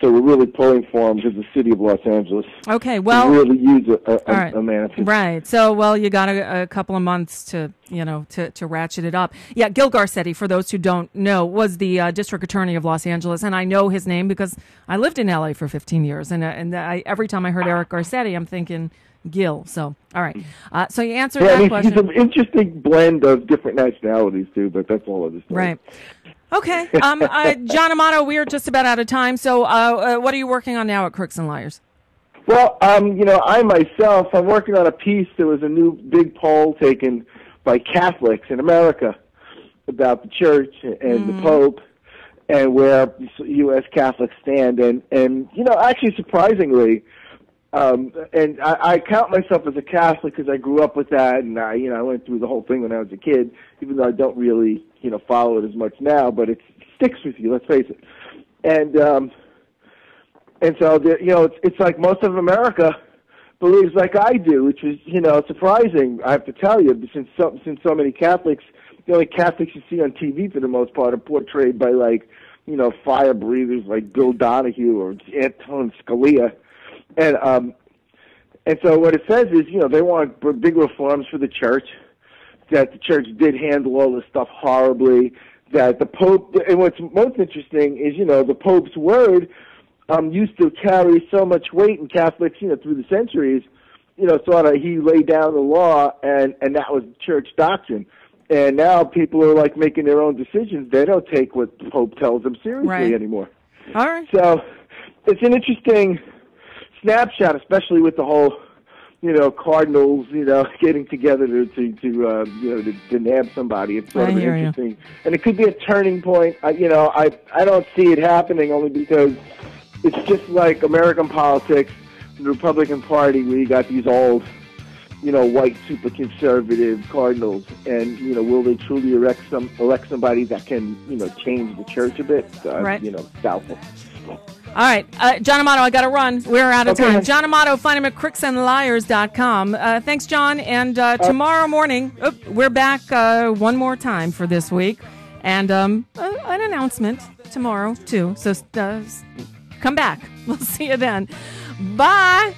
so we're really pulling for him because the city of Los Angeles Okay, well, really use a, a, all right. a. Right. So, well, you got a, a couple of months to, you know, to, to ratchet it up. Yeah, Gil Garcetti, for those who don't know, was the uh, district attorney of Los Angeles, and I know his name because I lived in LA for 15 years, and uh, and I, every time I heard Eric Garcetti, I'm thinking Gil. So, all right. Uh, so you answered Yeah, I that mean, question. he's an interesting blend of different nationalities too, but that's all other story. Right. Okay. Um, uh, John Amato, we are just about out of time. So, uh, uh, what are you working on now at Crooks and Liars? Well, um, you know, I myself, I'm working on a piece. There was a new big poll taken by Catholics in America about the church and the Pope and where U.S. Catholics stand. And, and you know, actually, surprisingly, um, and I, I count myself as a Catholic because I grew up with that, and I, you know, I went through the whole thing when I was a kid. Even though I don't really, you know, follow it as much now, but it sticks with you. Let's face it. And um, and so the, you know, it's it's like most of America believes like I do, which is you know surprising. I have to tell you, since so since so many Catholics, the only Catholics you see on TV for the most part are portrayed by like you know fire breathers like Bill Donohue or Anton Scalia, and um And so what it says is, you know, they want big reforms for the church. That the church did handle all this stuff horribly. That the Pope, and what's most interesting is, you know, the Pope's word um, used to carry so much weight in Catholics, you know, through the centuries. You know, sort of he laid down the law, and and that was church doctrine. And now people are like making their own decisions. They don't take what the Pope tells them seriously Right. anymore. All right. So it's an interesting snapshot, especially with the whole, you know, Cardinals, you know, getting together to to, to uh, you know to, to nab somebody. It's sort I of hear you. interesting, and it could be a turning point. I, you know, I I don't see it happening only because it's just like American politics, the Republican Party, where you got these old. You know, white super conservative cardinals, and you know, will they truly elect some elect somebody that can you know change the church a bit? Uh, Right. You know, doubtful. All right, uh, John Amato, I got to run. We're out of Okay. time. John Amato, find him at crooksandliars.com. Uh, thanks, John. And uh, tomorrow morning, we're back uh, one more time for this week. And um, uh, an announcement tomorrow, too. So uh, come back. We'll see you then. Bye.